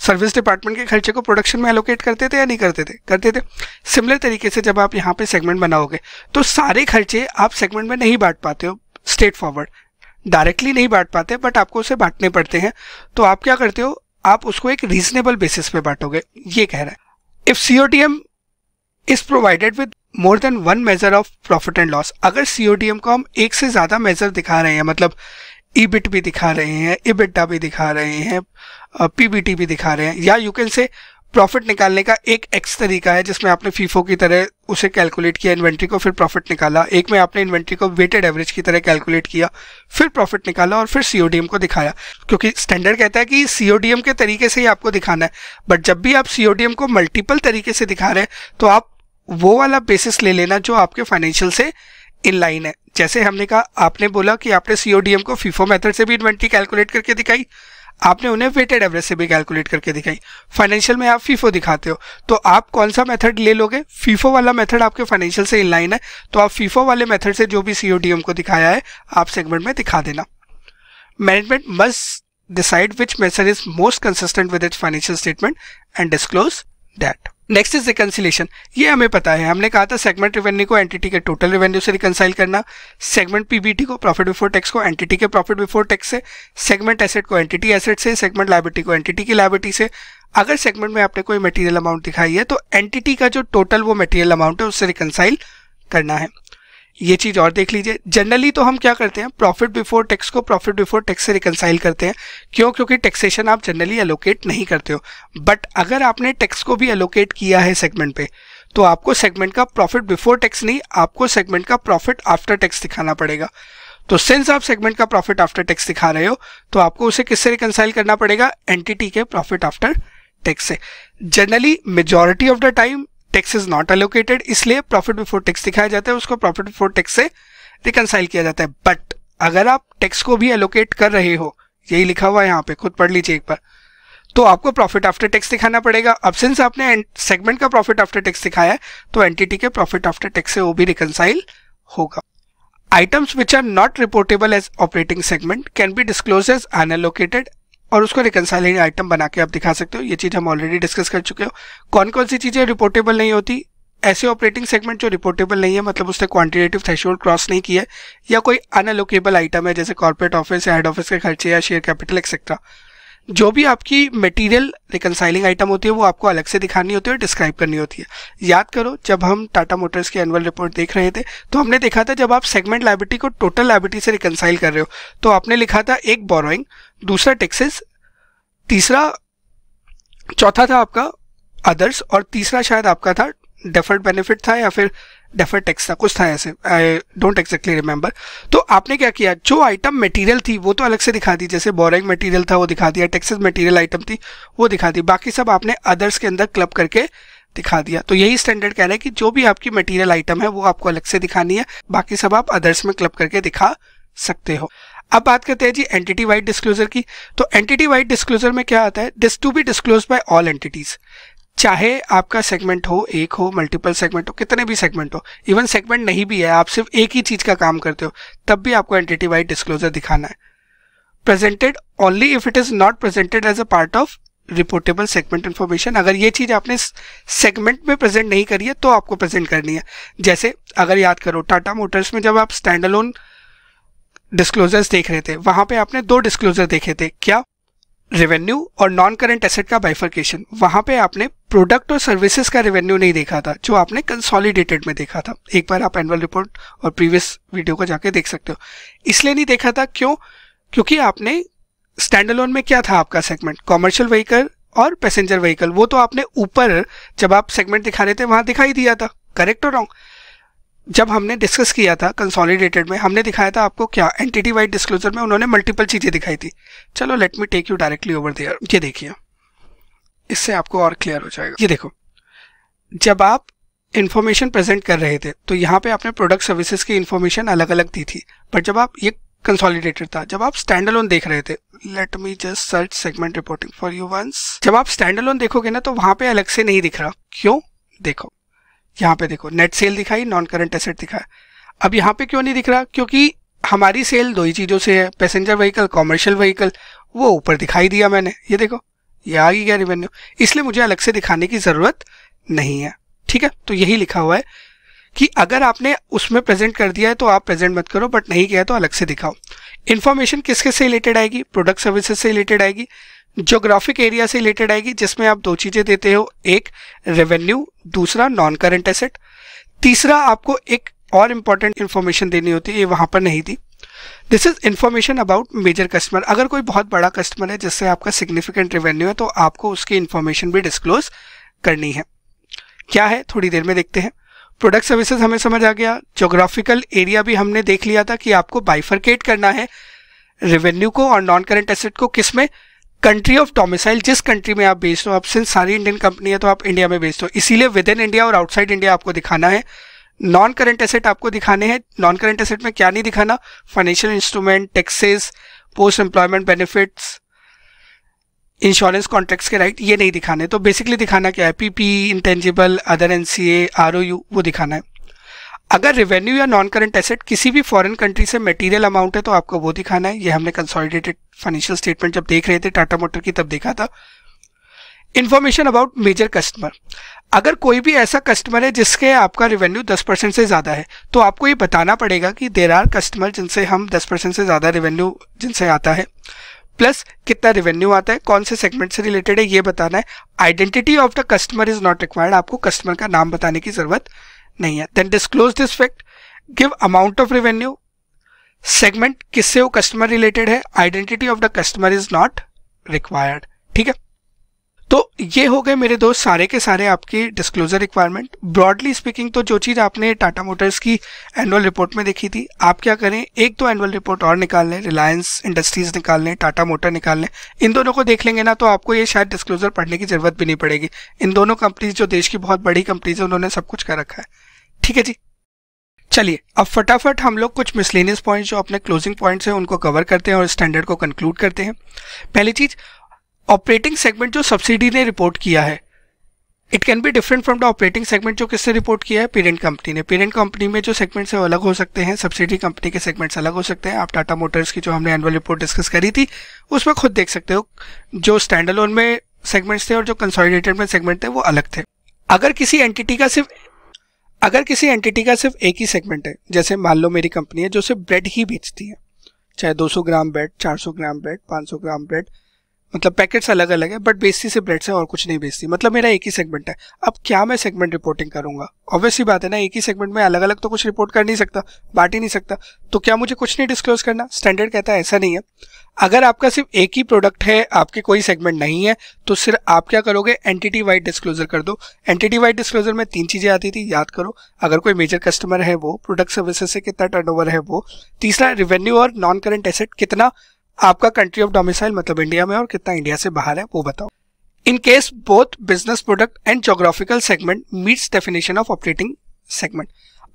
सर्विस डिपार्टमेंट के खर्चे को प्रोडक्शन में एलोकेट करते थे या नहीं करते थे? करते थे। सिमिलर तरीके से जब आप यहाँ पे सेगमेंट बनाओगे तो सारे खर्चे आप सेगमेंट में नहीं बांट पाते हो स्ट्रेट फॉरवर्ड डायरेक्टली नहीं बांट पाते बट आपको उसे बांटने पड़ते हैं। तो आप क्या करते हो? आप उसको एक रीजनेबल बेसिस पे बांटोगे। ये कह रहा है। If CODM is provided with more than one measure of profit and loss अगर सीओटीएम को हम एक से ज़्यादा मेजर दिखा रहे हैं मतलब ईबिट भी दिखा रहे हैं इबिटा भी दिखा रहे हैं पीबीटी भी दिखा रहे हैं, या यू कैन से प्रॉफिट निकालने का एक एक्स तरीका है, जिसमें आपने फीफो की तरह उसे कैलकुलेट किया, इन्वेंट्री को फिर प्रॉफिट निकाला। एक में आपने इन्वेंट्री को वेटेड एवरेज की तरह कैलकुलेट किया, फिर प्रॉफिट निकाला और फिर सीओडीएम को दिखाया। क्योंकि स्टैंडर्ड कहता है कि सीओडीएम के तरीके से ही आपको दिखाना है। बट जब भी आप सीओडीएम को मल्टीपल तरीके से दिखा रहे हैं तो आप वो वाला बेसिस ले लेना जो आपके फाइनेंशियल से इन लाइन है। जैसे हमने कहा, आपने बोला कि आपने सीओडीएम को फीफो मेथड से भी इन्वेंट्री कैलकुलेट करके दिखाई। आपने उन्हें वेटेड एवरेज से भी कैलकुलेट करके दिखाई। फाइनेंशियल में आप फीफो दिखाते हो तो आप कौन सा मेथड ले लोगे? फीफो वाला मेथड आपके फाइनेंशियल से इनलाइन है तो आप फीफो वाले मेथड से जो भी सीओडीएम को दिखाया है, आप सेगमेंट में दिखा देना। Management must decide which method is most consistent with its financial statement and disclose that next is reconciliation ये हमें पता है। हमने कहा था सेगमेंट रेवेन्यू को एंटिटी के टोटल रेवेन्यू से रिकनसाइल करना। सेगमेंट पीबीटी को प्रॉफिट बिफोर टैक्स को एंटिटी के प्रॉफिट बिफोर टैक्स से सेगमेंट एसेट को एंटिटी एसेट से सेगमेंट लाइबिलिटी को एंटिटी की लाइबिलिटी से। अगर सेगमेंट में आपने कोई मटेरियल अमाउंट दिखाई है तो एंटिटी का जो टोटल वो मटेरियल अमाउंट है, उससे रिकनसाइल करना है। ये चीज़ और देख लीजिए। जनरली तो हम क्या करते हैं प्रॉफिट बिफोर टैक्स को प्रॉफिट बिफोर टैक्स से रिकनसाइल करते हैं। क्यों? क्योंकि टैक्सेशन आप जनरली एलोकेट नहीं करते हो। बट अगर आपने टैक्स को भी एलोकेट किया है सेगमेंट पे तो आपको सेगमेंट का प्रॉफिट बिफोर टैक्स नहीं, आपको सेगमेंट का प्रॉफिट आफ्टर टैक्स दिखाना पड़ेगा। तो सिंस आप सेगमेंट का प्रॉफिट आफ्टर टैक्स दिखा रहे हो तो आपको उसे किससे रिकनसाइल करना पड़ेगा? एंटिटी के प्रॉफिट आफ्टर टैक्स से। Generally majority of the time tax is not allocated इसलिए प्रॉफिट बिफोर टैक्स दिखाया जाता है, उसको प्रॉफिट बिफोर टैक्स से रिकनसाइल किया जाता है। बट अगर आप टैक्स को भी एलोकेट कर रहे हो, यही लिखा हुआ है यहाँ पे, खुद पढ़ लीजिए एक बार तो आपको प्रॉफिट आफ्टर टैक्स दिखाना पड़ेगा। अब सिंस आपने सेगमेंट का प्रॉफिट आफ्टर टैक्स दिखाया है तो एंटिटी के प्रॉफिट आफ्टर टैक्स से वो भी रिकनसाइल होगा। Items which are not reportable as operating segment can be disclose as unallocated और उसको रिकनसाइलिंग आइटम बना के आप दिखा सकते हो। ये चीज़ हम ऑलरेडी डिस्कस कर चुके हो। कौन कौन सी चीज़ें रिपोर्टेबल नहीं होती? ऐसे ऑपरेटिंग सेगमेंट जो रिपोर्टेबल नहीं है मतलब उसने क्वांटिटेटिव थ्रेशोल्ड क्रॉस नहीं किया या कोई अनअलोकेबल आइटम है, जैसे कॉर्पोरेट ऑफ़िस या हेड ऑफ़िस के खर्चे या शेयर कैपिटल एक्सेट्रा जो भी आपकी मटेरियल रिकनसाइलिंग आइटम होती है, वो आपको अलग से दिखानी होती है और डिस्क्राइब करनी होती है। याद करो, जब हम टाटा मोटर्स की एनुअल रिपोर्ट देख रहे थे तो हमने देखा था जब आप सेगमेंट लाइबिलिटी को टोटल लाइबिलिटी से रिकनसाइल कर रहे हो तो आपने लिखा था एक बोरोइंग दूसरा टैक्सेस तीसरा चौथा था आपका अदर्स और तीसरा शायद आपका था डेफर्ड बेनिफिट था या फिर डेफर्ड टैक्स था, कुछ था ऐसे। आई डोंट एक्जेक्टली रिमेंबर तो आपने क्या किया? जो आइटम मटेरियल थी, वो तो अलग से दिखा दी। जैसे बोरिंग मटेरियल था, वो दिखा दिया। टैक्सेस मटेरियल आइटम थी, वो दिखा दी। बाकी सब आपने अदर्स के अंदर क्लब करके दिखा दिया। तो यही स्टैंडर्ड कह रहा है कि जो भी आपकी मटेरियल आइटम है, वो आपको अलग से दिखानी है। बाकी सब आप अदर्स में क्लब करके दिखा सकते हो। अब बात करते हैं जी एंटिटी वाइड डिस्क्लोजर की। तो एंटिटी वाइड डिस्क्लोजर में क्या आता है? This to be disclose by all entities चाहे आपका सेगमेंट हो, एक हो मल्टीपल सेगमेंट हो, कितने भी सेगमेंट हो इवन सेगमेंट नहीं भी है, आप सिर्फ़ एक ही चीज़ का काम करते हो, तब भी आपको एंटिटी वाइड डिस्क्लोजर दिखाना है। Presented only if it is not presented as a part of reportable segment information अगर ये चीज़ आपने सेगमेंट में प्रेजेंट नहीं करी है तो आपको प्रेजेंट करनी है। जैसे, अगर याद करो टाटा मोटर्स में जब आप स्टैंड अलोन डिस्क्लोजर्स देख रहे थे। वहाँ पे आपने दो डिस्क्लोजर देखे थे। क्या? रेवेन्यू और नॉन करंट एसेट का बाइफर्केशन वहाँ पे आपने प्रोडक्ट और सर्विसेज़ का रेवेन्यू नहीं देखा था, जो आपने कंसोलिडेटेड में देखा था। एक बार आप एनुअल रिपोर्ट और प्रीवियस वीडियो को जाके देख सकते हो। इसलिए नहीं देखा था, क्यों? क्योंकि आपने स्टैंड में क्या था आपका सेगमेंट कॉमर्शियल व्हीकल और पैसेंजर व्हीकल वो तो आपने ऊपर जब आप सेगमेंट दिखा रहे थे, वहाँ दिखाई दिया था। करेक्ट और रॉन्ग जब हमने डिस्कस किया था कंसोलिडेटेड में, हमने दिखाया था आपको क्या एंटिटी वाइड डिस्क्लोजर में उन्होंने मल्टीपल चीज़ें दिखाई थी। चलो let me take you directly over there ये देखिए। इससे आपको और क्लियर हो जाएगा। ये देखो। जब आप इंफॉर्मेशन प्रेजेंट कर रहे थे तो यहाँ पे आपने प्रोडक्ट सर्विसेज़ की इन्फॉर्मेशन अलग अलग दी थी। बट जब आप ये कंसोलिडेटेड था, जब आप स्टैंड अलोन देख रहे थे let me just search segment reporting for you once जब आप स्टैंड अलोन देखोगे ना तो वहाँ पे अलग से नहीं दिख रहा। क्यों? देखो। यहाँ पे देखो नेट सेल दिखाई नॉन करंट एसेट दिखाया अब यहाँ पे क्यों नहीं दिख रहा? क्योंकि हमारी सेल दो ही चीज़ों से है। पैसेंजर व्हीकल कॉमर्शियल व्हीकल वो ऊपर दिखाई दिया मैंने। ये देखो, ये आ गया रिवेन्यू इसलिए मुझे अलग से दिखाने की ज़रूरत नहीं है। ठीक है? तो यही लिखा हुआ है कि अगर आपने उसमें प्रेजेंट कर दिया है तो आप प्रेजेंट मत करो बट नहीं किया तो अलग से दिखाओ। इन्फॉर्मेशन किस किस से रिलेटेड आएगी? प्रोडक्ट सर्विसेज़ से रिलेटेड आएगी। जोग्राफिक एरिया से रिलेटेड आएगी, जिसमें आप दो चीज़ें देते हो, एक रेवेन्यू दूसरा नॉन करंट एसेट तीसरा आपको एक और इंपॉर्टेंट इंफॉर्मेशन देनी होती है, ये वहाँ पर नहीं थी। This is information about major customer अगर कोई बहुत बड़ा कस्टमर है, जिससे आपका सिग्निफिकेंट रेवेन्यू है तो आपको उसकी इंफॉर्मेशन भी डिस्क्लोज करनी है। क्या है? थोड़ी देर में देखते हैं। प्रोडक्ट सर्विसेज़ हमें समझ आ गया। जोग्राफिकल एरिया भी हमने देख लिया था कि आपको बाइफरकेट करना है। रेवेन्यू को और नॉन करंट एसेट को किसमें? कंट्री ऑफ़ डोमिसाइल जिस कंट्री में आप बेचते हो, आप सिंस सारी इंडियन कंपनी है तो आप इंडिया में बेचते हो। इसीलिए विद इन इंडिया और आउटसाइड इंडिया आपको दिखाना है। नॉन करेंट एसेट आपको दिखाने हैं। नॉन करंट एसेट में क्या नहीं दिखाना? Financial instrument taxes post employment benefits insurance contracts के राइट ये नहीं दिखाने। तो बेसिकली दिखाना क्या है? PP intangible other N C R वो दिखाना है। अगर रेवेन्यू या नॉन करंट एसेट किसी भी फॉरेन कंट्री से मटेरियल अमाउंट है तो आपको वो दिखाना है। ये हमने कंसोलिडेटेड फाइनेंशियल स्टेटमेंट जब देख रहे थे टाटा मोटर की, तब देखा था। इन्फॉर्मेशन अबाउट मेजर कस्टमर अगर कोई भी ऐसा कस्टमर है जिसके आपका रेवेन्यू 10 परसेंट से ज़्यादा है तो आपको ये बताना पड़ेगा कि देर आर कस्टमर जिनसे हम 10 परसेंट से ज़्यादा रेवेन्यू जिनसे आता है प्लस कितना रेवेन्यू आता है, कौन से सेगमेंट से रिलेटेड है, ये बताना है। Identity of the customer is not required आपको कस्टमर का नाम बताने की ज़रूरत नहीं है। Then disclose this fact give amount of revenue segment किससे वो कस्टमर रिलेटेड है identity of the customer is not required ठीक है? तो ये हो गए मेरे दोस्त सारे के सारे आपके डिस्क्लोजर रिक्वायरमेंट ब्रॉडली स्पीकिंग तो जो चीज़ आपने टाटा मोटर्स की एनुअल रिपोर्ट में देखी थी, आप क्या करें, एक दो एनुअल रिपोर्ट और निकाल लें रिलायंस इंडस्ट्रीज़ निकाल लें टाटा मोटर निकाल लें। इन दोनों को देख लेंगे ना तो आपको ये शायद डिस्क्लोजर पढ़ने की ज़रूरत भी नहीं पड़ेगी। इन दोनों कंपनीज़ जो देश की बहुत बड़ी कंपनीज़ है, उन्होंने सब कुछ कर रखा है। ठीक है जी। चलिए, अब फटाफट हम लोग कुछ मिसलेनियस पॉइंट्स जो अपने क्लोजिंग पॉइंट्स हैं, उनको कवर करते हैं और स्टैंडर्ड को कंक्लूड करते हैं। पहली चीज़ ऑपरेटिंग सेगमेंट जो सब्सिडी ने रिपोर्ट किया है it can be different from the operating segment जो किससे रिपोर्ट किया है? पेरेंट कंपनी ने। पेरेंट कंपनी में जो सेगमेंट्स है अलग हो सकते हैं सब्सिडी कंपनी के सेगमेंट्स अलग हो सकते हैं। आप टाटा मोटर्स की जो हमने एनुअल रिपोर्ट डिस्कस करी थी, उसमें खुद देख सकते हो, जो स्टैंड में सेगमेंट्स थे और जो कंसोलिडेटेड में सेगमेंट थे, वो अलग थे। अगर किसी एंटिटी का सिर्फ़ अगर किसी एंटिटी का सिर्फ़ एक ही सेगमेंट है, जैसे मान लो मेरी कंपनी है, जो सिर्फ़ ब्रेड ही बेचती है, चाहे 200 gram bread 400 gram bread 500 gram bread मतलब पैकेट्स अलग अलग है बट बेचती से ब्रेड से और कुछ नहीं बेचती मतलब मेरा एक ही सेगमेंट है। अब क्या मैं सेगमेंट रिपोर्टिंग करूँगा? ऑब्वियसली बात है ना, एक ही सेगमेंट में अलग अलग तो कुछ रिपोर्ट कर नहीं सकता, बांट ही नहीं सकता। तो क्या मुझे कुछ नहीं डिस्क्लोज करना? स्टैंडर्ड कहता है, ऐसा नहीं है। अगर आपका सिर्फ़ एक ही प्रोडक्ट है, आपके कोई सेगमेंट नहीं है तो सिर्फ़ आप क्या करोगे? एंटिटी वाइड डिस्क्लोजर कर दो। एंटिटी वाइड डिस्क्लोजर में तीन चीज़ें आती थी, याद करो। अगर कोई मेजर कस्टमर है वो प्रोडक्ट सर्विसेज़ से कितना टर्नओवर है वो। तीसरा रेवेन्यू और नॉन करंट एसेट कितना आपका कंट्री ऑफ़ डोमिसाइल मतलब इंडिया में और कितना इंडिया से बाहर है, वो बताओ। In case both business product and geographical segment meets definition of operating segment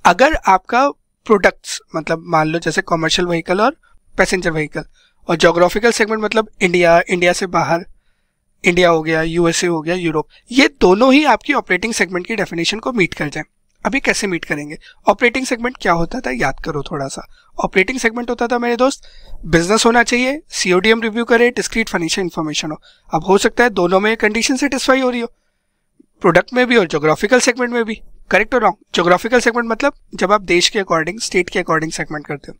अगर आपका प्रोडक्ट्स मतलब मान लो जैसे कॉमर्शियल व्हीकल और पैसेंजर व्हीकल और जोग्राफिकल सेगमेंट मतलब इंडिया इंडिया से बाहर इंडिया हो गया यूएसए हो गया यूरोप ये दोनों ही आपकी ऑपरेटिंग सेगमेंट की डेफिनेशन को मीट कर जाए। अभी कैसे मीट करेंगे? ऑपरेटिंग सेगमेंट क्या होता था? याद करो थोड़ा सा ऑपरेटिंग सेगमेंट होता था मेरे दोस्त बिज़नेस होना चाहिए सीओडीएम रिव्यू करे डिस्क्रीट फाइनेंशियल इन्फॉर्मेशन हो। अब हो सकता है दोनों में कंडीशन सेटिस्फाई हो रही हो। प्रोडक्ट में भी और जोग्राफिकल सेगमेंट में भी। करेक्ट और रॉन्ग जोग्राफिकल सेगमेंट मतलब जब आप देश के अकॉर्डिंग स्टेट के अकॉर्डिंग सेगमेंट करते हो।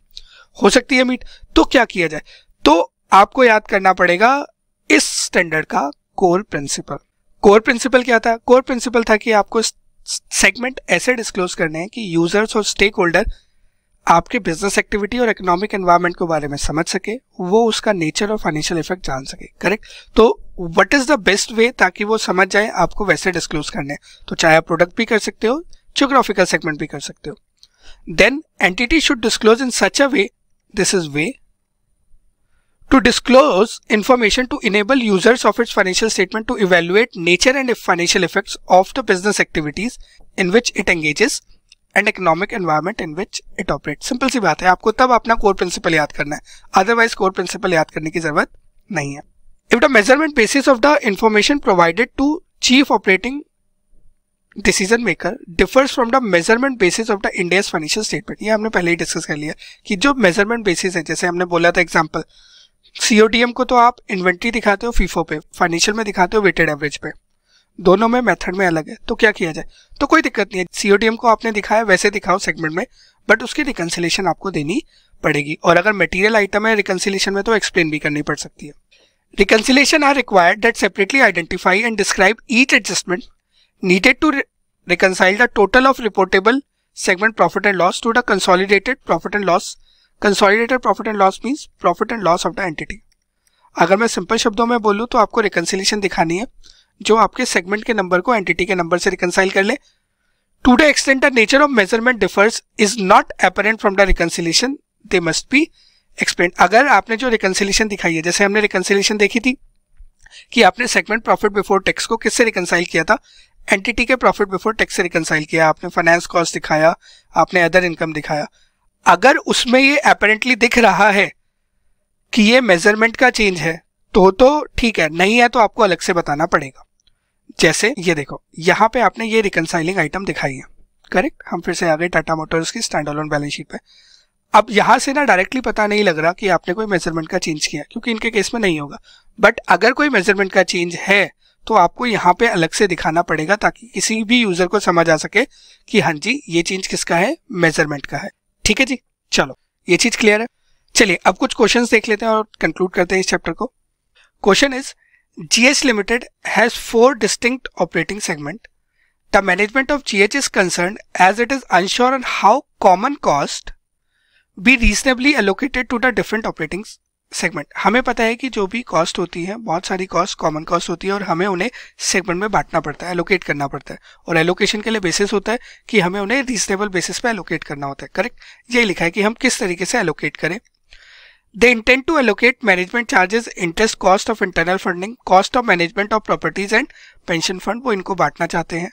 हो सकती है मीट तो क्या किया जाए? तो आपको याद करना पड़ेगा इस स्टैंडर्ड का कोर प्रिंसिपल कोर प्रिंसिपल क्या था? कोर प्रिंसिपल था कि आपको सेगमेंट ऐसे डिस्क्लोज करने हैं कि यूज़र्स और स्टेक होल्डर आपके बिज़नेस एक्टिविटी और इकोनॉमिक एनवायरमेंट के बारे में समझ सके, वो उसका नेचर और फाइनेंशियल इफ़ेक्ट जान सके करेक्ट तो what is the best way ताकि वो समझ जाए आपको वैसे डिस्क्लोज करने तो चाहे आप प्रोडक्ट भी कर सकते हो जियोग्राफिकल सेगमेंट भी कर सकते हो। Then entity should disclose in such a way this is way to disclose information to enable users of its financial statement to evaluate nature and financial effects of the business activities in which it engages and economic environment in which it operates. Simple सी बात है आपको तब अपना core principle याद करना है otherwise core principle याद करने की ज़रूरत नहीं है if the measurement basis of the information provided to chief operating decision maker differs from the measurement basis of the India financial statement ये हमने पहले ही डिस्कस कर लिया कि जो मेज़रमेंट बेसिस है जैसे हमने बोला था एग्ज़ाम्पल सीओटीएम को तो आप इन्वेंट्री दिखाते हो फीफो पे फाइनेंशियल में दिखाते हो वेटेड एवरेज पे। दोनों में मेथड में अलग है तो क्या किया जाए? तो कोई दिक्कत नहीं है। सीओडीएम को आपने दिखाया, वैसे दिखाओ सेगमेंट में बट उसकी रिकन्सिलेशन आपको देनी पड़ेगी। और अगर मटेरियल आइटम है रिकन्सिलेशन में तो एक्सप्लेन भी करनी पड़ सकती है। Reconciliation are required that separately identify and describe each adjustment needed to reconcile the total of reportable segment profit and loss to the consolidated profit and loss consolidated profit and loss means profit and loss of the entity अगर मैं simple शब्दों में बोलूँ तो आपको reconciliation दिखानी है, जो आपके सेगमेंट के नंबर को एंटिटी के नंबर से रिकनसाइल कर ले। To the extent the nature of measurement differs is not apparent from the reconciliation they must be explain अगर आपने जो रिकन्सिलेशन दिखाई है, जैसे हमने रिकन्सिलेशन देखी थी, कि आपने सेगमेंट प्रॉफिट बिफोर टैक्स को किससे रिकनसाइल किया था? एंटिटी के प्रॉफिट बिफोर टैक्स से रिकनसाइल किया। आपने फाइनेंस कॉस्ट दिखाया, आपने अदर इनकम दिखाया। अगर उसमें ये अपेरेंटली दिख रहा है कि ये मेज़रमेंट का चेंज है तो तो ठीक है, नहीं है तो आपको अलग से बताना पड़ेगा। जैसे ये देखो, यहाँ पे आपने ये रिकनसाइलिंग आइटम दिखाई है। करेक्ट हम फिर से आ गए टाटा मोटर्स की स्टैंड ऑन बैलेंस शीट पे। अब यहाँ से ना डायरेक्टली पता नहीं लग रहा कि आपने कोई मेज़रमेंट का चेंज किया क्योंकि इनके केस में नहीं होगा। बट अगर कोई मेज़रमेंट का चेंज है तो आपको यहाँ पे अलग से दिखाना पड़ेगा ताकि किसी भी यूज़र को समझ आ सके कि हाँ जी, ये चेंज किसका है? मेज़रमेंट का है। ठीक है जी? चलो, ये चीज़ क्लियर है। चलिए, अब कुछ क्वेश्चंस देख लेते हैं और कंक्लूड करते हैं इस चैप्टर को। Question is GH limited has four distinct operating segment the management of GH is concern as it is unsure and how common cost be reasonably allocated to the different operating segment हमें पता है कि जो भी cost होती है, बहुत सारी कॉस्ट कॉमन कॉस्ट होती है और हमें उन्हें सेगमेंट में बांटना पड़ता है एलोकेट करना पड़ता है। और एलोकेशन के लिए बेसिस होता है कि हमें उन्हें रीजनेबल बेसिस पे एलोकेट करना होता है करेक्ट ये लिखा है कि हम किस तरीके से एलोकेट करें। They intent to allocate management charges interest cost of internal funding cost of management of properties and pension fund वो इनको बांटना चाहते हैं।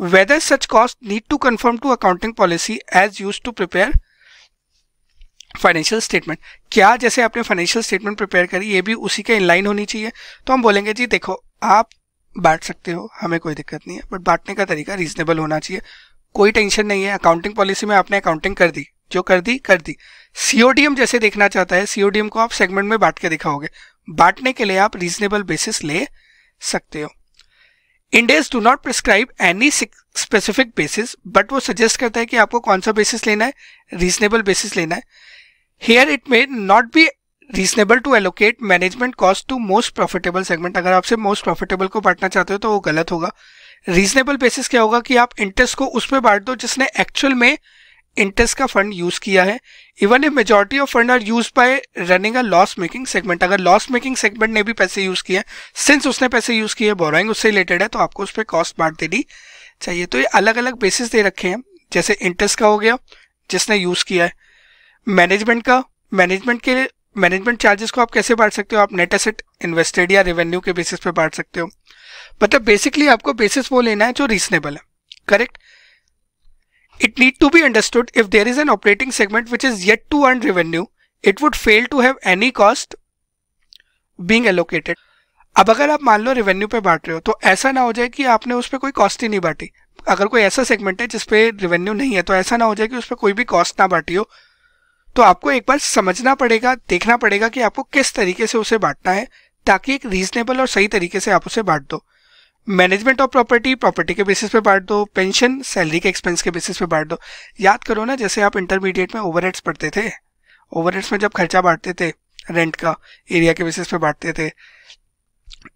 Whether such cost need to conform to accounting policy as use to prepare financial statement क्या जैसे आपने financial statement prepare करी, ये भी उसी के इनलाइन होनी चाहिए? तो हम बोलेंगे, जी, देखो, आप बांट सकते हो, हमें कोई दिक्कत नहीं है बट बांटने का तरीका रीजनेबल होना चाहिए। कोई टेंशन नहीं है अकाउंटिंग पॉलिसी में आपने अकाउंटिंग कर दी, जो कर दी कर दी। सीओडीएम जैसे देखना चाहता है सीओडीएम को आप सेगमेंट में बांट के दिखाओगे। बांटने के लिए आप रीजनेबल बेसिस ले सकते हो। Ind AS do not prescribe any specific basis but वो सजेस्ट करता है कि आपको कौन सा बेसिस लेना है? रीजनेबल बेसिस लेना है। Here it may not be reasonable to allocate management cost to most profitable segment अगर आपसे मोस्ट प्रॉफिटेबल को बांटना चाहते हो तो वो गलत होगा। रीजनेबल बेसिस क्या होगा कि आप इंटरेस्ट को उस पर बांट दो जिसने एक्चुअल में इंटरेस्ट का फंड यूज़ किया है। Even if majority of fund are use by running a loss making segment अगर लॉस मेकिंग सेगमेंट ने भी पैसे यूज़ किए सिंस उसने पैसे यूज़ किए बोरोइंग उससे रिलेटेड है तो आपको उस पर कॉस्ट बांट देनी चाहिए। तो ये अलग अलग बेसिस दे रखे हैं। जैसे इंटरेस्ट का हो गया, जिसने यूज़ किया है। मैनेजमेंट का? मैनेजमेंट के मैनेजमेंट चार्जेस को आप कैसे बांट सकते हो? आप नेट एसेट इन्वेस्टेड या रेवेन्यू के बेसिस पे बांट सकते हो। मतलब बेसिकली आपको बेसिस वो लेना है जो रीजनेबल है। Correct It need to be understood if there is an operating segment which is yet to earn revenue, it would fail to have any cost being allocated. अब अगर आप मान लो रेवेन्यू पे बांट रहे हो तो ऐसा ना हो जाए कि आपने उस पर कोई कॉस्ट ही नहीं बांटी। अगर कोई ऐसा सेगमेंट है जिसपे रेवेन्यू नहीं है तो ऐसा ना हो जाए कि उस पर कोई भी कॉस्ट ना बांटी हो। तो आपको एक बार समझना पड़ेगा, देखना पड़ेगा कि आपको किस तरीके से उसे बांटना है, ताकि एक रीजनेबल और सही तरीके से आप उसे बांट दो। मैनेजमेंट ऑफ़ प्रॉपर्टी प्रॉपर्टी के बेसिस पे बांट दो पेंशन सैलरी के एक्सपेंस के बेसिस पे बांट दो। याद करो ना, जैसे आप इंटरमीडिएट में ओवर पढ़ते थे ओवर में जब खर्चा बांटते थे रेंट का एरिया के बेसिस पे बांटते थे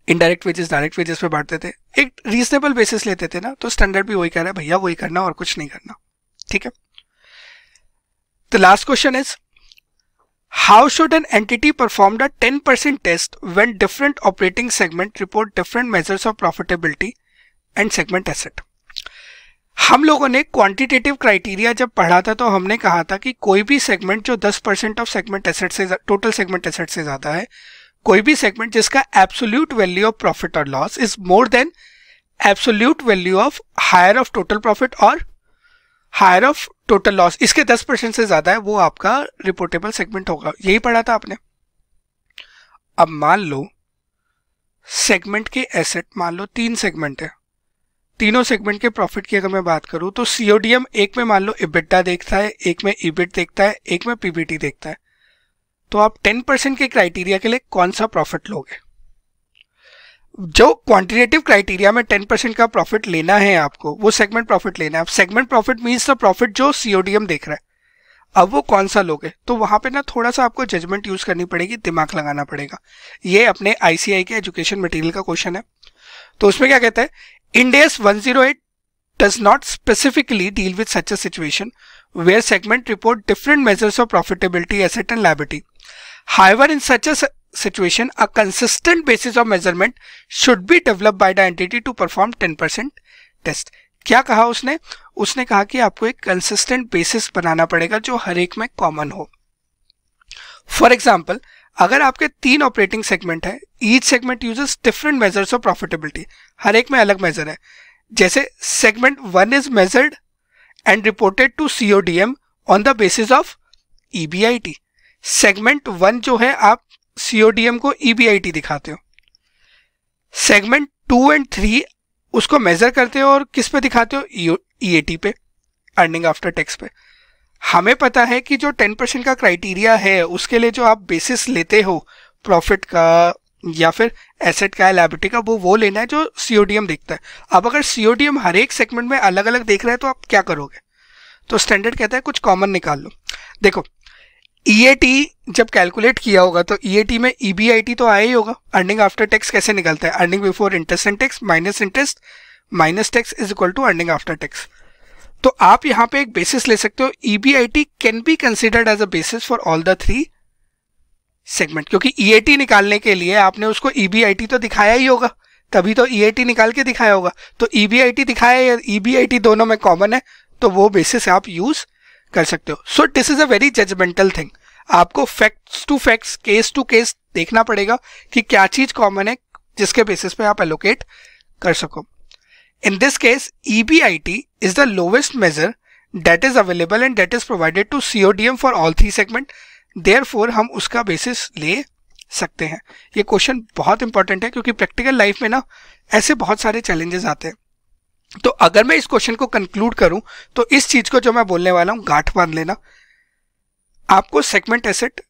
इनडायरेक्ट वेजेस डायरेक्ट वेजेस पे बांटते थे, एक रीजनेबल बेसिस लेते थे ना तो स्टैंडर्ड भी वही कह रहा है, भैया, वही करना और कुछ नहीं करना। ठीक है? The last question is How should an entity perform the 10% test when different operating segment report different measures of profitability and segment asset? हम लोगों ने क्वांटिटेटिव क्राइटेरिया जब पढ़ा था तो हमने कहा था कि कोई भी सेगमेंट जो 10 परसेंट ऑफ़ सेगमेंट एसेट से टोटल सेगमेंट एसेट से ज़्यादा है, कोई भी सेगमेंट जिसका एब्सोल्यूट वैल्यू ऑफ़ प्रॉफिट और loss is more than absolute value of higher of total profit और हायर ऑफ़ टोटल लॉस इसके दस परसेंट से ज़्यादा है, वो आपका रिपोर्टेबल सेगमेंट होगा। यही पढ़ा था आपने? अब मान लो सेगमेंट के एसेट मान लो तीन सेगमेंट है। तीनों सेगमेंट के प्रॉफिट की अगर मैं बात करूँ तो सीओडीएम एक में मान लो इबिटा देखता है, एक में इबिट देखता है, एक में पीबीटी देखता है। तो आप टेन परसेंट के क्राइटेरिया के लिए कौन सा प्रॉफिट लोगे? जो क्वांटिटेटिव क्राइटेरिया में टेन परसेंट का प्रॉफिट लेना है आपको वो सेगमेंट प्रॉफिट लेना है। Segment profit means the profit जो सीओडीएम देख रहा है। अब वो कौन सा लोगे तो वहाँ पे ना थोड़ा सा आपको जजमेंट यूज़ करनी पड़ेगी दिमाग लगाना पड़ेगा। ये अपने आईसीआई के एजुकेशन मटेरियल का क्वेश्चन है। तो उसमें क्या कहता है? इंडेस 108 does not specifically deal with such a situation where segment report different measures of profitability, asset and liability. However, in such a situation, a consistent basis of measurement should be developed by the entity to perform 10% test. क्या कहा उसने? उसने कहा कि आपको एक consistent basis बनाना पड़ेगा जो हर एक में कॉमन हो। फॉर एग्ज़ाम्पल अगर आपके तीन ऑपरेटिंग सेगमेंट है each segment uses different measures of profitability हर एक में अलग मेजर है। जैसे segment one is measured and reported to CODM on the basis of EBIT segment one जो है, आप सीओडीएम को ईबीआईटी e दिखाते हो। सेगमेंट टू एंड थ्री उसको मेजर करते हो और किस पे दिखाते हो? ईएटी e पे अर्निंग आफ्टर टैक्स पे। हमें पता है कि जो टेन परसेंट का क्राइटेरिया है, उसके लिए जो आप बेसिस लेते हो प्रॉफिट का या फिर एसेट का लाइबिलिटी का, वो वो लेना है जो सीओडीएम देखता है। अब अगर सीओडीएम हर एक सेगमेंट में अलग अलग देख रहा है तो आप क्या करोगे? तो स्टैंडर्ड कहता है, कुछ कॉमन निकाल लो। देखो ईएटी e जब कैलकुलेट किया होगा तो ईएटी e में ईबीआईटी तो आया ही होगा। अर्निंग आफ्टर टैक्स कैसे निकलता है? Earning before interest and tax minus interest minus tax is equal to earning after tax तो आप यहाँ पे एक बेसिस ले सकते हो। EBIT can be considered as a basis for all the three segment क्योंकि ईएटी e निकालने के लिए आपने उसको ईबीआईटी तो दिखाया ही होगा। तभी तो ईएटी निकाल के दिखाया होगा। तो ईबीआईटी दिखाया या ईबीआईटी दोनों में कॉमन है तो वो बेसिस आप यूज़ कर सकते हो। So this is a very judgmental thing आपको facts to facts case to case देखना पड़ेगा कि क्या चीज़ कॉमन है, जिसके बेसिस पे आप एलोकेट कर सको। In this case EBIT is the lowest measure that is available and that is provided to CODM for all three segment. There हम उसका बेसिस ले सकते हैं। ये क्वेश्चन बहुत इंपॉर्टेंट है, क्योंकि प्रैक्टिकल लाइफ में ना ऐसे बहुत सारे चैलेंजेस आते हैं। तो अगर मैं इस क्वेश्चन को कंक्लूड करूँ तो इस चीज़ को जो मैं बोलने वाला हूँ, गांठ बाँध लेना। आपको सेगमेंट एसेट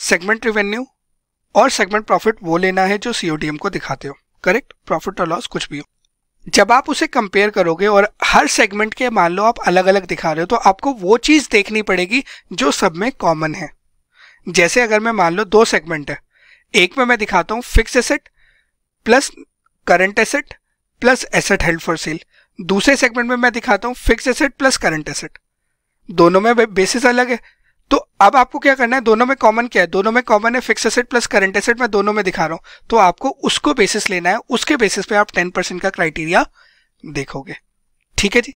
सेगमेंट रिवेन्यू और सेगमेंट प्रॉफिट वो लेना है जो सीओडीएम को दिखाते हो। करेक्ट प्रॉफिट और लॉस कुछ भी हो। जब आप उसे कंपेयर करोगे और हर सेगमेंट के मान लो आप अलग अलग दिखा रहे हो तो आपको वो चीज़ देखनी पड़ेगी जो सब में कॉमन है। जैसे अगर मैं मान लो दो सेगमेंट है, एक में मैं दिखाता हूँ fix asset plus current asset plus asset held for sale दूसरे सेगमेंट में मैं दिखाता हूँ fix asset plus current asset दोनों में बेसिस अलग है। तो अब आपको क्या करना है? दोनों में कॉमन क्या है? दोनों में कॉमन है fix asset plus current asset मैं दोनों में दिखा रहा हूँ। तो आपको उसको बेसिस लेना है। उसके बेसिस पे आप टेन परसेंट का क्राइटेरिया देखोगे। ठीक है जी?